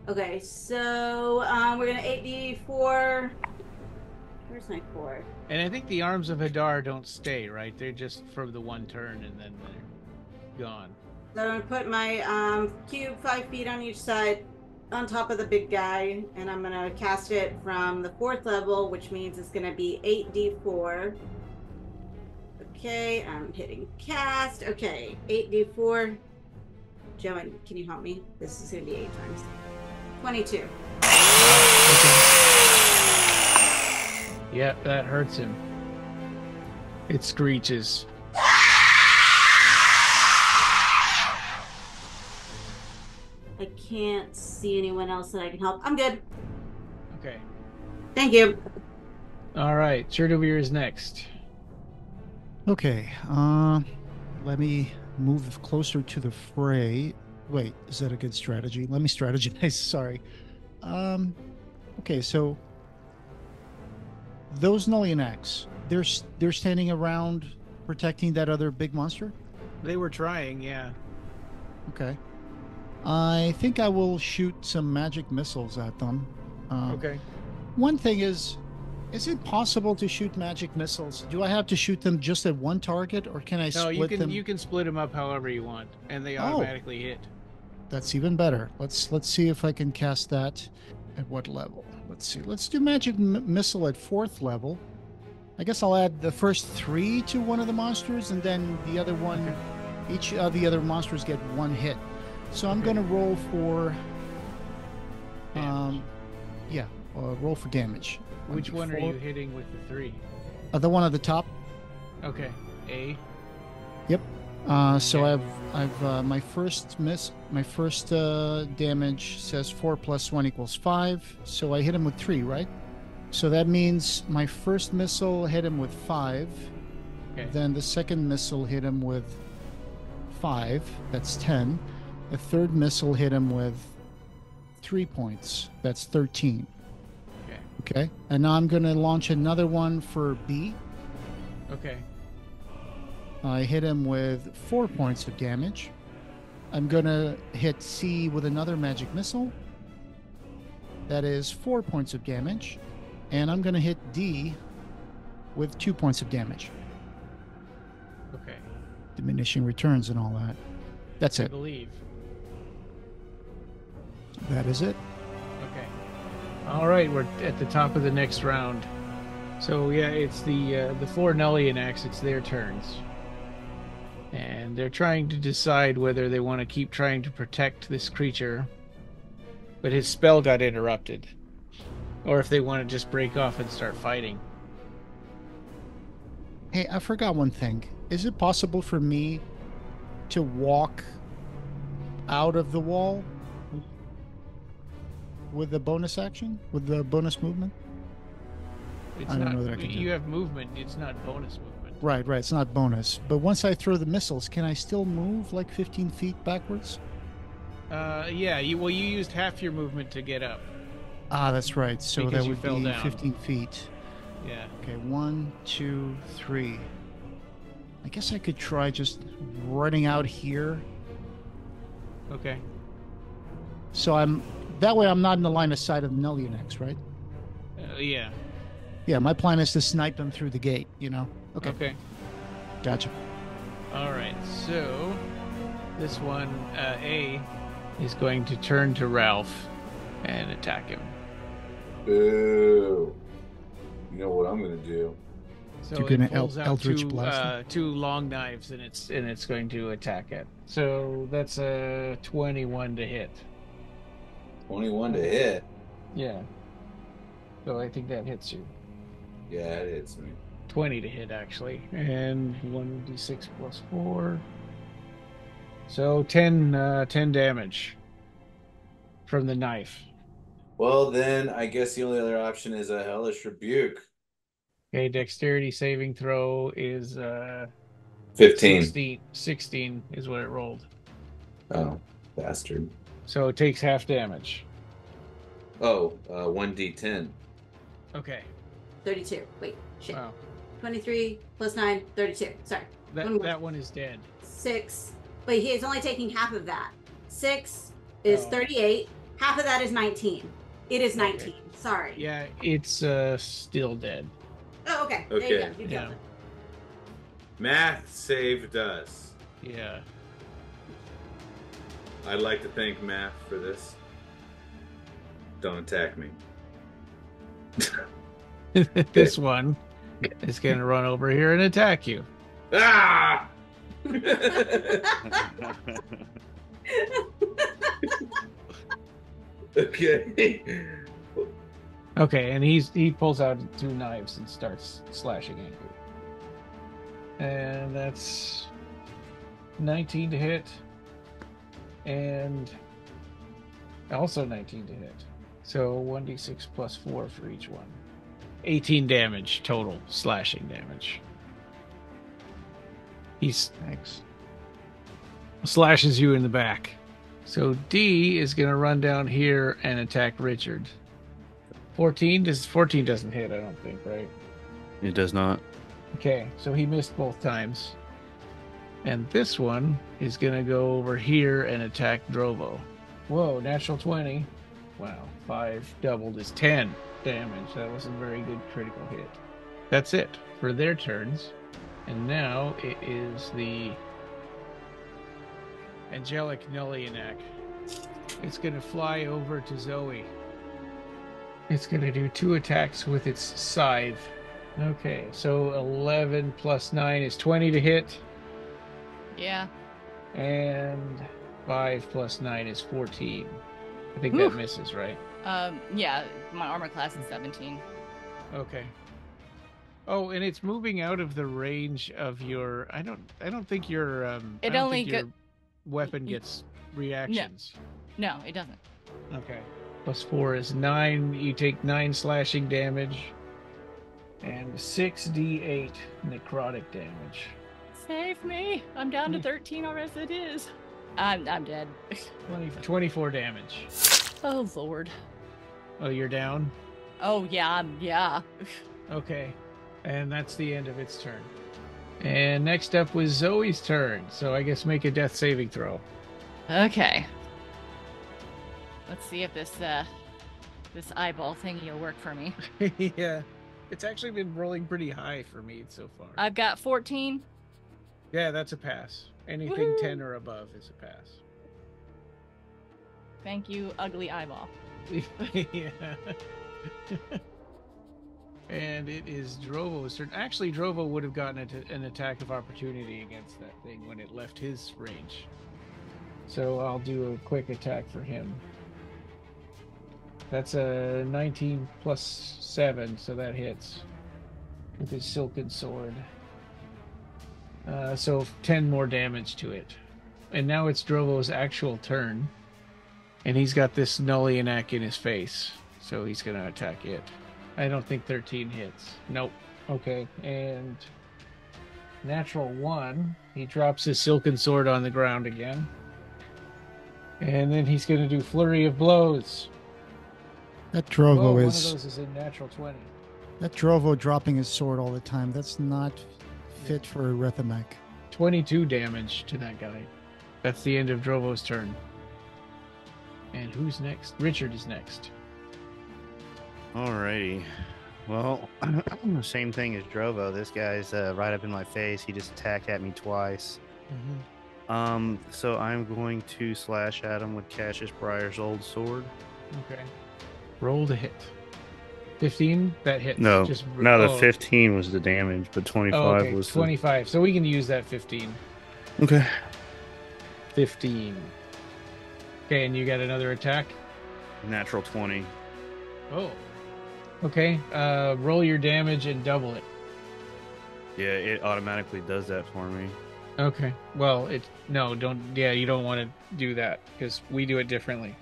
Okay, so um, we're gonna eight d four. Where's my four? And I think the arms of Hadar don't stay, right? They're just for the one turn and then they're gone. So I'm gonna put my um, cube five feet on each side, on top of the big guy, and I'm gonna cast it from the fourth level, which means it's gonna be eight d four. Okay, I'm hitting cast. Okay, eight d four. Joey, can you help me? This is gonna be eight times. Twenty-two. Yep, that hurts him. It screeches. Can't see anyone else that I can help. I'm good. Okay. Thank you. All right, Chur' Do' Vir is next. Okay. Uh, let me move closer to the fray. Wait, is that a good strategy? Let me strategize. Sorry. Um, okay, so those Nullianacs, they're they're standing around protecting that other big monster. They were trying, yeah. Okay. I think I will shoot some magic missiles at them. Uh, Okay. One thing is, is it possible to shoot magic missiles? Do I have to shoot them just at one target, or can I No, split you can them? you can split them up however you want, and they Oh. automatically hit. That's even better. Let's let's see if I can cast that at what level. Let's see. Let's do magic m- missile at fourth level. I guess I'll add the first three to one of the monsters, and then the other one. Each of the other monsters get one hit. So I'm gonna roll for. Um, yeah, uh, roll for damage. Which one are you hitting with the three? Uh, the one at the top. Okay, A. Uh, so Okay. I've I've uh, my first miss my first uh, damage says four plus one equals five. So I hit him with three, right? So that means my first missile hit him with five. Okay. Then the second missile hit him with five. That's ten. The third missile hit him with three points. That's thirteen. Okay. Okay. And now I'm gonna launch another one for B. Okay. I hit him with four points of damage. I'm gonna hit C with another magic missile. That is four points of damage. And I'm gonna hit D with two points of damage. Okay. Diminishing returns and all that. That's I it. believe. That is it. Okay. All right, we're at the top of the next round. So yeah, it's the uh, the four Nullianacs. It's their turns, and they're trying to decide whether they want to keep trying to protect this creature, but his spell got interrupted, or if they want to just break off and start fighting. Hey, I forgot one thing. Is it possible for me to walk out of the wall with the bonus action? With the bonus movement? It's I don't not. know that I can do you have movement. It's not bonus movement. Right, right. It's not bonus. But once I throw the missiles, can I still move like 15 feet backwards? Uh, yeah. You well, you used half your movement to get up. Ah, that's right. So Because that would be down. 15 feet. Yeah. Okay, one, two, three. I guess I could try just running out here. Okay. So I'm that way. I'm not in the line of sight of Nullianacs, right? Uh, yeah. Yeah, my plan is to snipe them through the gate. You know. Okay, Okay. gotcha. All right. So this one, uh, A, is going to turn to Ralph and attack him. Boo. You know what I'm gonna do? So You're it gonna El- pulls out Eldritch two, Blast uh, two long knives, and it's and it's going to attack it. So that's a twenty-one to hit. 21 to hit. Yeah. So I think that hits you. Yeah, it hits me. 20 to hit actually and 1d6 plus 4 so 10 uh, 10 damage from the knife Well, then I guess the only other option is a hellish rebuke. okay dexterity saving throw is uh 15. 16 16 is what it rolled Oh, bastard. So it takes half damage Oh, uh, 1d10. Okay. 32. Wait, shit. Wow. 23 plus 9, 32. Sorry. That One that one is dead. 6. But he is only taking half of that. 6 is Oh. 38. Half of that is 19. It is Okay. 19. Sorry. Yeah, it's uh still dead. Oh, okay. There you Okay. go. You Yeah. Math saved us. Yeah. I'd like to thank Math for this. Don't attack me. this one is gonna run over here and attack you. Ah! okay. Okay, and he's he pulls out two knives and starts slashing at you. And that's 19 to hit. And also 19 to hit. So 1d6 plus 4 for each one. 18 damage total slashing damage. He's thanks. Slashes you in the back. So D is going to run down here and attack Richard. 14 does 14 doesn't hit, I don't think, right? It does not. Okay, so he missed both times. And this one is going to go over here and attack Drovo. Whoa, natural 20. Wow, 5 doubled is 10 damage. That wasn't a very good critical hit. That's it for their turns. And now it is the angelic Nullianac. It's going to fly over to Zoe. It's going to do two attacks with its scythe. Okay, so 11 plus 9 is 20 to hit, Yeah. and 5 plus 9 is 14. I think Whew. that misses, right? Um. Yeah. My armor class is 17. Okay. Oh, and it's moving out of the range of your. I don't. I don't think your. Um, It only your go- weapon gets reactions. No, it doesn't. Okay. Plus four is nine. You take nine slashing damage, and six d8 necrotic damage. Save me! I'm down to Hmm. 13 already as it is. I'm I'm dead. 20, 24 damage. Oh lord. Oh, you're down. Oh yeah. I'm- Yeah. Okay. And that's the end of its turn. And next up was Zoe's turn. So I guess make a death saving throw. Okay. Let's see if this uh this eyeball thingy will work for me. yeah. It's actually been rolling pretty high for me so far. I've got 14. Yeah, that's a pass. Anything Woohoo. 10 or above is a pass. Thank you, ugly eyeball. yeah. and it is Drovo's turn. Actually, Drovo would have gotten a- an attack of opportunity against that thing when it left his range. So I'll do a quick attack for him. That's a 19 plus 7, so that hits with his silken sword. Uh, so 10 more damage to it. And now it's Drovo's actual turn. And he's got this Nullianac in his face. So he's going to attack it. I don't think 13 hits. Nope. Okay. And natural one. He drops his silken sword on the ground again. And then he's going to do Flurry of Blows. That Drovo Whoa, one of is those is in natural 20. that Drovo dropping his sword all the time. That's not fit for a Rethamek. 22 damage to that guy. That's the end of Drovo's turn. And who's next? Richard is next. Alrighty. Well, I'm the same thing as Drovo. This guy's uh, right up in my face. He just attacked at me twice. Mm-hmm. Um, so I'm going to slash at him with Cassius Briar's old sword. Okay. Roll to hit. 15? That hit No, Just, no, the oh, 15 was the damage, but 25 Oh, okay. was the- 25. So we can use that 15. Okay. 15. Okay, and you got another attack? Natural 20. Oh. Okay. Uh, roll your damage and double it. Yeah, it automatically does that for me. Okay. Well, it no, don't. Yeah, you don't want to do that because we do it differently.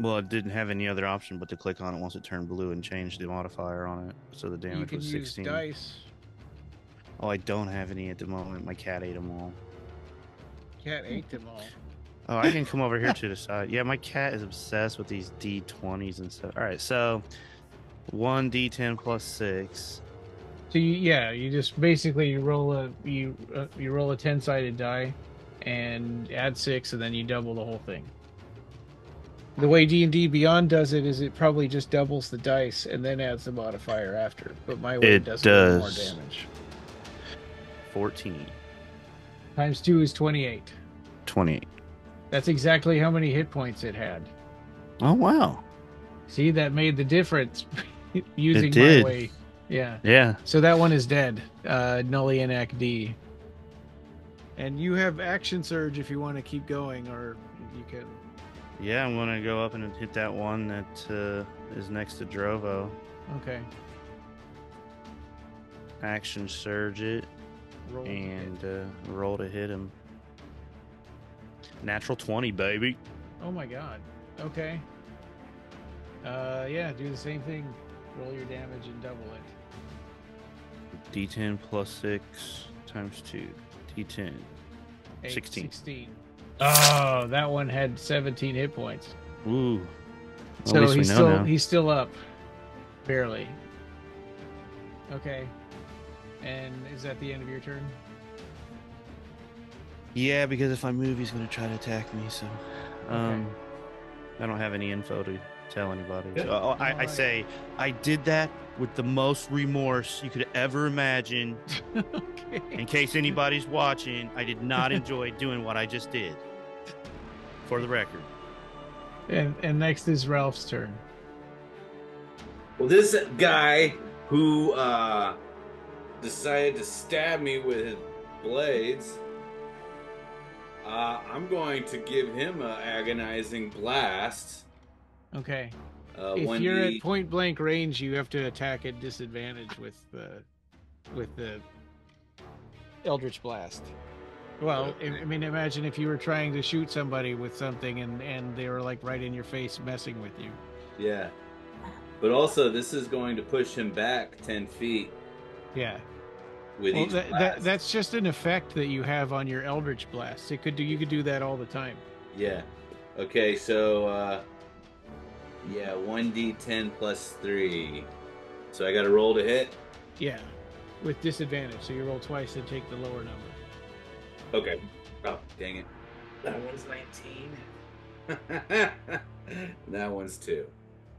Well, it didn't have any other option but to click on it once it turned blue and change the modifier on it. So the damage was use 16. dice. Oh, I don't have any at the moment. My cat ate them all. Cat ate them all. Oh, I can come over here to the side. Yeah, my cat is obsessed with these D20s and stuff. All right, so one D10 plus six. So you, yeah, you just basically you roll a you uh, you roll a ten sided die, and add six, and then you double the whole thing. The way D and D Beyond does it is it probably just doubles the dice and then adds the modifier after. But my way It does a more damage. 14, Times two is twenty eight. 28. That's exactly how many hit points it had. Oh, wow. See, that made the difference using did. my way. Yeah. Yeah. So that one is dead. Uh, Nullianac D. And you have action surge if you want to keep going, or you can. Yeah, I'm going to go up and hit that one that uh, is next to Drovo. Okay. Action surge it Roll and uh, roll to hit him. Natural 20, baby. Oh my god. Okay. Uh, yeah, do the same thing. Roll your damage and double it. D10 plus 6 times 2. D10. Eight, 16. 16. Oh, that one had 17 hit points. Ooh. Well, so at least we he's still now. he's still up. Barely. Okay. And is that the end of your turn? Yeah, because if I move, he's going to try to attack me. So, um, I don't have any info to tell anybody. So, oh, I, I say I did that with the most remorse you could ever imagine. okay. In case anybody's watching, I did not enjoy doing what I just did. For the record. And and next is Ralph's turn. Well, this guy who uh, decided to stab me with his blades, uh, I'm going to give him an agonizing blast. Okay. Uh, if one you're D- at point blank range, you have to attack at disadvantage with the with the Eldritch Blast. Well, I mean, imagine if you were trying to shoot somebody with something and and they were like right in your face, messing with you. yeah. But also, this is going to push him back ten feet Yeah. with Well, each that, blast. that that's just an effect that you have on your Eldritch Blast. It could do you could do that all the time. Yeah. Okay, so uh yeah, 1d10 plus 3. So I got to roll to hit. Yeah. With disadvantage, so you roll twice and take the lower number. Okay. Oh, dang it. That one's 19. that one's 2.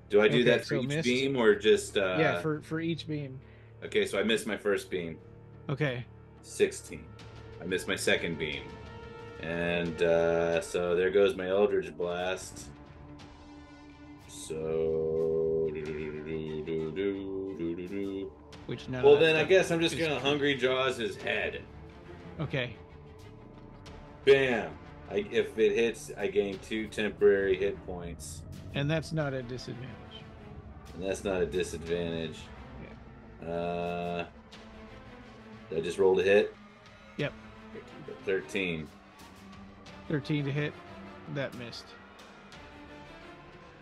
Do I do Okay, that for so each missed. beam or just uh yeah, for for each beam. Okay, so I missed my first beam. Okay. 16. I missed my second beam. And uh, so there goes my Eldritch Blast. So. Which none Well, then I guess I'm just going to. Hungry Jaws his head. Okay. Bam! I, if it hits, I gain two temporary hit points. And that's not a disadvantage. And that's not a disadvantage. Uh, I just rolled a hit. Yep. 13. 13 to hit. That missed.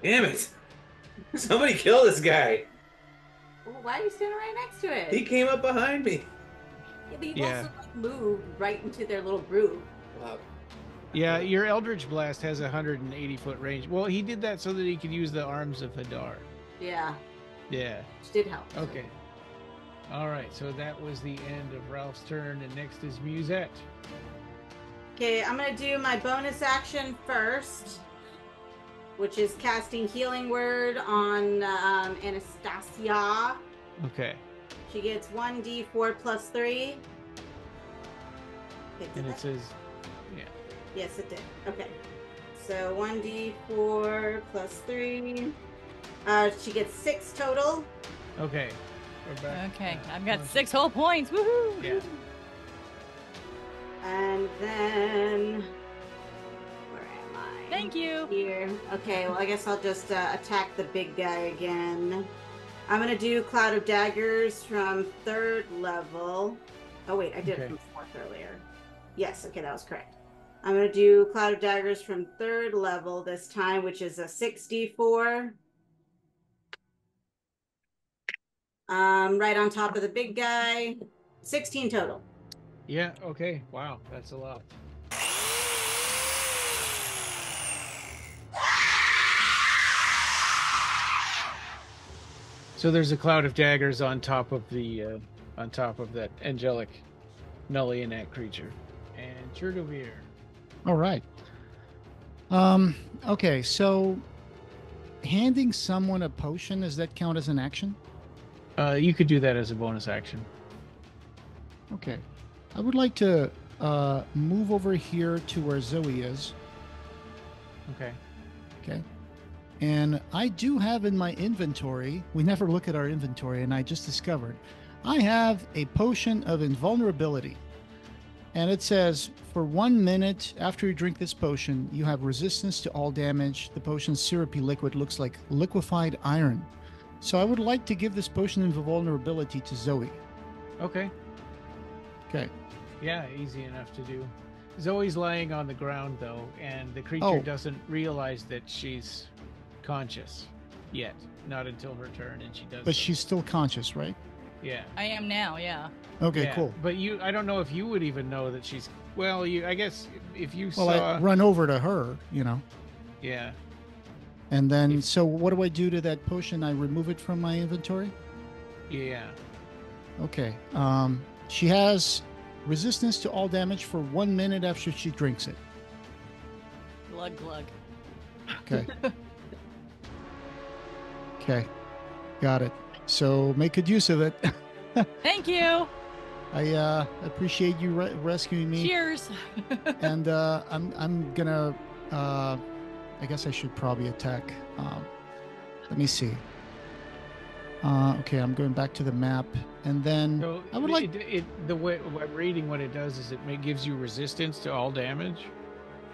Damn it! Somebody kill this guy! Well, why are you standing right next to it? He came up behind me. Yeah, but you Yeah. also like, moved right into their little groove. Wow. Yeah, your Eldritch Blast has a 180 foot range. Well, he did that so that he could use the arms of Hadar. Yeah, Yeah. which did help. Okay. All right, so that was the end of Ralph's turn, and next is Musette. Okay, I'm gonna do my bonus action first, which is casting Healing Word on um, Anastasia. Okay. She gets 1d4 plus 3. Okay, And it says. Yes, it did. Okay. So 1d4 plus 3. Uh, she gets 6 total. Okay. We're back. Okay, Uh, I've got one, six whole points. Woohoo! Yeah. And then. Where am I? Thank you. Here. Okay, well, I guess I'll just uh, attack the big guy again. I'm gonna do Cloud of Daggers from third level. Oh, wait, I did it from fourth earlier. Yes, okay, that was correct. I'm going to do Cloud of Daggers from third level this time, which is a 64. Um, right on top of the big guy. 16 total. Yeah, okay. Wow, that's a lot. So there's a cloud of daggers on top of the uh, on top of that angelic Nullianac creature. And Chur' Do' Vir. All right. Um. Okay. So, handing someone a potion does that count as an action? Uh, you could do that as a bonus action. Okay. I would like to uh, move over here to where Zoe is. Okay. Okay. And I do have in my inventory, we never look at our inventory, and I just discovered I have a potion of invulnerability. And it says for one minute after you drink this potion, you have resistance to all damage. The potion's syrupy liquid looks like liquefied iron. So I would like to give this potion of invulnerability to Zoe. Okay. Okay. Yeah, easy enough to do. Zoe's lying on the ground though, and the creature Oh. doesn't realize that she's conscious yet. Not until her turn, and she does. But so. she's still conscious, right? Yeah. I am now, yeah. Okay, Yeah, cool. But you, I don't know if you would even know that she's. Well, you, I guess if you Well, saw. I run over to her, you know. yeah. And then, so what do I do to that potion? I remove it from my inventory? Yeah. Okay. Um, she has resistance to all damage for one minute after she drinks it. Glug glug. Okay. okay. Got it. So make good use of it. Thank you. I uh, appreciate you re- rescuing me. Cheers. and uh, I'm I'm gonna. Uh, I guess I should probably attack. Um, let me see. Uh, okay, I'm going back to the map, and then So I would it- like. it, it, the way I'm reading what it does is it ma- gives you resistance to all damage.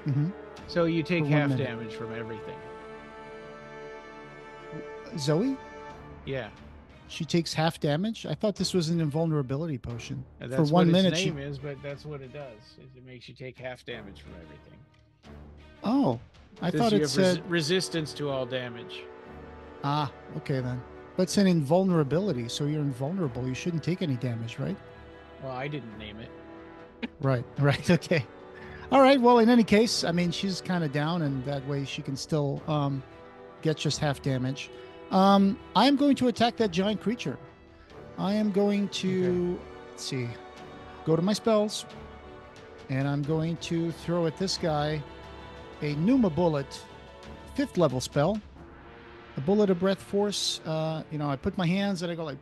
Mhm. So you take half minute. damage from everything. Zoe, Yeah. She takes half damage. I thought this was an invulnerability potion. And For one what minute, its she. name is, but that's what it does. It makes you take half damage from everything. Oh, I thought it said. resi- resistance to all damage. Ah, okay then. But it's an invulnerability, so you're invulnerable. You shouldn't take any damage, right? Well, I didn't name it. Right, right, okay. All right, well, in any case, I mean, she's kind of down, and that way she can still um, get just half damage. Um, I am going to attack that giant creature. I am going to, let's see, go to my spells, and I'm going to throw at this guy a Numa Bullet, fifth level spell. A bullet of breath force. Uh, you know, I put my hands and I go like.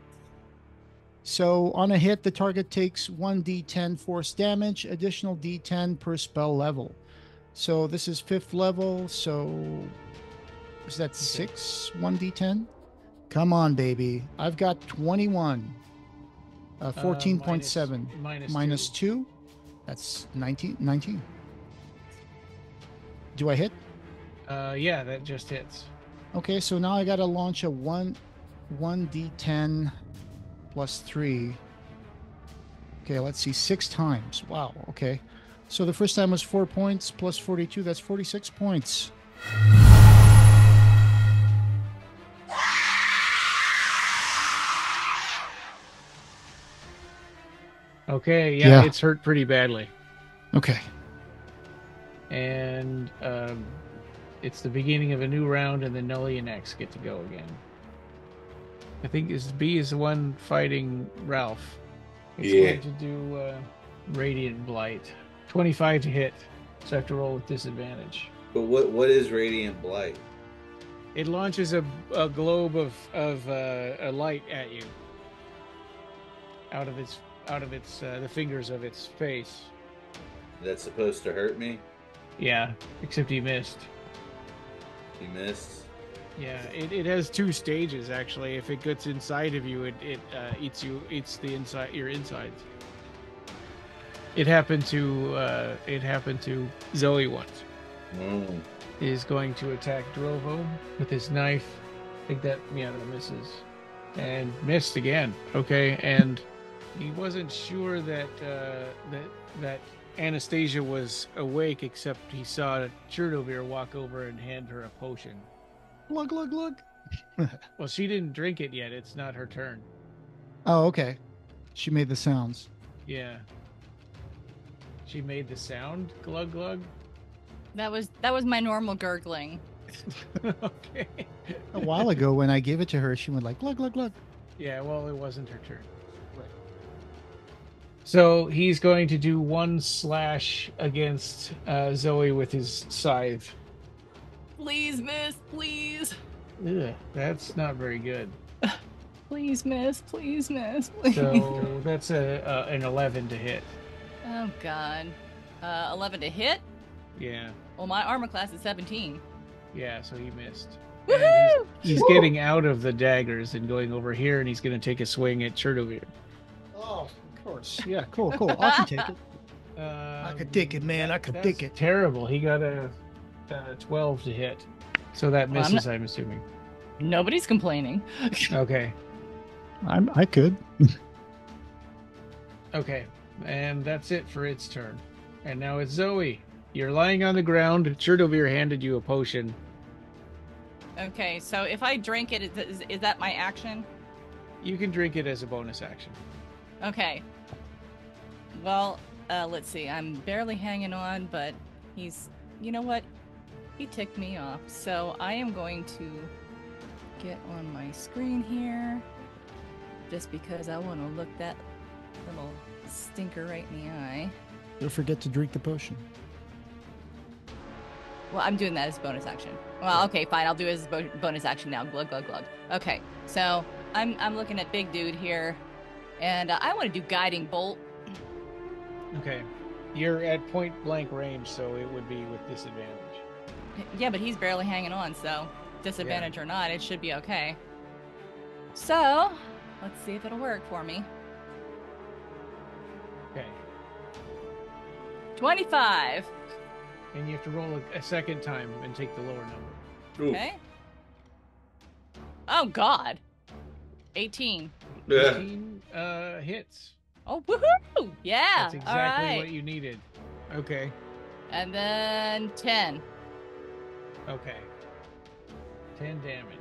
So on a hit, the target takes 1d10 force damage, additional d10 per spell level. So this is fifth level. So is that six 1d10? Come on, baby. I've got 21. Uh, Uh, 14.7 minus minus two. That's 19. 19. Do I hit? Uh, yeah, that just hits. Okay, so now I gotta launch a one, one d10 plus three. Okay, let's see, six times. Wow. Okay, so the first time was four points plus forty-two. That's forty-six points. Okay, yeah, Yeah. it's hurt pretty badly. Okay. And um, it's the beginning of a new round, and the Nullianacs get to go again. I think is B is the one fighting Ralph. It's Yeah. going to do uh, Radiant Blight. 25 to hit, so I have to roll with disadvantage. But what what is radiant blight? It launches a, a globe of of uh, a light at you out of its out of its uh, the fingers of its face. That's supposed to hurt me. Yeah, except he missed. He missed. Yeah, it, it has two stages actually. If it gets inside of you, it it uh, eats you eats the inside your insides. It happened to uh, it happened to Zoe once. Mm. Is going to attack Drovo with his knife. I think that yeah that misses, and missed again. Okay, and he wasn't sure that uh, that that Anastasia was awake, except he saw Chur' Do' Vir walk over and hand her a potion. Glug glug glug. Well, she didn't drink it yet. It's not her turn. Oh, okay. She made the sounds. Yeah. She made the sound glug glug. That was that was my normal gurgling. okay. A while ago, when I gave it to her, she went like, "Look, look, look." Yeah, well, it wasn't her turn. So he's going to do one slash against uh, Zoe with his scythe. Please, miss, please. Ugh, that's not very good. Please, miss, please, miss, please. So that's a, uh, an 11 to hit. Oh, God. Uh, 11 to hit? Yeah, Well, my armor class is 17. yeah, so he missed. Woohoo! He's getting out of the daggers and going over here, and he's going to take a swing at Chur' Do' Vir. Oh, of course. Yeah, cool, cool. I can take it. Uh, I could take it, man. I could that's take it. terrible. He got a, a 12 to hit. So that Well, I'm misses, I'm assuming. Nobody's complaining. Okay. I'm. I could. Okay, and that's it for its turn. And now it's Zoe. You're lying on the ground. Chur' Do' Vir handed you a potion. Okay, so if I drink it, is, is, is that my action? You can drink it as a bonus action. Okay. Well, uh, let's see. I'm barely hanging on, but he's. You know what? He ticked me off. So I am going to get on my screen here. Just because I want to look that little stinker right in the eye. Don't forget to drink the potion. Well, I'm doing that as a bonus action. Well, okay, fine. I'll do it as bo- bonus action now. Glug, glug, glug. Okay, so I'm I'm looking at big dude here, and uh, I want to do guiding bolt. Okay. You're at point blank range, so it would be with disadvantage. Yeah, but he's barely hanging on, so disadvantage or not, it should be okay. So, let's see if it'll work for me. Okay. 25. And you have to roll a, a second time and take the lower number. Ooh. Okay. Oh, God. 18. Yeah. 15 uh, hits. Oh, woohoo! Yeah. That's exactly right. what you needed. Okay. And then 10. Okay. 10 damage.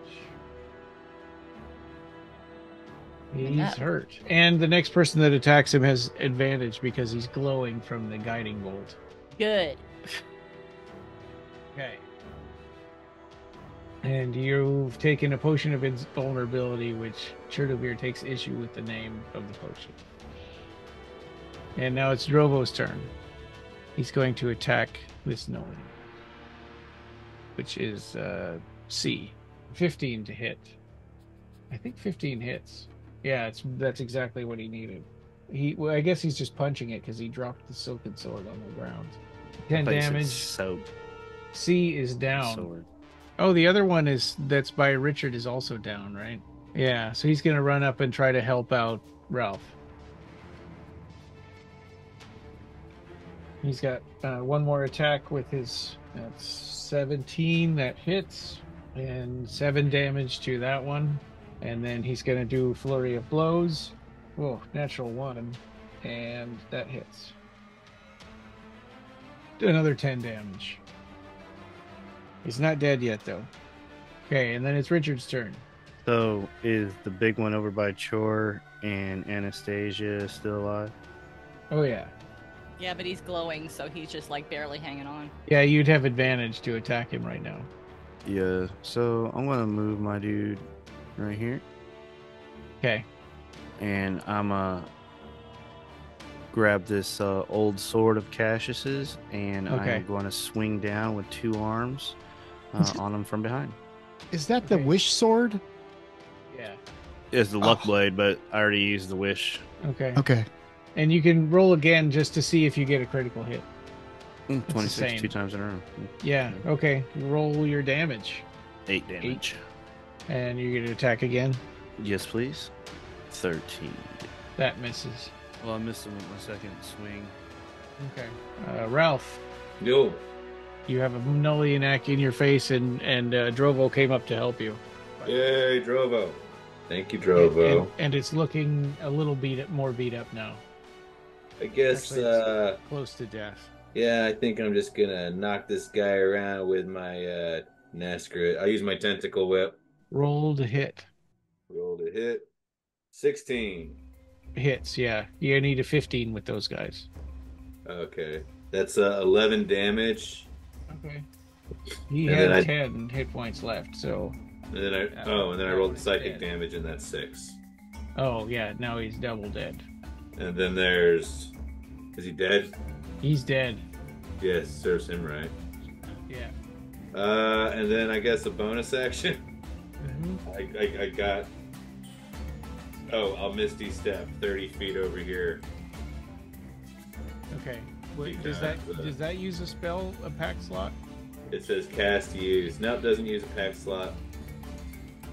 He's hurt. And the next person that attacks him has advantage because he's glowing from the guiding bolt. Good. Okay. And you've taken a potion of invulnerability, which Chur' Do' Vir takes issue with the name of the potion. And now it's Drovo's turn. He's going to attack this gnome, which is uh, C. 15 to hit. I think 15 hits. Yeah, it's that's exactly what he needed. He, well, I guess he's just punching it because he dropped the silken sword on the ground. 10 Place damage. So C is down. sword. Oh, the other one is that's by Richard is also down, right? Yeah, so he's gonna run up and try to help out Ralph. He's got uh, one more attack with his that's 17 that hits, and seven damage to that one, and then he's gonna do flurry of blows. Oh, natural one, and that hits. Do another 10 damage. He's not dead yet, though. Okay, and then it's Richard's turn. So is the big one over by Chor and Anastasia still alive? Oh yeah, Yeah, but he's glowing, so he's just like barely hanging on. yeah. You'd have advantage to attack him right now. Yeah. So I'm gonna move my dude right here, Okay. and I'm uh grab this uh, old sword of Cassius's, and Okay. I'm going to swing down with two arms uh, on him from behind. Is that the Okay. wish sword? Yeah. It's the luck Oh. blade, but I already used the wish. Okay. Okay. And you can roll again just to see if you get a critical hit. Mm, 26 two times in a row. Yeah. Okay. Roll your damage, Eight damage. and you get to attack again. Yes, please. 13. That misses. Well, I missed him with my second swing. Okay. Uh, Ralph, Yo. you have a Nullianac in your face, and and uh, Drovo came up to help you. Yay, Drovo. Thank you, And, Drovo. and, and it's looking a little beat up, more beat up now. I guess, Actually, uh, Close to death. yeah, I think I'm just gonna knock this guy around with my, uh, Nascrit. I use my tentacle whip. Roll to hit. Roll to hit. 16. Hits. Yeah. You need a 15 with those guys. Okay. That's, uh, 11 damage. Okay. He And had then I- 10 hit points left, so. And then I oh, and then I rolled psychic dead. damage, and that's six. Oh, yeah, now he's double dead. And then there's is he dead? He's dead. Yes, serves him right. Yeah. Uh, and then I guess a bonus action. Mhm. I, I, I got. Oh, I'll misty step thirty feet over here. Okay. Wait, does that the- does that use a spell, a pack slot? It says cast use. No, it doesn't use a pack slot.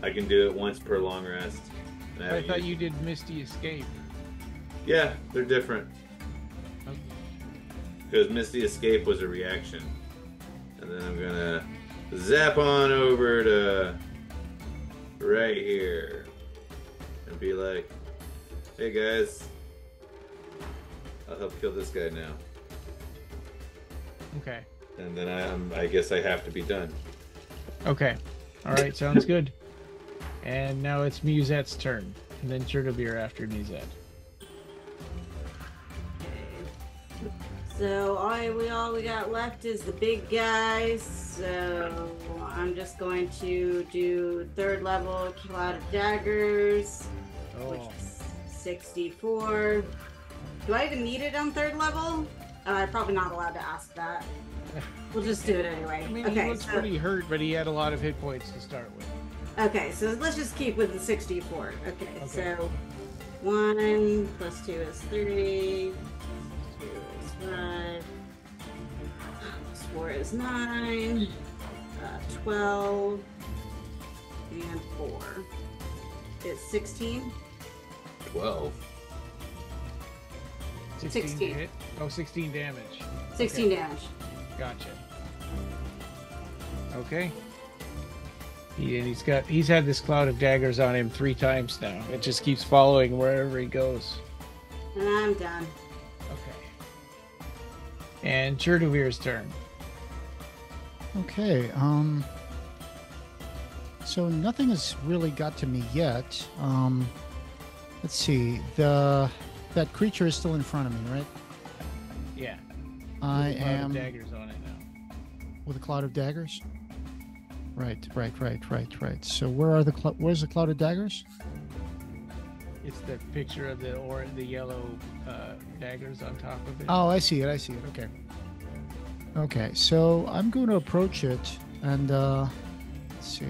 I can do it once per long rest. And I thought used- you did Misty Escape. Yeah, they're different. Because Misty Escape was a reaction. And then I'm gonna zap on over to right here and be like, hey guys, I'll help kill this guy now. Okay. And then I, um, I guess I have to be done. Okay. All right, sounds good. And now it's Musette's turn, and then Chur' Do' Vir after Musette. So all we all we got left is the big guys. So I'm just going to do third level Cloud of Daggers, which Oh, is 64. Do I even need it on third level? Uh, I'm probably not allowed to ask that. We'll just do it anyway. I mean, okay, he looks so, pretty hurt, but he had a lot of hit points to start with. okay, so let's just keep with the 64. Okay, Okay. so one plus two is three. Two Plus four is nine. Uh, Twelve. And four. It's sixteen. Twelve. 16 to 16. hit. Oh, 16 damage. Sixteen Okay. damage. Gotcha. Okay. He, and he's got he's had this cloud of daggers on him three times now. It just keeps following wherever he goes. And I'm done. And Chur' Do' Vir's turn. Okay. Um. So nothing has really got to me yet. Um. Let's see. The that creature is still in front of me, right? Yeah. I With a cloud of am daggers on it now. with a cloud of daggers. Right, right, right, right, right. So where are the cl- where's the cloud of daggers? It's the picture of the or the yellow uh, daggers on top of it. Oh, I see it. I see it. Okay. Okay, so I'm going to approach it and uh let's see.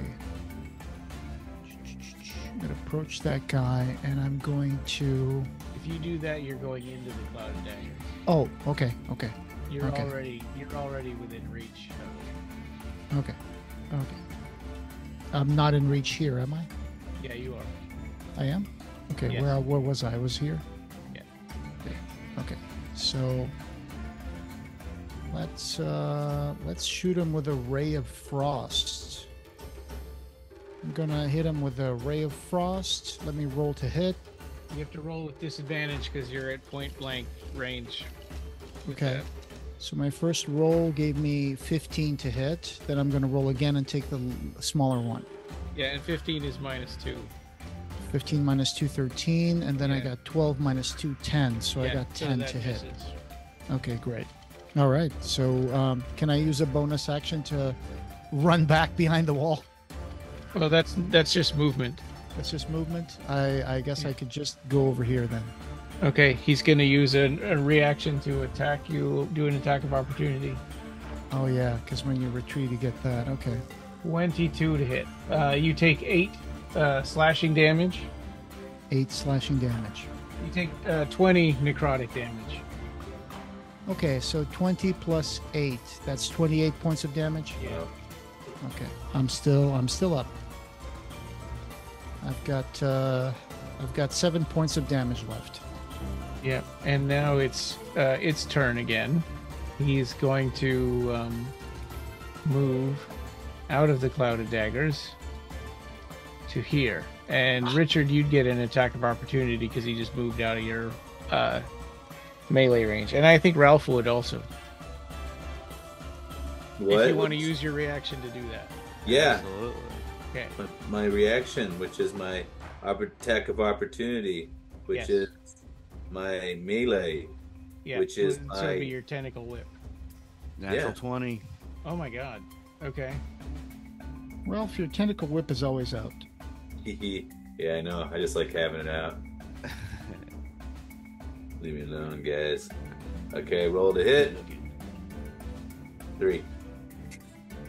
I'm going to approach that guy and I'm going to If you do that, you're going into the cloud of daggers. Oh, okay, okay. You're Okay. already you're already within reach. Of Okay. Okay. I'm not in reach here, am I? Yeah, you are. I am? Okay, Yes. where where was I? I was here? Yeah. Okay. Okay. So let's uh let's shoot him with a ray of frost. I'm gonna hit him with a ray of frost. Let me roll to hit. You have to roll with disadvantage because you're at point blank range. Okay. that. So my first roll gave me 15 to hit. Then I'm gonna roll again and take the smaller one. Yeah, and 15 is minus two. 15 minus 2, 13, and then I got 12 minus 2, 10. So I got 10 that to hit. misses. Okay, great. All right. So um, can I use a bonus action to run back behind the wall? Well, that's that's just movement. That's just movement. I, I guess I could just go over here then. Okay, he's going to use a, a reaction to attack you, do an attack of opportunity. Oh yeah, because when you retreat, you get that. Okay. 22 to hit. Uh, you take 8 uh, slashing damage. Eight slashing damage. You take uh, 20 necrotic damage. Okay, so 20 plus eight. That's 28 points of damage. Yeah. Okay. I'm still I'm still up. I've got uh, I've got seven points of damage left. Yeah, and now it's uh, its turn again. He's going to um, move out of the cloud of daggers to here. And Richard, you'd get an attack of opportunity because he just moved out of your uh, melee range. And I think Ralph would also, What? if you want to use your reaction to do that. Yeah, Absolutely. Okay. my, my reaction, which is my attack of opportunity, which Yes. is my melee. Yeah. Which is so my- it'd be your tentacle whip. Natural Yeah. 20. Oh my god. Okay. Ralph, your tentacle whip is always out. yeah, I know. I just like having it out. Leave me alone, guys. Okay, roll to hit. Three.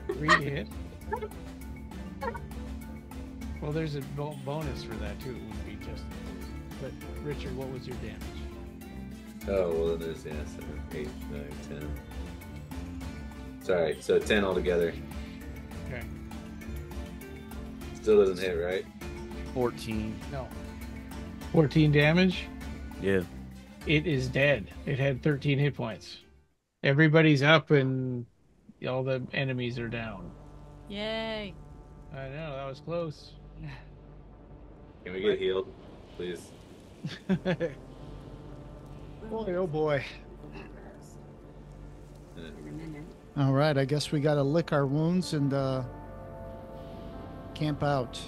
Three hit. Well, there's a bo- bonus for that too. It wouldn't be just. But Richard, what was your damage? Oh, well, then there's, yeah, seven, eight, nine, ten. Sorry, so ten altogether. Okay. Still doesn't hit, right? 14. No. 14 damage. Yeah. It is dead. It had 13 hit points. Everybody's up and all the enemies are down. Yay. I know that was close. Can we get healed, please? Boy, oh boy. All right, I guess we got to lick our wounds and uh, camp out.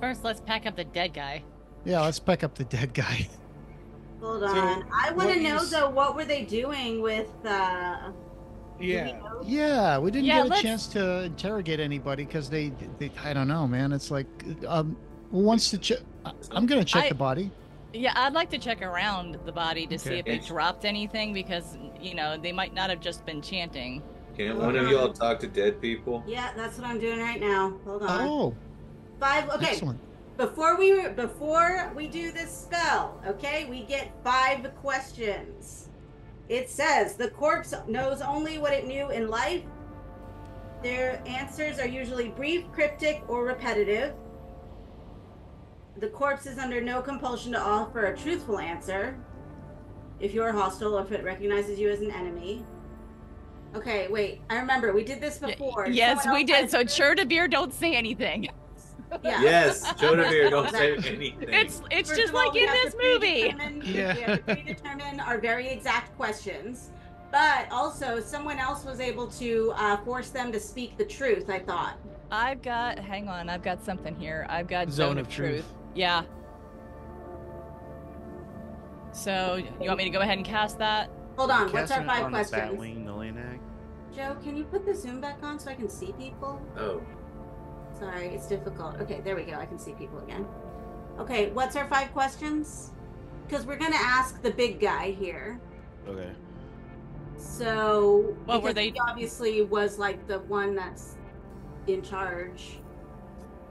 First, let's pack up the dead guy. Yeah, let's pack up the dead guy. Hold So, on. I want to know s- though, what were they doing with? uh do we Yeah. Yeah, we didn't Yeah, get a let's- chance to interrogate anybody because they, they, I don't know, man. It's like, um, who wants to check? I'm gonna check I- the body. Yeah, I'd like to check around the body to see if they Yes. dropped anything because, you know, they might not have just been chanting. Can't one of y'all talk to dead people? Yeah, that's what I'm doing right now. Hold on. Oh, Five. Okay. excellent. Before we before we do this spell, okay, we get five questions. It says the corpse knows only what it knew in life. Their answers are usually brief, cryptic, or repetitive. The corpse is under no compulsion to offer a truthful answer. If you're hostile or if it recognizes you as an enemy. Okay, wait. I remember we did this before. yes, Someone we did. had- So Chur' Do' Vir, don't say anything. Yeah. Yes, Chur' Do' Vir, don't say anything. It's it's First just all, like in this movie. Yeah. We have to predetermine our very exact questions. But also, someone else was able to uh, force them to speak the truth, I thought. I've got hang on, I've got something here. I've got Zone of truth. Yeah. So you want me to go ahead and cast that? Hold on, what's our Casting it five on the questions? Batwing, Nullianac. Joe, can you put the zoom back on so I can see people? Oh, Sorry, it's difficult. Okay, there we go. I can see people again. Okay, what's our five questions? Because we're going to ask the big guy here. Okay. So, What were because they- he obviously was like the one that's in charge.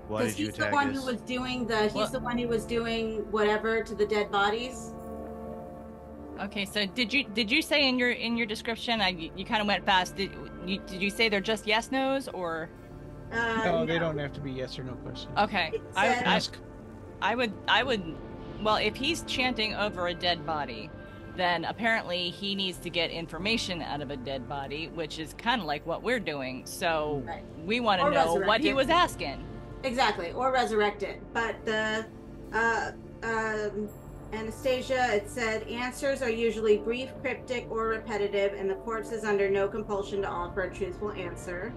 Why Because did you he's the one us? who was doing the he's What- the one who was doing whatever to the dead bodies. Okay, so did you did you say in your in your description? I you, you kind of went fast. Did you did you say they're just yes nos or Uh, No, they don't have to be yes or no questions. okay? It I, would Ask. I would I would well if he's chanting over a dead body, then apparently he needs to get information out of a dead body, which is kind of like what we're doing. So Right. we want to know what he was asking. Exactly, or resurrect it. But the uh, um, Anastasia, it said answers are usually brief, cryptic, or repetitive, and the corpse is under no compulsion to offer a truthful answer.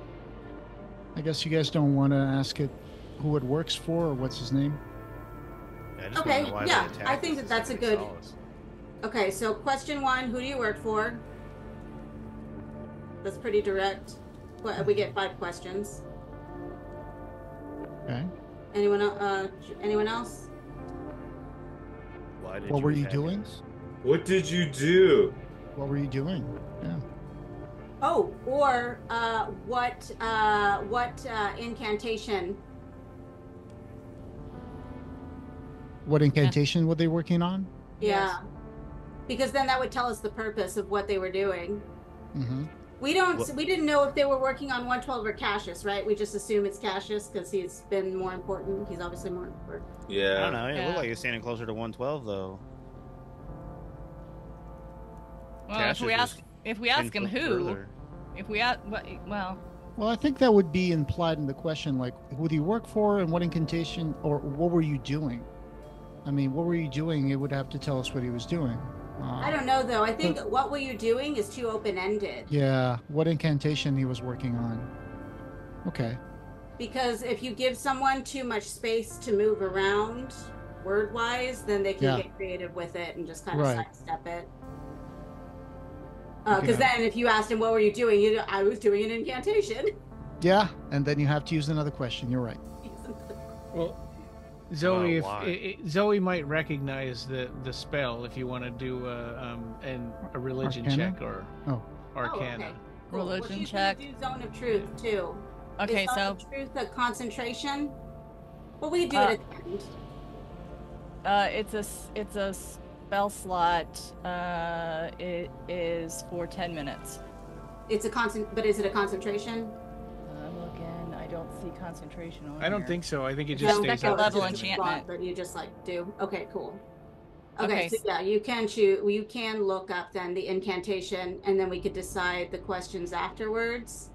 I guess you guys don't want to ask it who it works for or what's his name. Yeah, just Okay, wanna know why they yeah, I think that that's a good- of saw us. Okay, so question one: Who do you work for? That's pretty direct. Qu- We get five questions. Okay. Anyone? el- Uh, anyone else? Why did What were you doing? us? what did you do? What were you doing? Yeah. Oh, or uh, what? Uh, what uh, incantation? What incantation were they working on? Yeah, because then that would tell us the purpose of what they were doing. Mm-hmm. We don't. What- We didn't know if they were working on 112 or Cassius, right? We just assume it's Cassius because he's been more important. He's obviously more important. Yeah, I don't know. It Yeah. looked like he's standing closer to 112 though. Well, Cassius if we ask if we ask him who, further. If we ask well, Well, I think that would be implied in the question, like, who do you work for and what incantation, or what were you doing? I mean, what were you doing? It would have to tell us what he was doing. Uh, I don't know though. I think what were you doing is too open ended. Yeah, what incantation he was working on. Okay. Because if you give someone too much space to move around word wise, then they can Yeah. get creative with it and just kind of Right. sidestep it. Because Okay. then if you asked him, what were you doing? You, I was doing an incantation. Yeah, and then you have to use another question. You're right. Well, Zoe, Oh, if why? i i Zoe might recognize the the spell if you want to do a um an a religion Arcana? check or Oh. arcana. okay. Cool. Well, Religion she's check. Do zone of truth too. Okay, Is zone so of truth a concentration. Well, we do Uh, it at the end. uh, it's a it's a spell slot. Uh, it is for ten minutes. It's a constant, but is it a concentration? I'm looking. I don't see concentration on I don't here. think so. I think it just that's stays a up. level to- enchantment. But you just like do. Okay, cool. Okay, Okay, so yeah, you can choose. You can look up then the incantation, and then we could decide the questions afterwards.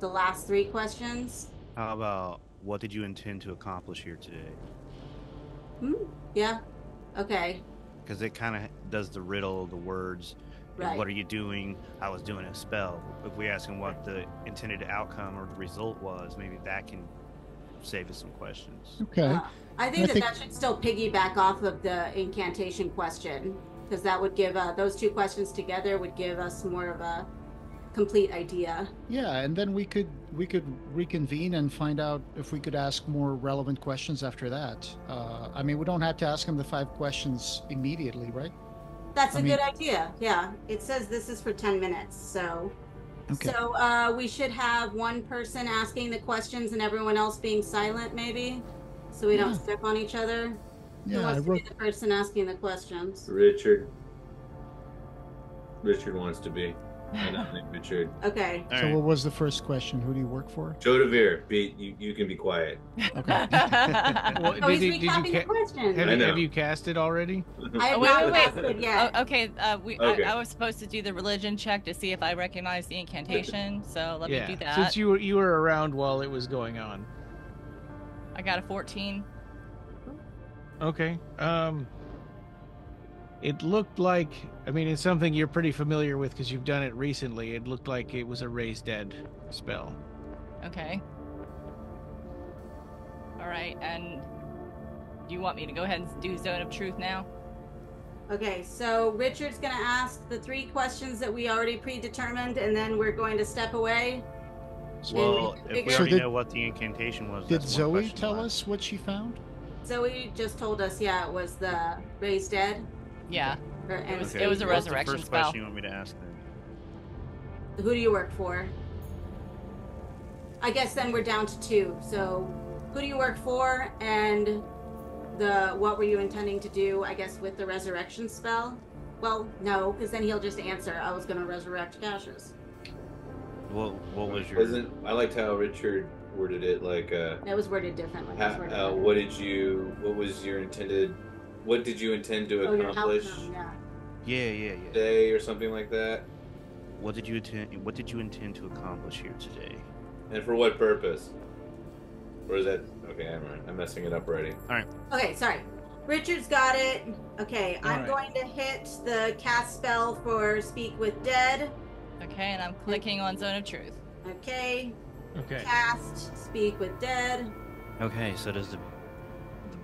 The last three questions. How about what did you intend to accomplish here today? Hmm. Yeah. Okay. Because it kind of does the riddle, the words. Right. What are you doing? I was doing a spell. If we ask him what the intended outcome or the result was, maybe that can save us some questions. Okay. Uh, I think I that think- that should still piggyback off of the incantation question because that would give uh, those two questions together would give us more of a complete idea. Yeah, and then we could we could reconvene and find out if we could ask more relevant questions after that. Uh, I mean, we don't have to ask him the five questions immediately, right? That's a I mean- good idea. Yeah, it says this is for ten minutes, so. Okay. So uh, we should have one person asking the questions and everyone else being silent, maybe, so we don't step on each other. Who Yeah, I wants to be the person asking the questions? Richard. Richard wants to be. I nominate Richard. Okay. All So, right. what was the first question? Who do you work for? Chur' Do' Vir, be you, you can be quiet. Okay. Well, Oh, he's did, you- did you recapping the ca- questions. have, you, have you cast it already? I have Oh, wait, not wait, wait. casted yet. Oh, okay, uh, we Okay. I, I was supposed to do the religion check to see if I recognize the incantation. So let yeah. me do that. Since you were you were around while it was going on. I got a 14. Okay. Um. It looked like I mean it's something you're pretty familiar with because you've done it recently. It looked like it was a raise dead spell. Okay. All right, and do you want me to go ahead and do zone of truth now? Okay, so Richard's gonna ask the three questions that we already predetermined, and then we're going to step away. Well, we if we figure- So already did- know what the incantation was, Did that's Zoe tell left. us what she found? Zoe just told us, yeah, it was the raised dead. Yeah. Or, and was- Okay, it was a what's the resurrection first spell. question you want me to ask then? who do you work for? I guess then we're down to two. So, who do you work for, and the what were you intending to do? I guess with the resurrection spell. Well, no, because then he'll just answer. I was gonna resurrect Cassius. What What was your? Wasn't I liked how Richard worded it like uh, That was worded differently. It was ha, worded uh differently. what did you what was your intended what did you intend to Oh, accomplish outcome, yeah. Yeah, yeah, yeah. today or something like that? What did you intend? What did you intend to accomplish here today? And for what purpose? Or is that okay? Never mind. I'm messing it up already. All right. Okay, sorry. Richard's got it. Okay, I'm Alright. going to hit the cast spell for Speak with Dead. Okay, and I'm clicking on zone of truth. Okay, Okay. cast Speak with Dead. Okay, so does the the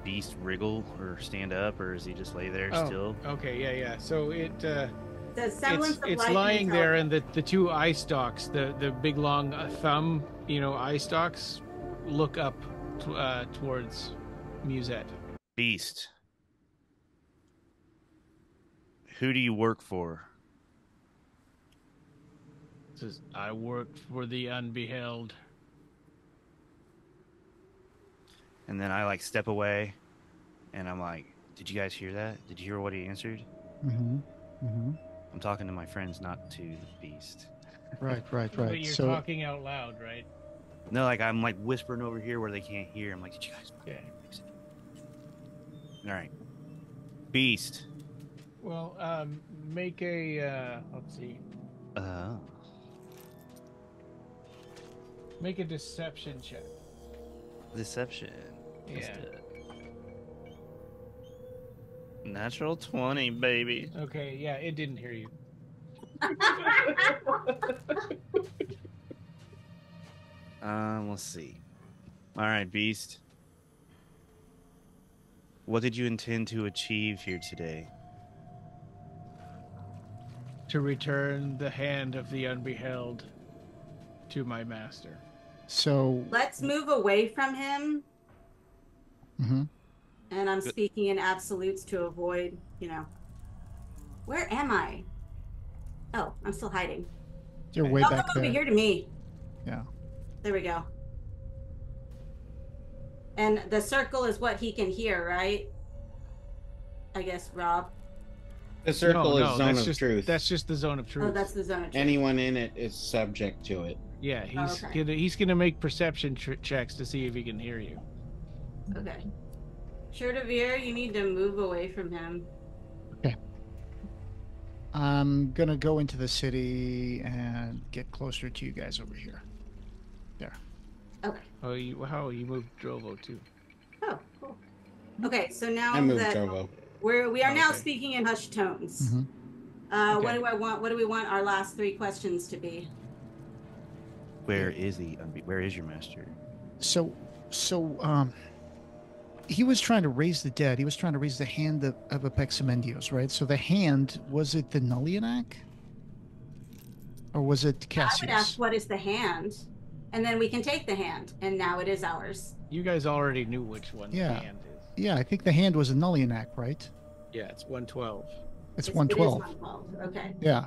beast wriggle or stand up, or does he just lay there Oh, still? Okay. Yeah. Yeah. So it. Uh, The semblance it's of it's lying until- there, and the the two eye stalks, the the big long uh, thumb, you know, eye stalks, look up t- uh, towards Musette. Beast. Who do you work for? Says, "I work for the unbeheld." And then I like step away, and I'm like, "Did you guys hear that? Did you hear what he answered?" Mm-hmm. Mm-hmm. I'm talking to my friends, not to the beast. Right, right, right. But you're So, talking out loud, right? No, like I'm like whispering over here where they can't hear. I'm like, "Did you guys?" Yeah. All right. Beast. Well, um, make a uh, let's see, Uh, make a deception check. deception. Let's Yeah. Natural 20, baby. Okay. Yeah, it didn't hear you. Um, let's see. All right, Beast. What did you intend to achieve here today? To return the hand of the unbeheld to my master. So. Let's move away from him. Hmm And I'm speaking in absolutes to avoid, you know. Where am I? Oh, I'm still hiding. You're way oh, back come over there. here to me. Yeah. There we go. And the circle is what he can hear, right? I guess, Rob. The circle No, is no, zone that's of just, truth. That's just the zone of truth. Oh, that's the zone of truth. Anyone in it is subject to it. Yeah, he's okay. gonna he's gonna make perception tr- checks to see if he can hear you. Okay. Chur' Do' Vir, you need to move away from him. Okay. I'm gonna go into the city and get closer to you guys over here. There. Okay. Oh, you how you moved Drovo too? Oh, cool. Okay, so now I moved that Drovo. we're we are now Okay. speaking in hushed tones. Mhm. Uh, What do I want? What do we want our last three questions to be? Where is he? Where is your master? So, so um, he was trying to raise the dead. He was trying to raise the hand of, of Hapexamendios, right? So the hand was it the Nullianac, or was it Cassius? I would ask, what is the hand? And then we can take the hand, and now it is ours. You guys already knew which one Yeah. the hand is. Yeah, I think the hand was a Nullianac, right? Yeah, it's one twelve. It's It's- one it is 112. Okay. Yeah.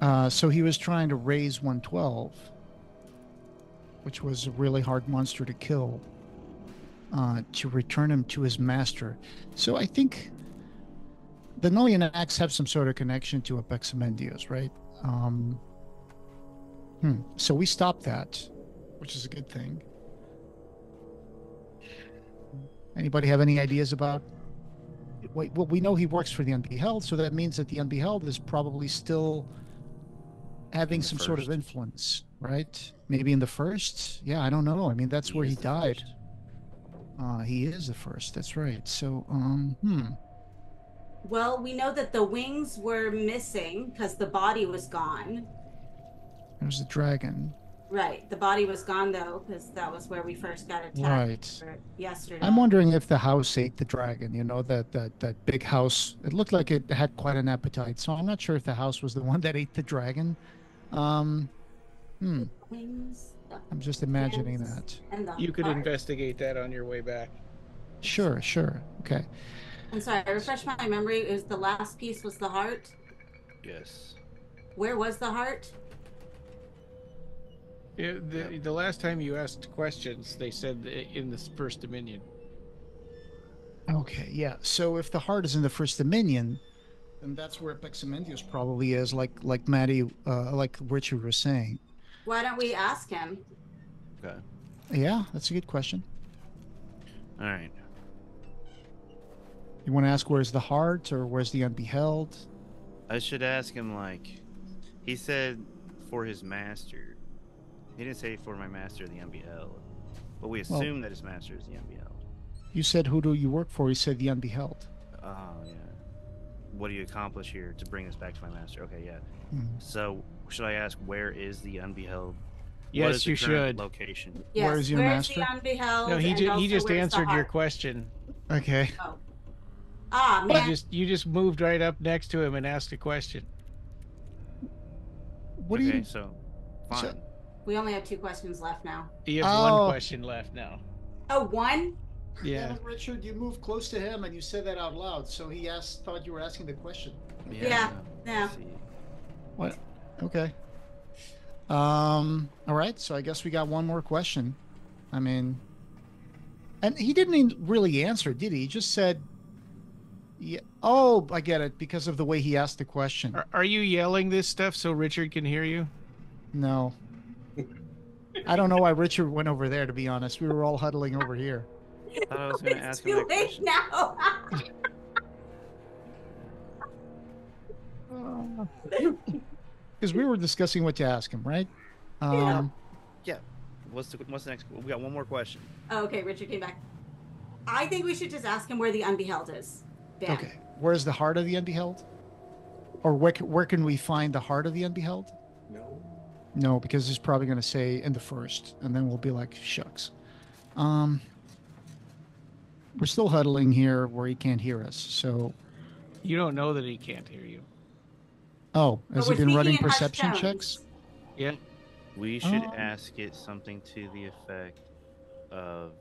Uh, so he was trying to raise 112, which was a really hard monster to kill, uh, to return him to his master. So I think the Nullianacs have some sort of connection to Hapexamendios, right? Um, hmm. So we stopped that, which is a good thing. Anybody have any ideas about? Wait, well, we know he works for the Unbeheld, so that means that the Unbeheld is probably still having some sort of influence, right? Maybe in the first. Yeah, I don't know. I mean, that's where he died. first. Uh, he is the first. That's right. So, um, hmm. Well, we know that the wings were missing because the body was gone. It was the dragon. Right. The body was gone though, because that was where we first got attacked Right. yesterday. I'm wondering if the house ate the dragon. You know that that that big house. It looked like it had quite an appetite. So I'm not sure if the house was the one that ate the dragon. Um, hmm. Wings I'm just imagining Yes. that. You could heart. investigate that on your way back. Sure, sure. Okay. I'm sorry. I refresh my memory. It was the last piece was the heart. Yes. Where was the heart? Yeah, the, the last time you asked questions, they said in the first Dominion. Okay, yeah. So if the heart is in the first dominion, then that's where Hapexamendios probably is, like like Maddie, uh, like Richard was saying. Why don't we ask him? Okay. Yeah, that's a good question. All right. You want to ask where's the heart or where's the unbeheld? I should ask him like, he said for his master. He didn't say for my master, the unbeheld. But we Well- assume that his master is the unbeheld. You said who do you work for? He said the unbeheld. Oh yeah. What do you accomplish here to bring us back to my master? Okay, yeah. Hmm. So should I ask where is the unbeheld? Yes, you should. Location. Yes. Where is your where's master? the unbeheld? No, he ju- he just answered your question. Okay. Oh. Ah You man. just you just moved right up next to him and asked a question. What do okay, you? so fine. So- We only have two questions left now. You have Oh. one question left now. Oh, one? Yeah. Richard, you moved close to him and you said that out loud, so he asked, thought you were asking the question. Yeah, yeah. I see. What? Okay. Um. All right. So I guess we got one more question. I mean, and he didn't even really answer, did he? He just said, "Yeah." Oh, I get it because of the way he asked the question. Are, are you yelling this stuff so Richard can hear you? No. I don't know why Richard went over there. To be honest, we were all huddling over here. I thought I was going to It's ask him too that late question. now. Because we were discussing what to ask him, right? Um, Yeah. What's the what's the next? We got one more question. oh, okay, Richard came back. I think we should just ask him where the unbeheld is. Bam. Okay. Where's the heart of the unbeheld? Or where, where can we find the heart of the unbeheld? No. No, because he's probably going to say in the first, and then we'll be like, shucks. Um, we're still huddling here where he can't hear us. So, You don't know that he can't hear you. Oh, has we're he been running perception tones. checks? Yeah. We should Oh. ask it something to the effect of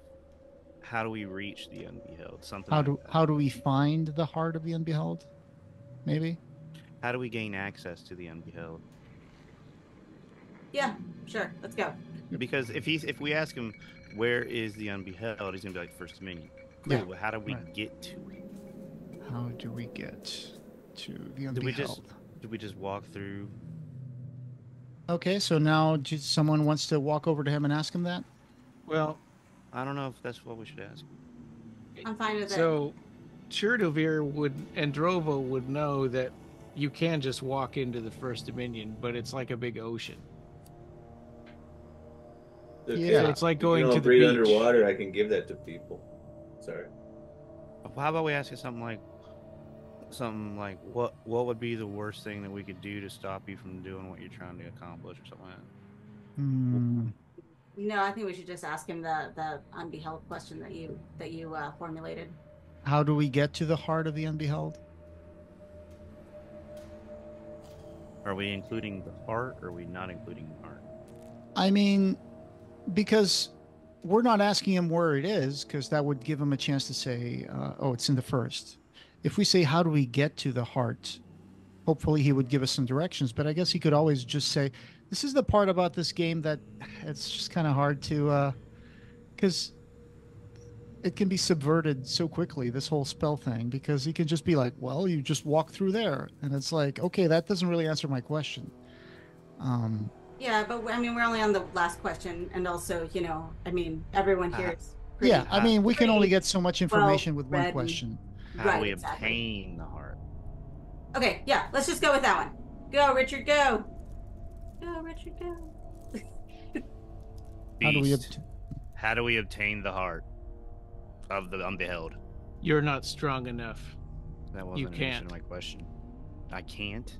how do we reach the unbeheld? Something How like do that. how do we find the heart of the unbeheld? Maybe. how do we gain access to the unbeheld? Yeah, sure. Let's go. Because if he's if we ask him where is the unbeheld, he's gonna be like first dominion. Yeah, Cool, but how do we right. get to it? How do we get to the unbeheld? Do we just do we just walk through? Okay, so now someone wants to walk over to him and ask him that. Well, I don't know if that's what we should ask. I'm fine with it. so Chur' Do' Vir would and Drovo would know that you can just walk into the First Dominion, but it's like a big ocean. Yeah. So it's like going to don't the breathe beach. underwater. I can give that to people. Sorry. How about we ask it something like something like what what would be the worst thing that we could do to stop you from doing what you're trying to accomplish or something like that? Hmm. no, I think we should just ask him the the unbeheld question that you that you uh, formulated. How do we get to the heart of the unbeheld? Are we including the heart or are we not including the heart? I mean, because we're not asking him where it is, because that would give him a chance to say, uh, "Oh, it's in the first. If we say, "How do we get to the heart?" Hopefully, he would give us some directions. But I guess he could always just say, "This is the part about this game that it's just kind of hard to, because it can be subverted so quickly. This whole spell thing, because he can just be like, "Well, you just walk through there," and it's like, okay, that doesn't really answer my question. Um, Yeah, but I mean, we're only on the last question, and also, you know, I mean, everyone here is. pretty- Yeah, I mean, we can only get so much information with read one and- question. How Right, do we exactly. obtain the heart? Okay, yeah, let's just go with that one. Go, Richard, go. Go, Richard, go. How do we Beast, obt- how do we obtain the heart of the unbeheld? You're not strong enough. That wasn't You can't. my question. I can't.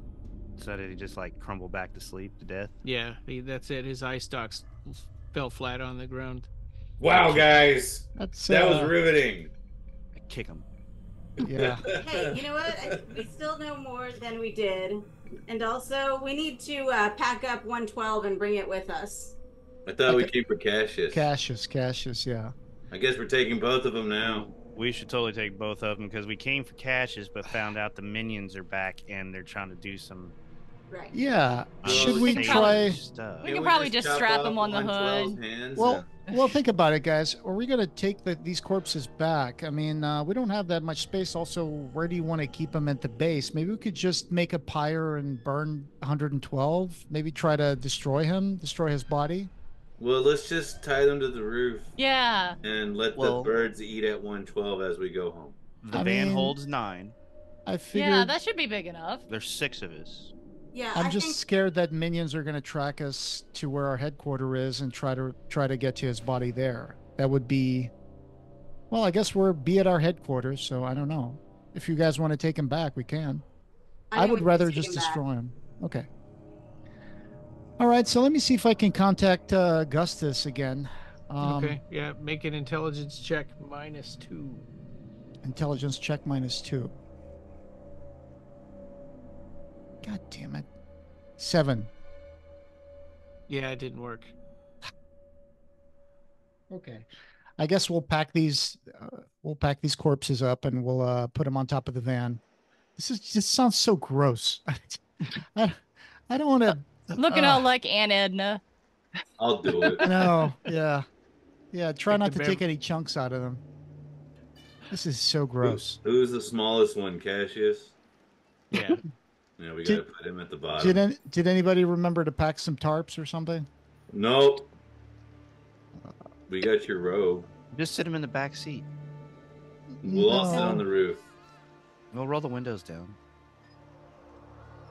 So did he just like crumble back to sleep to death? Yeah, he, that's it. His eye stalks fell flat on the ground. Wow, guys, That's that was uh, riveting. I kick him. Yeah. Hey, you know what? I, we still know more than we did. And also, we need to uh, pack up 112 and bring it with us. I thought we Okay. came for Cassius. Cassius, Cassius, yeah. I guess we're taking both of them now. We should totally take both of them because we came for Cassius, but found out the minions are back and they're trying to do some. Right. Yeah. Should we try? Stuff. We can probably just chop strap them on the hood. Hands Well, well, think about it, guys. Are we gonna take the, these corpses back? I mean, uh, we don't have that much space. Also, where do you want to keep them at the base? Maybe we could just make a pyre and burn 112. Maybe try to destroy him, destroy his body. well, let's just tie them to the roof Yeah. and let Well- the birds eat at 112 as we go home. The I van mean- holds nine. I figured. Yeah, that should be big enough. There's six of us. Yeah, I'm I just think scared that minions are going to track us to where our headquarter is and try to try to get to his body there. That would be, well, I guess we're be at our headquarters, so I don't know. If you guys want to take him back, we can. I, think would rather just him back. destroy him. Okay. All right, so let me see if I can contact uh, Augustus again. Um, okay, yeah, make an intelligence check minus two. Intelligence check minus two. God damn it. Seven. Yeah, it didn't work. Okay. I guess we'll pack these. Uh, we'll pack these corpses up and we'll uh, put them on top of the van. This is this sounds so gross. I, I don't want to. Looking all like Aunt Edna. I'll do it. No. Yeah. Yeah. Try Take not to bear- take any chunks out of them. This is so gross. Who's the smallest one, Cassius? Yeah. Yeah, we Did- gotta put him at the bottom. Did any, did anybody remember to pack some tarps or something? Nope. We got your robe. Just sit him in the back seat. We'll all sit No. on the roof. We'll roll the windows down.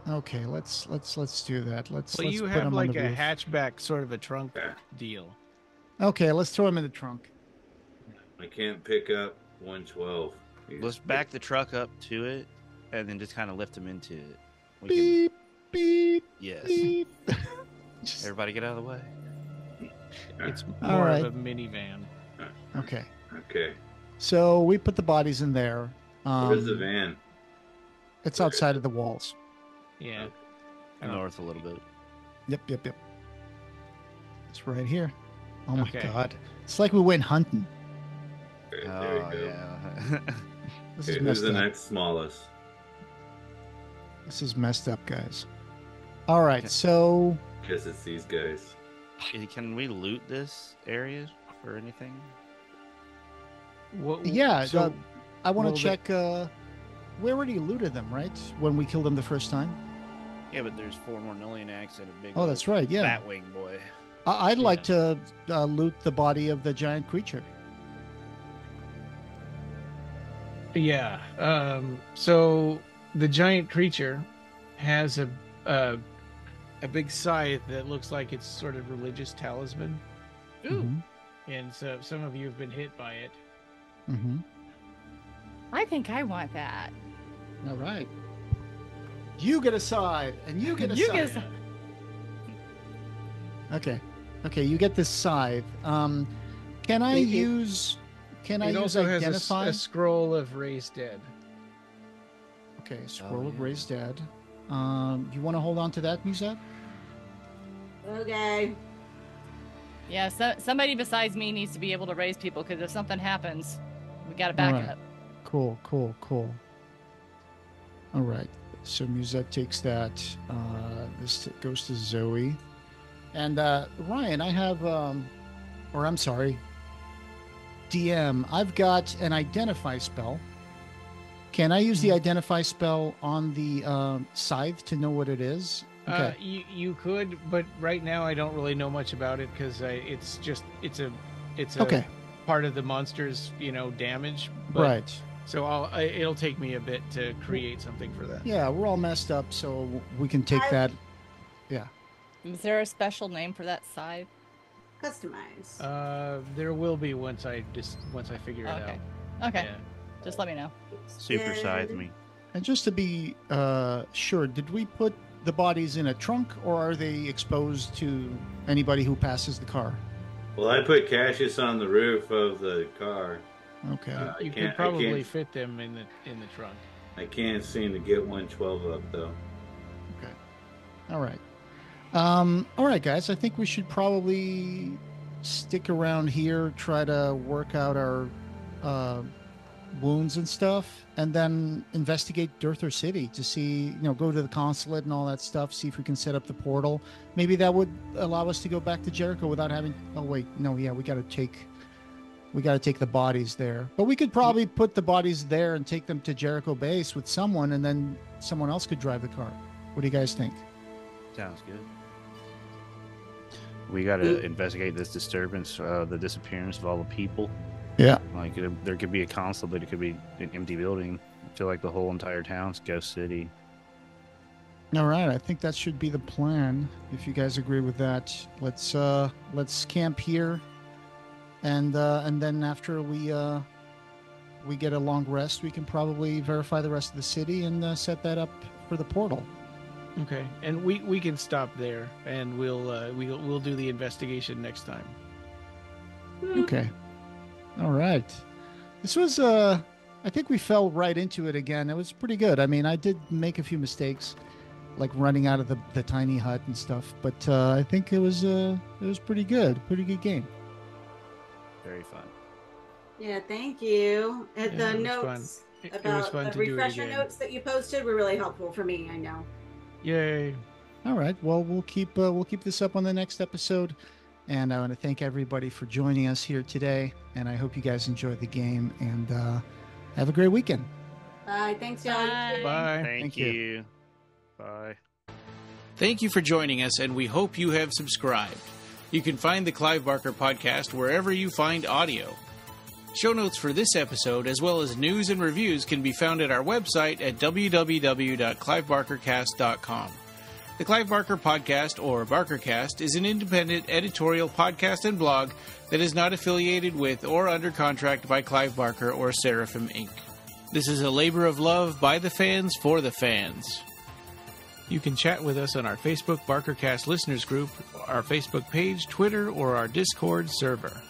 Okay, let's let's let's do that. Let's. well, let's you put have him on like the a roof. hatchback sort of a trunk Yeah. deal. Okay, let's throw him in the trunk. I can't pick up 112. Let's back the truck up to it, and then just kind of lift him into it. We Beep beep yes. beep. Just- Everybody get out of the way. It's more right. of a minivan. okay, Okay. so we put the bodies in there. Um, Where's the van? It's outside of the walls. Yeah. Oh. North a little bit. Yep, yep, yep. It's right here. Oh my Okay. god. It's like we went hunting. Okay, there Oh you go. yeah. This Okay, is who's the up. next smallest? This is messed up, guys. All right, Okay. so because it's these guys. Can we loot this area for anything? What, yeah, so uh, I want to the- check. Uh, we already looted them, right? When we killed them the first time. Yeah, but there's four more Nullianacs and a big. Oh, that's right. Yeah, Batwing boy. I- I'd like to uh, loot the body of the giant creature. Yeah. Um, so the giant creature has a, a a big scythe that looks like it's sort of religious talisman, Ooh. Mhm, and so some of you have been hit by it. mhm. I think I want that. All right. You get a scythe, and you get a You side. get a. Okay. Okay, you get this scythe. Um, can I It- it- use? Can I it use also has a s- identify? a, scroll of raised dead. Okay, scroll of yeah. raised dead. Um, you want to hold on to that, Musette? Okay. Yeah, so, somebody besides me needs to be able to raise people because if something happens, we got to back Alright. up. Cool, cool, cool. All right. So Musette takes that. Uh, this t- goes to Zoe. And uh, Ryan, I have, um, or I'm sorry, DM, I've got an identify spell. Can I use the identify spell on the um, scythe to know what it is? Uh, you you could, but right now I don't really know much about it because it's just it's a it's a okay. part of the monster's you know damage. But, Right. So I'll I, it'll take me a bit to create something for that. Yeah, we're all messed up, so we can take I- Is there a special name for that scythe? Customize. Uh, there will be once I just once I figure it Okay. out. Okay, Yeah. Just let me know. Super scythe me. And just to be uh, sure, did we put the bodies in a trunk or are they exposed to anybody who passes the car? Well, I put Cassius on the roof of the car. Okay. Uh, I you can't- could probably fit them in the in the trunk. I can't seem to get 112 up though. Okay. All right. Um, all right, guys. I think we should probably stick around here, try to work out our uh, wounds and stuff, and then investigate Durther City to see, you know, go to the consulate and all that stuff, see if we can set up the portal. Maybe that would allow us to go back to Jericho without having. Oh wait, no, yeah, we got to take. We got to take the bodies there, but we could probably put the bodies there and take them to Jericho base with someone, and then someone else could drive the car. What do you guys think? Sounds good. We got to investigate this disturbance, uh, the disappearance of all the people. Yeah. Like it, there could be a consulate, but it could be an empty building. I feel like the whole entire town's ghost city. All right, I think that should be the plan. If you guys agree with that, let's uh let's camp here, and uh, and then after we uh we get a long rest, we can probably verify the rest of the city and uh, set that up for the portal. Okay, and we we can stop there, and we'll uh, we'll we'll do the investigation next time. Okay. All right. This was uh I think we fell right into it again. It was pretty good. I mean, I did make a few mistakes like running out of the, the tiny hut and stuff, but uh, I think it was uh it was pretty good. Pretty good game. Very fun. Yeah, thank you. And Yeah, the it was fun. notes It, it was about fun the to do it refresher again. notes that you posted were really helpful for me. I know. Yay! All right. Well, we'll keep uh, we'll keep this up on the next episode, and I want to thank everybody for joining us here today. And I hope you guys enjoyed the game and uh, have a great weekend. Bye. Thanks, y'all. Bye. Bye. Thank, Thank you. you. Bye. Thank you for joining us, and we hope you have subscribed. You can find the Clive Barker podcast wherever you find audio. Show notes for this episode, as well as news and reviews, can be found at our website at www.clivebarkercast.com. The Clive Barker Podcast, or BarkerCast, is an independent editorial podcast and blog that is not affiliated with or under contract by Clive Barker or Seraphim Inc. This is a labor of love by the fans for the fans. You can chat with us on our Facebook BarkerCast listeners group, our Facebook page, Twitter, or our Discord server.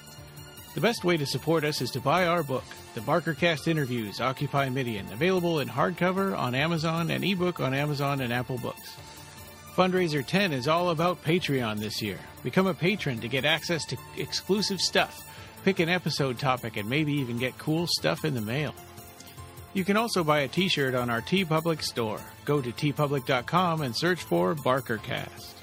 The best way to support us is to buy our book, The BarkerCast Interviews Occupy Midian, available in hardcover on Amazon and ebook on Amazon and Apple Books. Fundraiser 10 is all about Patreon this year. Become a patron to get access to exclusive stuff, pick an episode topic, and maybe even get cool stuff in the mail. You can also buy a t shirt on our TeePublic store. Go to teepublic.com and search for BarkerCast.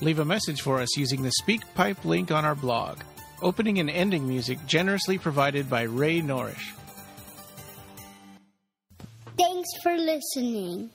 Leave a message for us using the SpeakPipe link on our blog. Opening and ending music generously provided by Ray Norish. Thanks for listening.